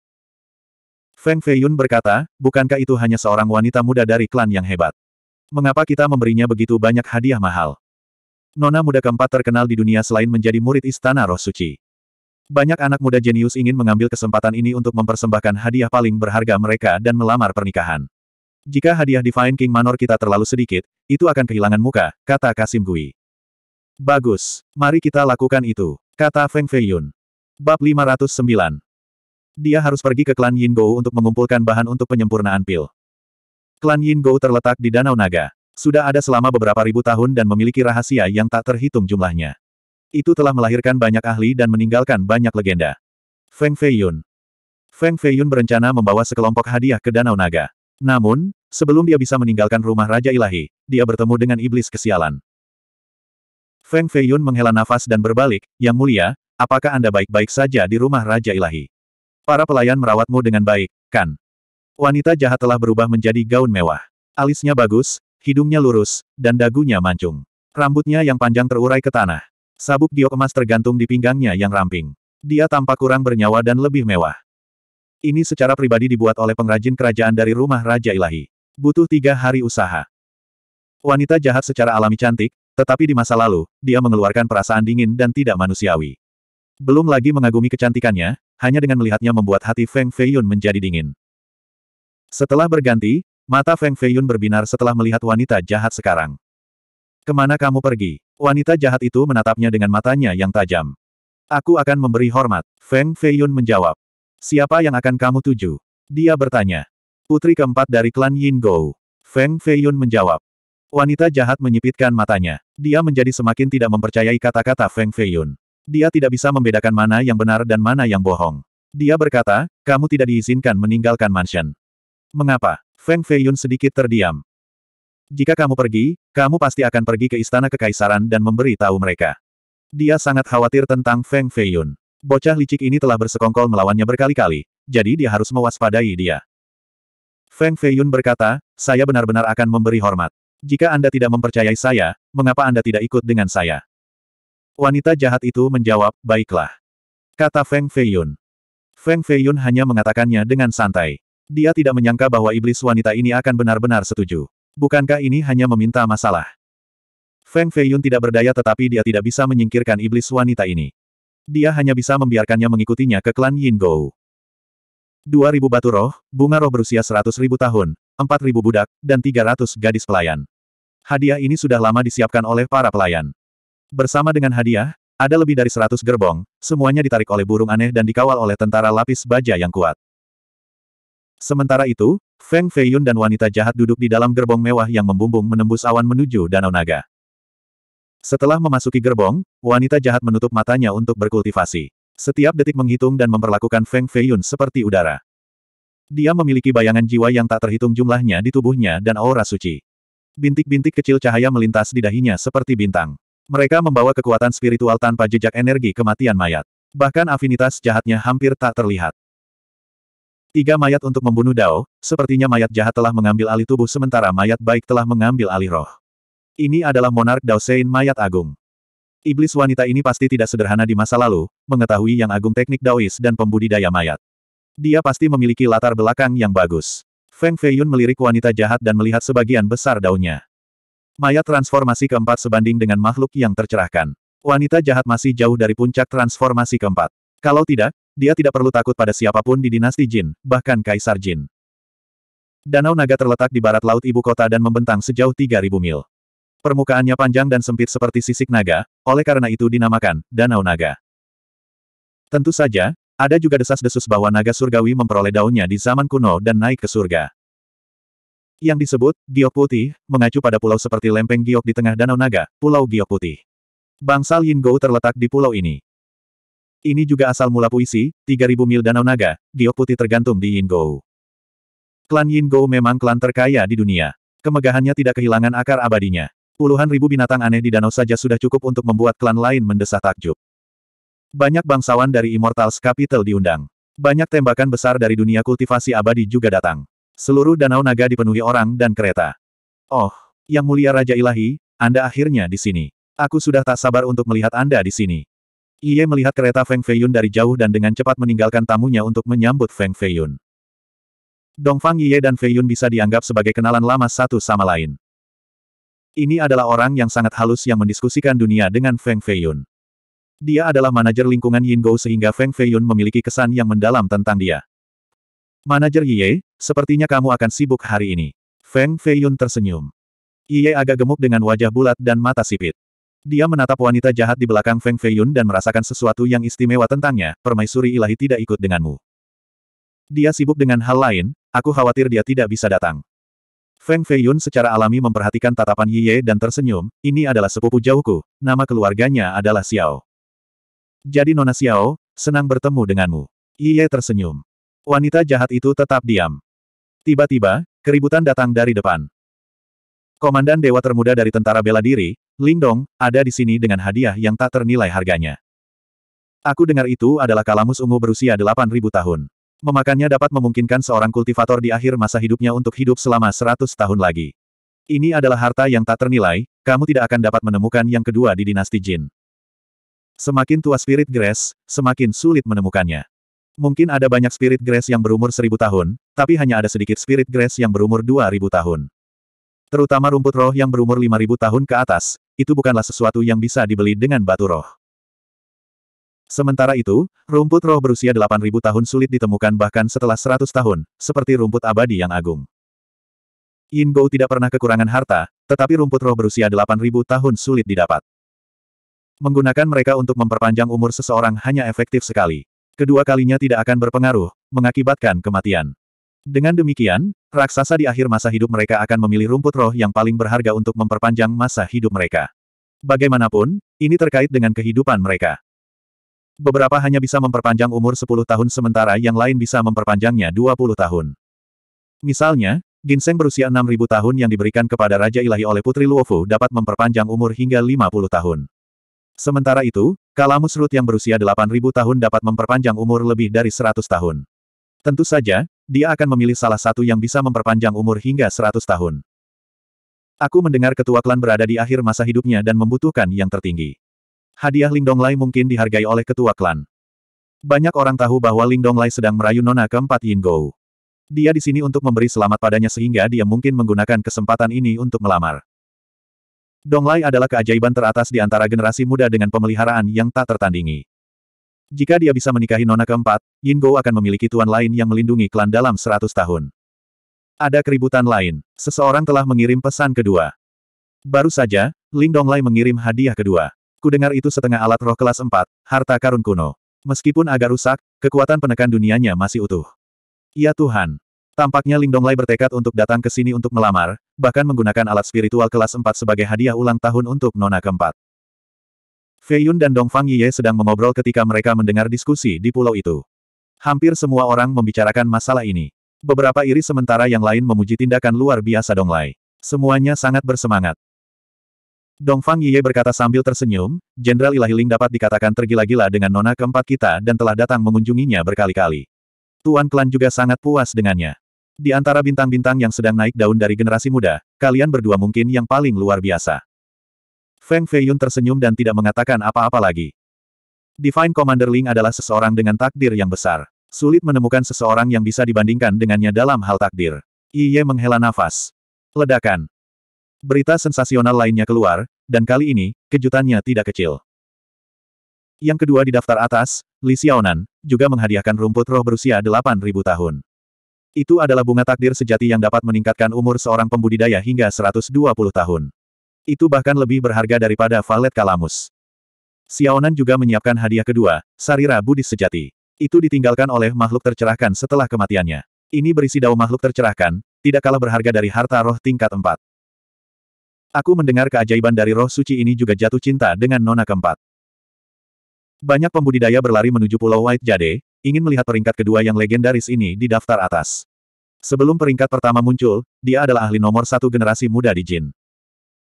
Feng Fei Yun berkata, bukankah itu hanya seorang wanita muda dari klan yang hebat? Mengapa kita memberinya begitu banyak hadiah mahal? Nona muda keempat terkenal di dunia selain menjadi murid istana roh suci. Banyak anak muda jenius ingin mengambil kesempatan ini untuk mempersembahkan hadiah paling berharga mereka dan melamar pernikahan. Jika hadiah Divine King Manor kita terlalu sedikit, itu akan kehilangan muka, kata Kasim Gui. Bagus, mari kita lakukan itu, kata Feng Fei Yun. Bab 509 Dia harus pergi ke klan Yin Gou untuk mengumpulkan bahan untuk penyempurnaan pil. Klan Yin Gou terletak di Danau Naga. Sudah ada selama beberapa ribu tahun dan memiliki rahasia yang tak terhitung jumlahnya. Itu telah melahirkan banyak ahli dan meninggalkan banyak legenda. Feng Fei Yun Feng Fei Yun berencana membawa sekelompok hadiah ke Danau Naga. Namun, sebelum dia bisa meninggalkan rumah Raja Ilahi, dia bertemu dengan iblis kesialan. Feng Fei Yun menghela nafas dan berbalik, Yang mulia, apakah Anda baik-baik saja di rumah Raja Ilahi? Para pelayan merawatmu dengan baik, kan? Wanita jahat telah berubah menjadi gaun mewah. Alisnya bagus, hidungnya lurus, dan dagunya mancung. Rambutnya yang panjang terurai ke tanah. Sabuk giok emas tergantung di pinggangnya yang ramping. Dia tampak kurang bernyawa dan lebih mewah. Ini secara pribadi dibuat oleh pengrajin kerajaan dari rumah Raja Ilahi. Butuh tiga hari usaha. Wanita jahat secara alami cantik, tetapi di masa lalu, dia mengeluarkan perasaan dingin dan tidak manusiawi. Belum lagi mengagumi kecantikannya, hanya dengan melihatnya membuat hati Feng Feiyun menjadi dingin. Setelah berganti, mata Feng Feiyun berbinar setelah melihat wanita jahat sekarang. Ke mana kamu pergi? Wanita jahat itu menatapnya dengan matanya yang tajam. Aku akan memberi hormat. Feng Feiyun menjawab. Siapa yang akan kamu tuju? Dia bertanya. Putri keempat dari klan Yin Gou. Feng Feiyun menjawab. Wanita jahat menyipitkan matanya. Dia menjadi semakin tidak mempercayai kata-kata Feng Feiyun. Dia tidak bisa membedakan mana yang benar dan mana yang bohong. Dia berkata, kamu tidak diizinkan meninggalkan mansion. Mengapa? Feng Feiyun sedikit terdiam. Jika kamu pergi, kamu pasti akan pergi ke istana kekaisaran dan memberi tahu mereka. Dia sangat khawatir tentang Feng Feiyun. Bocah licik ini telah bersekongkol melawannya berkali-kali, jadi dia harus mewaspadai dia. Feng Feiyun berkata, saya benar-benar akan memberi hormat. Jika Anda tidak mempercayai saya, mengapa Anda tidak ikut dengan saya? Wanita jahat itu menjawab, baiklah. Kata Feng Feiyun. Feng Feiyun hanya mengatakannya dengan santai. Dia tidak menyangka bahwa iblis wanita ini akan benar-benar setuju. Bukankah ini hanya meminta masalah? Feng Feiyun tidak berdaya tetapi dia tidak bisa menyingkirkan iblis wanita ini. Dia hanya bisa membiarkannya mengikutinya ke klan Yin Gou. 2000 batu roh, bunga roh berusia 100 ribu tahun, 4000 budak, dan 300 gadis pelayan. Hadiah ini sudah lama disiapkan oleh para pelayan. Bersama dengan hadiah, ada lebih dari 100 gerbong, semuanya ditarik oleh burung aneh dan dikawal oleh tentara lapis baja yang kuat. Sementara itu, Feng Feiyun dan wanita jahat duduk di dalam gerbong mewah yang membumbung menembus awan menuju Danau Naga. Setelah memasuki gerbong, wanita jahat menutup matanya untuk berkultivasi. Setiap detik menghitung dan memperlakukan Feng Feiyun seperti udara. Dia memiliki bayangan jiwa yang tak terhitung jumlahnya di tubuhnya dan aura suci. Bintik-bintik kecil cahaya melintas di dahinya seperti bintang. Mereka membawa kekuatan spiritual tanpa jejak energi kematian mayat. Bahkan afinitas jahatnya hampir tak terlihat. Tiga mayat untuk membunuh Dao, sepertinya mayat jahat telah mengambil alih tubuh sementara mayat baik telah mengambil alih roh. Ini adalah monark Dao Sein mayat agung. Iblis wanita ini pasti tidak sederhana di masa lalu, mengetahui yang agung teknik Daois dan pembudidaya mayat. Dia pasti memiliki latar belakang yang bagus. Feng Feiyun melirik wanita jahat dan melihat sebagian besar daunnya. Mayat transformasi keempat sebanding dengan makhluk yang tercerahkan. Wanita jahat masih jauh dari puncak transformasi keempat. Kalau tidak, dia tidak perlu takut pada siapa pun di dinasti Jin, bahkan Kaisar Jin. Danau Naga terletak di barat laut ibu kota dan membentang sejauh 3.000 mil. Permukaannya panjang dan sempit seperti sisik naga, oleh karena itu dinamakan Danau Naga. Tentu saja, ada juga desas-desus bahwa naga surgawi memperoleh daunnya di zaman kuno dan naik ke surga. Yang disebut, Giok Putih, mengacu pada pulau seperti lempeng Giok di tengah Danau Naga, Pulau Giok Putih. Bangsal Yinggo terletak di pulau ini. Ini juga asal mula puisi, 3000 mil Danau Naga, Giok Putih tergantung di Yinggo. Klan Yinggo memang klan terkaya di dunia. Kemegahannya tidak kehilangan akar abadinya. Puluhan ribu binatang aneh di danau saja sudah cukup untuk membuat klan lain mendesah takjub. Banyak bangsawan dari Immortals Capital diundang. Banyak tembakan besar dari dunia kultivasi abadi juga datang. Seluruh danau naga dipenuhi orang dan kereta. Oh, Yang Mulia Raja Ilahi, Anda akhirnya di sini. Aku sudah tak sabar untuk melihat Anda di sini. Iye melihat kereta Feng Feiyun dari jauh dan dengan cepat meninggalkan tamunya untuk menyambut Feng Feiyun. Dongfang Iye dan Feiyun bisa dianggap sebagai kenalan lama satu sama lain. Ini adalah orang yang sangat halus yang mendiskusikan dunia dengan Feng Feiyun. Dia adalah manajer lingkungan Yinggo sehingga Feng Feiyun memiliki kesan yang mendalam tentang dia. Manajer Ye, sepertinya kamu akan sibuk hari ini. Feng Feiyun tersenyum. Ye agak gemuk dengan wajah bulat dan mata sipit. Dia menatap wanita jahat di belakang Feng Feiyun dan merasakan sesuatu yang istimewa tentangnya, permaisuri ilahi tidak ikut denganmu. Dia sibuk dengan hal lain, aku khawatir dia tidak bisa datang. Feng Feiyun secara alami memperhatikan tatapan Ye dan tersenyum, ini adalah sepupu jauhku, nama keluarganya adalah Xiao. Jadi Nona Xiao, senang bertemu denganmu. Iye tersenyum. Wanita jahat itu tetap diam. Tiba-tiba, keributan datang dari depan. Komandan Dewa Termuda dari Tentara Bela Diri, Lingdong, ada di sini dengan hadiah yang tak ternilai harganya. Aku dengar itu adalah kalamus ungu berusia 8.000 tahun. Memakannya dapat memungkinkan seorang kultivator di akhir masa hidupnya untuk hidup selama 100 tahun lagi. Ini adalah harta yang tak ternilai, kamu tidak akan dapat menemukan yang kedua di dinasti Jin. Semakin tua Spirit Grass, semakin sulit menemukannya. Mungkin ada banyak Spirit Grass yang berumur seribu tahun, tapi hanya ada sedikit Spirit Grass yang berumur dua ribu tahun. Terutama rumput roh yang berumur lima ribu tahun ke atas, itu bukanlah sesuatu yang bisa dibeli dengan batu roh. Sementara itu, rumput roh berusia delapan ribu tahun sulit ditemukan bahkan setelah seratus tahun, seperti rumput abadi yang agung. Yin Go tidak pernah kekurangan harta, tetapi rumput roh berusia delapan ribu tahun sulit didapat. Menggunakan mereka untuk memperpanjang umur seseorang hanya efektif sekali. Kedua kalinya tidak akan berpengaruh, mengakibatkan kematian. Dengan demikian, raksasa di akhir masa hidup mereka akan memilih rumput roh yang paling berharga untuk memperpanjang masa hidup mereka. Bagaimanapun, ini terkait dengan kehidupan mereka. Beberapa hanya bisa memperpanjang umur 10 tahun sementara yang lain bisa memperpanjangnya 20 tahun. Misalnya, ginseng berusia 6.000 tahun yang diberikan kepada Raja Ilahi oleh Putri Luofu dapat memperpanjang umur hingga 50 tahun. Sementara itu, Kalamus Root yang berusia 8.000 tahun dapat memperpanjang umur lebih dari 100 tahun. Tentu saja, dia akan memilih salah satu yang bisa memperpanjang umur hingga 100 tahun. Aku mendengar ketua klan berada di akhir masa hidupnya dan membutuhkan yang tertinggi. Hadiah Ling Donglai mungkin dihargai oleh ketua klan. Banyak orang tahu bahwa Ling Donglai sedang merayu nona keempat Yin Gou. Dia di sini untuk memberi selamat padanya sehingga dia mungkin menggunakan kesempatan ini untuk melamar. Donglai adalah keajaiban teratas di antara generasi muda dengan pemeliharaan yang tak tertandingi. Jika dia bisa menikahi nona keempat, Yin Go akan memiliki tuan lain yang melindungi klan dalam seratus tahun. Ada keributan lain. Seseorang telah mengirim pesan kedua. Baru saja, Ling Donglai mengirim hadiah kedua. Kudengar itu setengah alat roh kelas 4, harta karun kuno. Meskipun agak rusak, kekuatan penekan dunianya masih utuh. Ya Tuhan, Tampaknya Ling Donglai bertekad untuk datang ke sini untuk melamar, bahkan menggunakan alat spiritual kelas 4 sebagai hadiah ulang tahun untuk nona keempat. Fei Yun dan Dong Fang Yie sedang mengobrol ketika mereka mendengar diskusi di pulau itu. Hampir semua orang membicarakan masalah ini. Beberapa iri sementara yang lain memuji tindakan luar biasa Dong Lai. Semuanya sangat bersemangat. Dong Fang Yiye berkata sambil tersenyum, Jenderal Ilahi Ling dapat dikatakan tergila-gila dengan nona keempat kita dan telah datang mengunjunginya berkali-kali. Tuan Klan juga sangat puas dengannya. Di antara bintang-bintang yang sedang naik daun dari generasi muda, kalian berdua mungkin yang paling luar biasa. Feng Feiyun tersenyum dan tidak mengatakan apa-apa lagi. Divine Commander Ling adalah seseorang dengan takdir yang besar. Sulit menemukan seseorang yang bisa dibandingkan dengannya dalam hal takdir. Iye menghela nafas. Ledakan. Berita sensasional lainnya keluar, dan kali ini, kejutannya tidak kecil. Yang kedua di daftar atas, Li Xiaonan, juga menghadiahkan rumput roh berusia 8.000 tahun. Itu adalah bunga takdir sejati yang dapat meningkatkan umur seorang pembudidaya hingga 120 tahun. Itu bahkan lebih berharga daripada valet kalamus. Xiaonan juga menyiapkan hadiah kedua, Sarira Budis sejati. Itu ditinggalkan oleh makhluk tercerahkan setelah kematiannya. Ini berisi daun makhluk tercerahkan, tidak kalah berharga dari harta roh tingkat empat. Aku mendengar keajaiban dari roh suci ini juga jatuh cinta dengan nona keempat. Banyak pembudidaya berlari menuju Pulau White Jade, ingin melihat peringkat kedua yang legendaris ini di daftar atas. Sebelum peringkat pertama muncul, dia adalah ahli nomor satu generasi muda di Jin.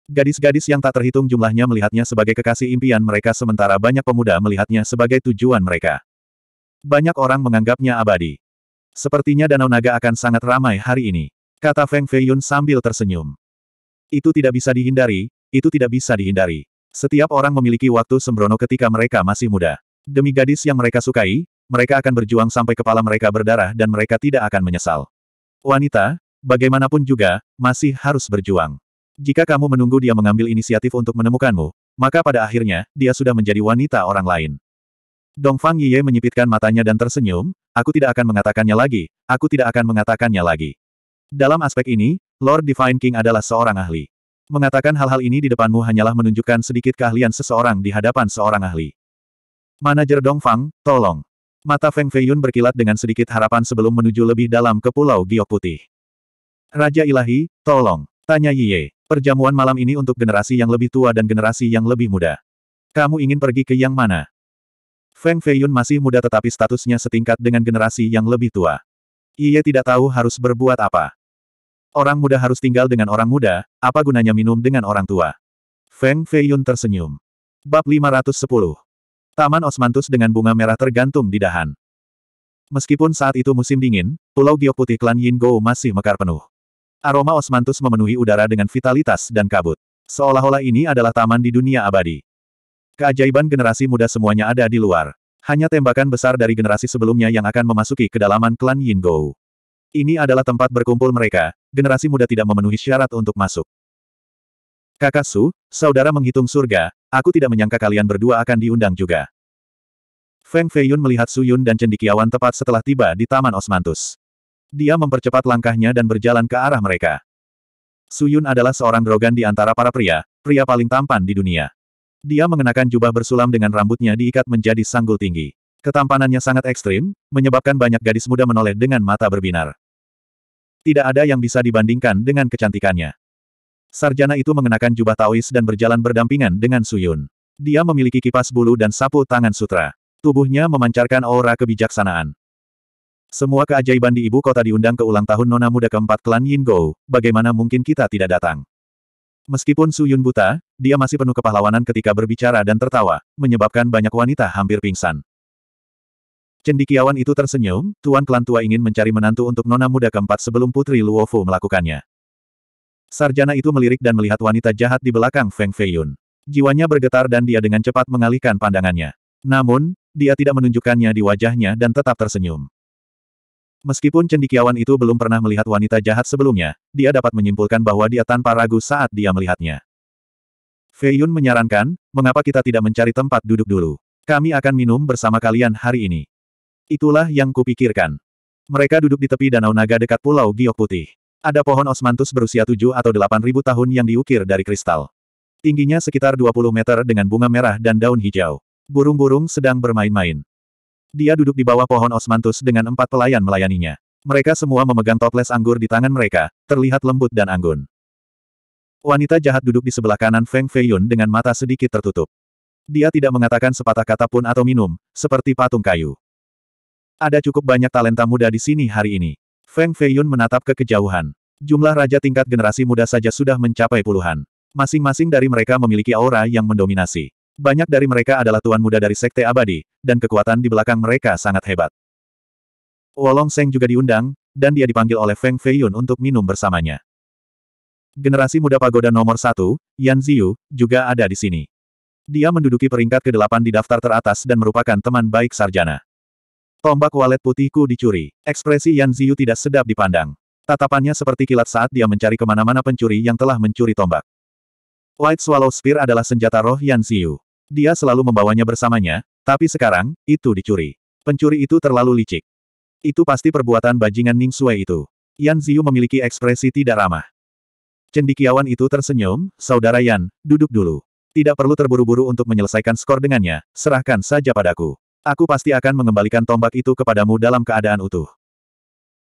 Gadis-gadis yang tak terhitung jumlahnya melihatnya sebagai kekasih impian mereka sementara banyak pemuda melihatnya sebagai tujuan mereka. Banyak orang menganggapnya abadi. Sepertinya Danau Naga akan sangat ramai hari ini, kata Feng Feiyun sambil tersenyum. Itu tidak bisa dihindari, itu tidak bisa dihindari. Setiap orang memiliki waktu sembrono ketika mereka masih muda. Demi gadis yang mereka sukai, mereka akan berjuang sampai kepala mereka berdarah dan mereka tidak akan menyesal. Wanita, bagaimanapun juga, masih harus berjuang. Jika kamu menunggu dia mengambil inisiatif untuk menemukanmu, maka pada akhirnya, dia sudah menjadi wanita orang lain. Dong Fang Yiye menyipitkan matanya dan tersenyum, aku tidak akan mengatakannya lagi, aku tidak akan mengatakannya lagi. Dalam aspek ini, Lord Divine King adalah seorang ahli. Mengatakan hal-hal ini di depanmu hanyalah menunjukkan sedikit keahlian seseorang di hadapan seorang ahli. Manajer Dongfang, tolong. Mata Feng Feiyun berkilat dengan sedikit harapan sebelum menuju lebih dalam ke Pulau Giok Putih. Raja Ilahi, tolong. Tanya Yiye. Perjamuan malam ini untuk generasi yang lebih tua dan generasi yang lebih muda. Kamu ingin pergi ke yang mana? Feng Feiyun masih muda tetapi statusnya setingkat dengan generasi yang lebih tua. Yiye tidak tahu harus berbuat apa. Orang muda harus tinggal dengan orang muda, apa gunanya minum dengan orang tua? Feng Feiyun tersenyum. Bab 510. Taman Osmantus dengan bunga merah tergantung di dahan. Meskipun saat itu musim dingin, Pulau Giok Putih Klan masih mekar penuh. Aroma Osmantus memenuhi udara dengan vitalitas dan kabut. Seolah-olah ini adalah taman di dunia abadi. Keajaiban generasi muda semuanya ada di luar. Hanya tembakan besar dari generasi sebelumnya yang akan memasuki kedalaman klan Yin Go. Ini adalah tempat berkumpul mereka, generasi muda tidak memenuhi syarat untuk masuk. Kakak Su, saudara menghitung surga, aku tidak menyangka kalian berdua akan diundang juga. Feng Feiyun melihat Su Yun dan cendikiawan tepat setelah tiba di Taman Osmantus. Dia mempercepat langkahnya dan berjalan ke arah mereka. Su Yun adalah seorang drogan di antara para pria, pria paling tampan di dunia. Dia mengenakan jubah bersulam dengan rambutnya diikat menjadi sanggul tinggi. Ketampanannya sangat ekstrim, menyebabkan banyak gadis muda menoleh dengan mata berbinar. Tidak ada yang bisa dibandingkan dengan kecantikannya. Sarjana itu mengenakan jubah Taois dan berjalan berdampingan dengan Suyun. Dia memiliki kipas bulu dan sapu tangan sutra. Tubuhnya memancarkan aura kebijaksanaan. Semua keajaiban di ibu kota diundang ke ulang tahun nona muda keempat klan Yin Go, bagaimana mungkin kita tidak datang? Meskipun Su Yun buta, dia masih penuh kepahlawanan ketika berbicara dan tertawa, menyebabkan banyak wanita hampir pingsan. Cendikiawan itu tersenyum, Tuan Klan Tua ingin mencari menantu untuk nona muda keempat sebelum Putri Luofu melakukannya. Sarjana itu melirik dan melihat wanita jahat di belakang Feng Feiyun. Jiwanya bergetar dan dia dengan cepat mengalihkan pandangannya. Namun, dia tidak menunjukkannya di wajahnya dan tetap tersenyum. Meskipun cendikiawan itu belum pernah melihat wanita jahat sebelumnya, dia dapat menyimpulkan bahwa dia tanpa ragu saat dia melihatnya. Feiyun menyarankan, mengapa kita tidak mencari tempat duduk dulu? Kami akan minum bersama kalian hari ini. Itulah yang kupikirkan. Mereka duduk di tepi danau naga dekat pulau Giok Putih. Ada pohon osmantus berusia tujuh atau delapan ribu tahun yang diukir dari kristal. Tingginya sekitar 20 meter dengan bunga merah dan daun hijau. Burung-burung sedang bermain-main. Dia duduk di bawah pohon osmantus dengan empat pelayan melayaninya. Mereka semua memegang toples anggur di tangan mereka, terlihat lembut dan anggun. Wanita jahat duduk di sebelah kanan Feng Feiyun dengan mata sedikit tertutup. Dia tidak mengatakan sepatah kata pun atau minum, seperti patung kayu. Ada cukup banyak talenta muda di sini hari ini. Feng Feiyun menatap ke kejauhan. Jumlah raja tingkat generasi muda saja sudah mencapai puluhan. Masing-masing dari mereka memiliki aura yang mendominasi. Banyak dari mereka adalah tuan muda dari Sekte Abadi, dan kekuatan di belakang mereka sangat hebat. Wolong Seng juga diundang, dan dia dipanggil oleh Feng Feiyun untuk minum bersamanya. Generasi muda pagoda nomor satu, Yan Ziyu, juga ada di sini. Dia menduduki peringkat ke-8 di daftar teratas dan merupakan teman baik sarjana. Tombak walet putihku dicuri. Ekspresi Yan Ziyu tidak sedap dipandang. Tatapannya seperti kilat saat dia mencari ke mana-mana pencuri yang telah mencuri tombak. White Swallow Spear adalah senjata roh Yan Ziyu. Dia selalu membawanya bersamanya, tapi sekarang, itu dicuri. Pencuri itu terlalu licik. Itu pasti perbuatan bajingan Ning Sui itu. Yan Ziyu memiliki ekspresi tidak ramah. Cendikiawan itu tersenyum, Saudara Yan, duduk dulu. Tidak perlu terburu-buru untuk menyelesaikan skor dengannya, serahkan saja padaku. Aku pasti akan mengembalikan tombak itu kepadamu dalam keadaan utuh.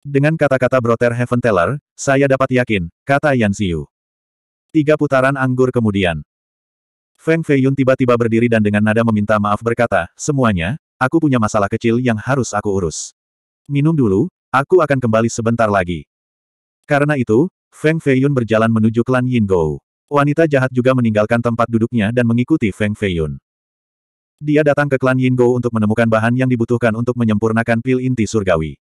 Dengan kata-kata Brother Heaven Teller, saya dapat yakin, kata Yan Ziyu. Tiga putaran anggur kemudian. Feng Feiyun tiba-tiba berdiri dan dengan nada meminta maaf berkata, semuanya, aku punya masalah kecil yang harus aku urus. Minum dulu, aku akan kembali sebentar lagi. Karena itu, Feng Feiyun berjalan menuju klan Yingou. Wanita jahat juga meninggalkan tempat duduknya dan mengikuti Feng Feiyun. Dia datang ke klan Yingou untuk menemukan bahan yang dibutuhkan untuk menyempurnakan pil inti surgawi.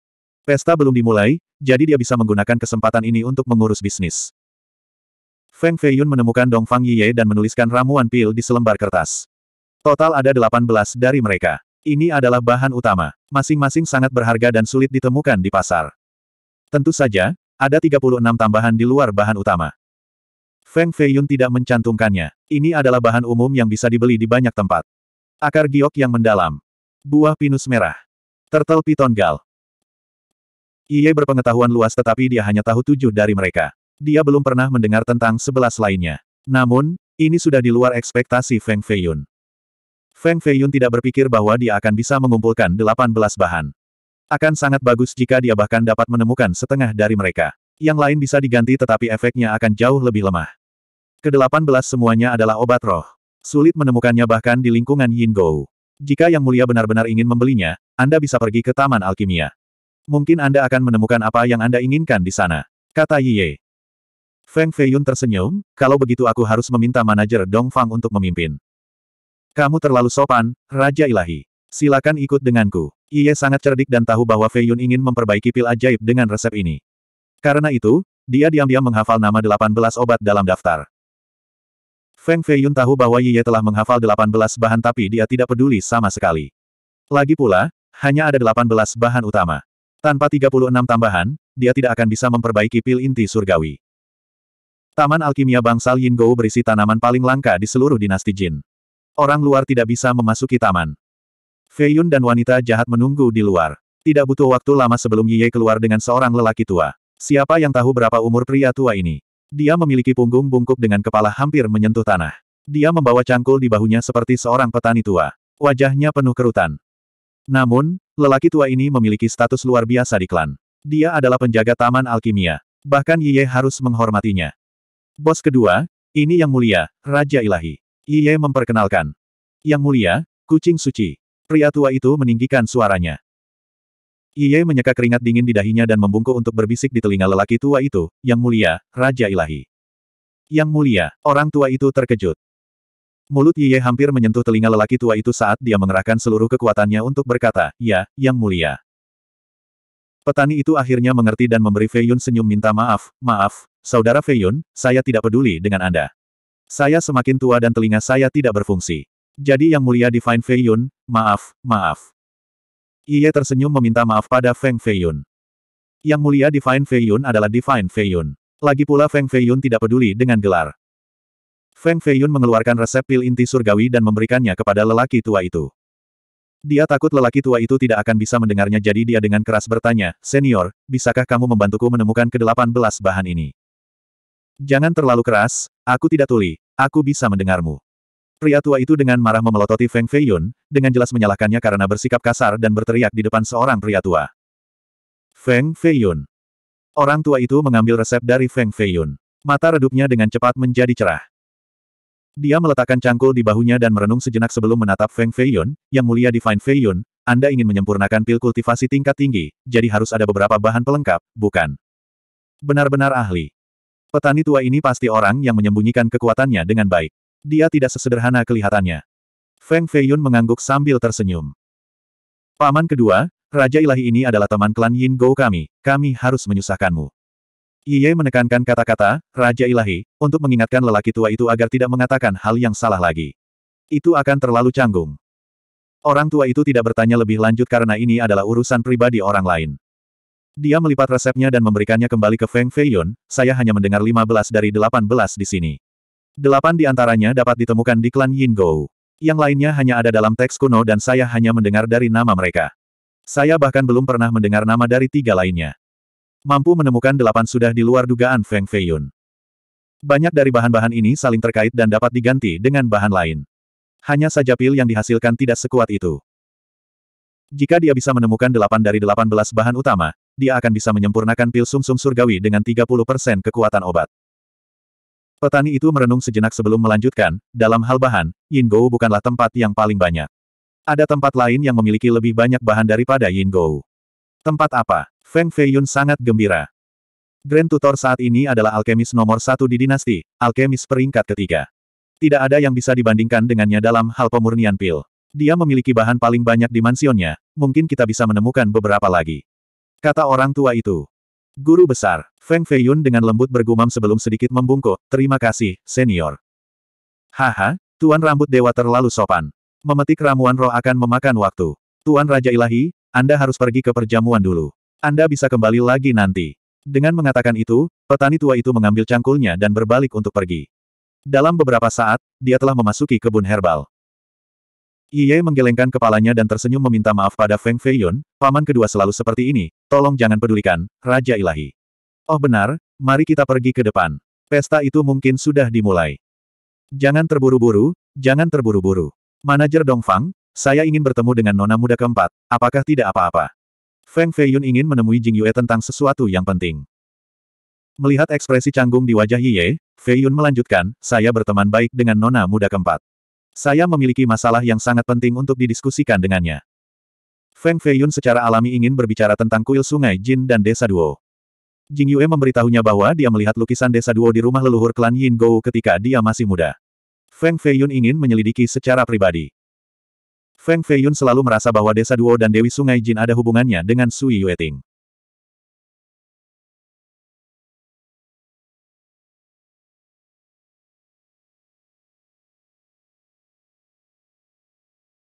Pesta belum dimulai, jadi dia bisa menggunakan kesempatan ini untuk mengurus bisnis. Feng Feiyun menemukan Dong Fang Yiye dan menuliskan ramuan pil di selembar kertas. Total ada 18 dari mereka. Ini adalah bahan utama. Masing-masing sangat berharga dan sulit ditemukan di pasar. Tentu saja, ada 36 tambahan di luar bahan utama. Feng Feiyun tidak mencantumkannya. Ini adalah bahan umum yang bisa dibeli di banyak tempat. Akar giok yang mendalam. Buah pinus merah. Turtle piton gal. Iye berpengetahuan luas tetapi dia hanya tahu tujuh dari mereka. Dia belum pernah mendengar tentang sebelas lainnya. Namun, ini sudah di luar ekspektasi Feng Feiyun. Feng Feiyun tidak berpikir bahwa dia akan bisa mengumpulkan 18 bahan. Akan sangat bagus jika dia bahkan dapat menemukan setengah dari mereka. Yang lain bisa diganti tetapi efeknya akan jauh lebih lemah. Ke-18 semuanya adalah obat roh. Sulit menemukannya bahkan di lingkungan Yingou. Jika Yang Mulia benar-benar ingin membelinya, Anda bisa pergi ke Taman Alkimia. Mungkin Anda akan menemukan apa yang Anda inginkan di sana. Kata Yiye. Feng Feiyun tersenyum, kalau begitu aku harus meminta manajer Dong Fang untuk memimpin. Kamu terlalu sopan, Raja Ilahi. Silakan ikut denganku. Iye sangat cerdik dan tahu bahwa Fei Yun ingin memperbaiki pil ajaib dengan resep ini. Karena itu, dia diam-diam menghafal nama 18 obat dalam daftar. Feng Fei Yun tahu bahwa Yiye telah menghafal 18 bahan tapi dia tidak peduli sama sekali. Lagi pula, hanya ada 18 bahan utama. Tanpa 36 tambahan, dia tidak akan bisa memperbaiki pil inti surgawi. Taman Alkimia Bangsal Yingou berisi tanaman paling langka di seluruh dinasti Jin. Orang luar tidak bisa memasuki taman. Fei Yun dan wanita jahat menunggu di luar. Tidak butuh waktu lama sebelum Ye keluar dengan seorang lelaki tua. Siapa yang tahu berapa umur pria tua ini? Dia memiliki punggung bungkuk dengan kepala hampir menyentuh tanah. Dia membawa cangkul di bahunya seperti seorang petani tua. Wajahnya penuh kerutan. Namun, lelaki tua ini memiliki status luar biasa di klan. Dia adalah penjaga taman alkimia. Bahkan Ye harus menghormatinya. Bos kedua, ini yang mulia, Raja Ilahi. Iye memperkenalkan. Yang mulia, kucing suci. Pria tua itu meninggikan suaranya. Iye menyeka keringat dingin di dahinya dan membungkuk untuk berbisik di telinga lelaki tua itu, Yang mulia, Raja Ilahi. Yang mulia, orang tua itu terkejut. Mulut Iye hampir menyentuh telinga lelaki tua itu saat dia mengerahkan seluruh kekuatannya untuk berkata, ya, Yang mulia. Petani itu akhirnya mengerti dan memberi Fei senyum minta maaf, maaf, Saudara Fei saya tidak peduli dengan Anda. Saya semakin tua dan telinga saya tidak berfungsi. Jadi Yang Mulia Divine Fei Yun, maaf, maaf. Iye tersenyum meminta maaf pada Feng Fei Yun. Yang Mulia Divine Fei Yun adalah Divine Fei Yun. Lagi pula Feng Fei Yun tidak peduli dengan gelar. Feng Fei Yun mengeluarkan resep pil inti surgawi dan memberikannya kepada lelaki tua itu. Dia takut lelaki tua itu tidak akan bisa mendengarnya jadi dia dengan keras bertanya, Senior, bisakah kamu membantuku menemukan ke-18 bahan ini? Jangan terlalu keras, aku tidak tuli, Aku bisa mendengarmu. Pria tua itu dengan marah memelototi Feng Feiyun, dengan jelas menyalahkannya karena bersikap kasar dan berteriak di depan seorang pria tua. Feng Feiyun. Orang tua itu mengambil resep dari Feng Feiyun. Mata redupnya dengan cepat menjadi cerah. Dia meletakkan cangkul di bahunya dan merenung sejenak sebelum menatap Feng Feiyun, yang mulia Divine Feiyun, Anda ingin menyempurnakan pil kultivasi tingkat tinggi, jadi harus ada beberapa bahan pelengkap, bukan? Benar-benar ahli. Petani tua ini pasti orang yang menyembunyikan kekuatannya dengan baik. Dia tidak sesederhana kelihatannya. Feng Feiyun mengangguk sambil tersenyum. Paman kedua, Raja Ilahi ini adalah teman klan Yin Gou kami, kami harus menyusahkanmu. Ye menekankan kata-kata, Raja Ilahi, untuk mengingatkan lelaki tua itu agar tidak mengatakan hal yang salah lagi. Itu akan terlalu canggung. Orang tua itu tidak bertanya lebih lanjut karena ini adalah urusan pribadi orang lain. Dia melipat resepnya dan memberikannya kembali ke Feng Feiyun, saya hanya mendengar 15 dari 18 di sini. Delapan di antaranya dapat ditemukan di klan Yin Gou. Yang lainnya hanya ada dalam teks kuno dan saya hanya mendengar dari nama mereka. Saya bahkan belum pernah mendengar nama dari tiga lainnya. Mampu menemukan delapan sudah di luar dugaan Feng Feiyun. Banyak dari bahan-bahan ini saling terkait dan dapat diganti dengan bahan lain. Hanya saja pil yang dihasilkan tidak sekuat itu. Jika dia bisa menemukan delapan dari delapan belas bahan utama, dia akan bisa menyempurnakan pil sumsum -sum surgawi dengan 30% kekuatan obat. Petani itu merenung sejenak sebelum melanjutkan, dalam hal bahan, Yingou bukanlah tempat yang paling banyak. Ada tempat lain yang memiliki lebih banyak bahan daripada Yingou. Tempat apa? Feng Feiyun sangat gembira. Grand Tutor saat ini adalah alkemis nomor satu di dinasti, alkemis peringkat ketiga. Tidak ada yang bisa dibandingkan dengannya dalam hal pemurnian pil. Dia memiliki bahan paling banyak di mansionnya, mungkin kita bisa menemukan beberapa lagi. Kata orang tua itu. Guru besar, Feng Feiyun dengan lembut bergumam sebelum sedikit membungkuk, terima kasih, senior. Haha, Tuan Rambut Dewa terlalu sopan. Memetik ramuan roh akan memakan waktu. Tuan Raja Ilahi, Anda harus pergi ke perjamuan dulu. Anda bisa kembali lagi nanti. Dengan mengatakan itu, petani tua itu mengambil cangkulnya dan berbalik untuk pergi. Dalam beberapa saat, dia telah memasuki kebun herbal. Iye menggelengkan kepalanya dan tersenyum meminta maaf pada Feng Feiyun, paman kedua selalu seperti ini, tolong jangan pedulikan, Raja Ilahi. Oh benar, mari kita pergi ke depan. Pesta itu mungkin sudah dimulai. Jangan terburu-buru, jangan terburu-buru. Manajer Dongfang, saya ingin bertemu dengan nona muda keempat, apakah tidak apa-apa? Feng Feiyun ingin menemui Jing Yue tentang sesuatu yang penting. Melihat ekspresi canggung di wajah Ye, Feiyun melanjutkan, saya berteman baik dengan nona muda keempat. Saya memiliki masalah yang sangat penting untuk didiskusikan dengannya. Feng Feiyun secara alami ingin berbicara tentang kuil sungai Jin dan desa Duo. Jing Yue memberitahunya bahwa dia melihat lukisan desa Duo di rumah leluhur klan Yin Gou ketika dia masih muda. Feng Feiyun ingin menyelidiki secara pribadi. Feng Feiyun selalu merasa bahwa desa Duo dan Dewi Sungai Jin ada hubungannya dengan Sui Yueting.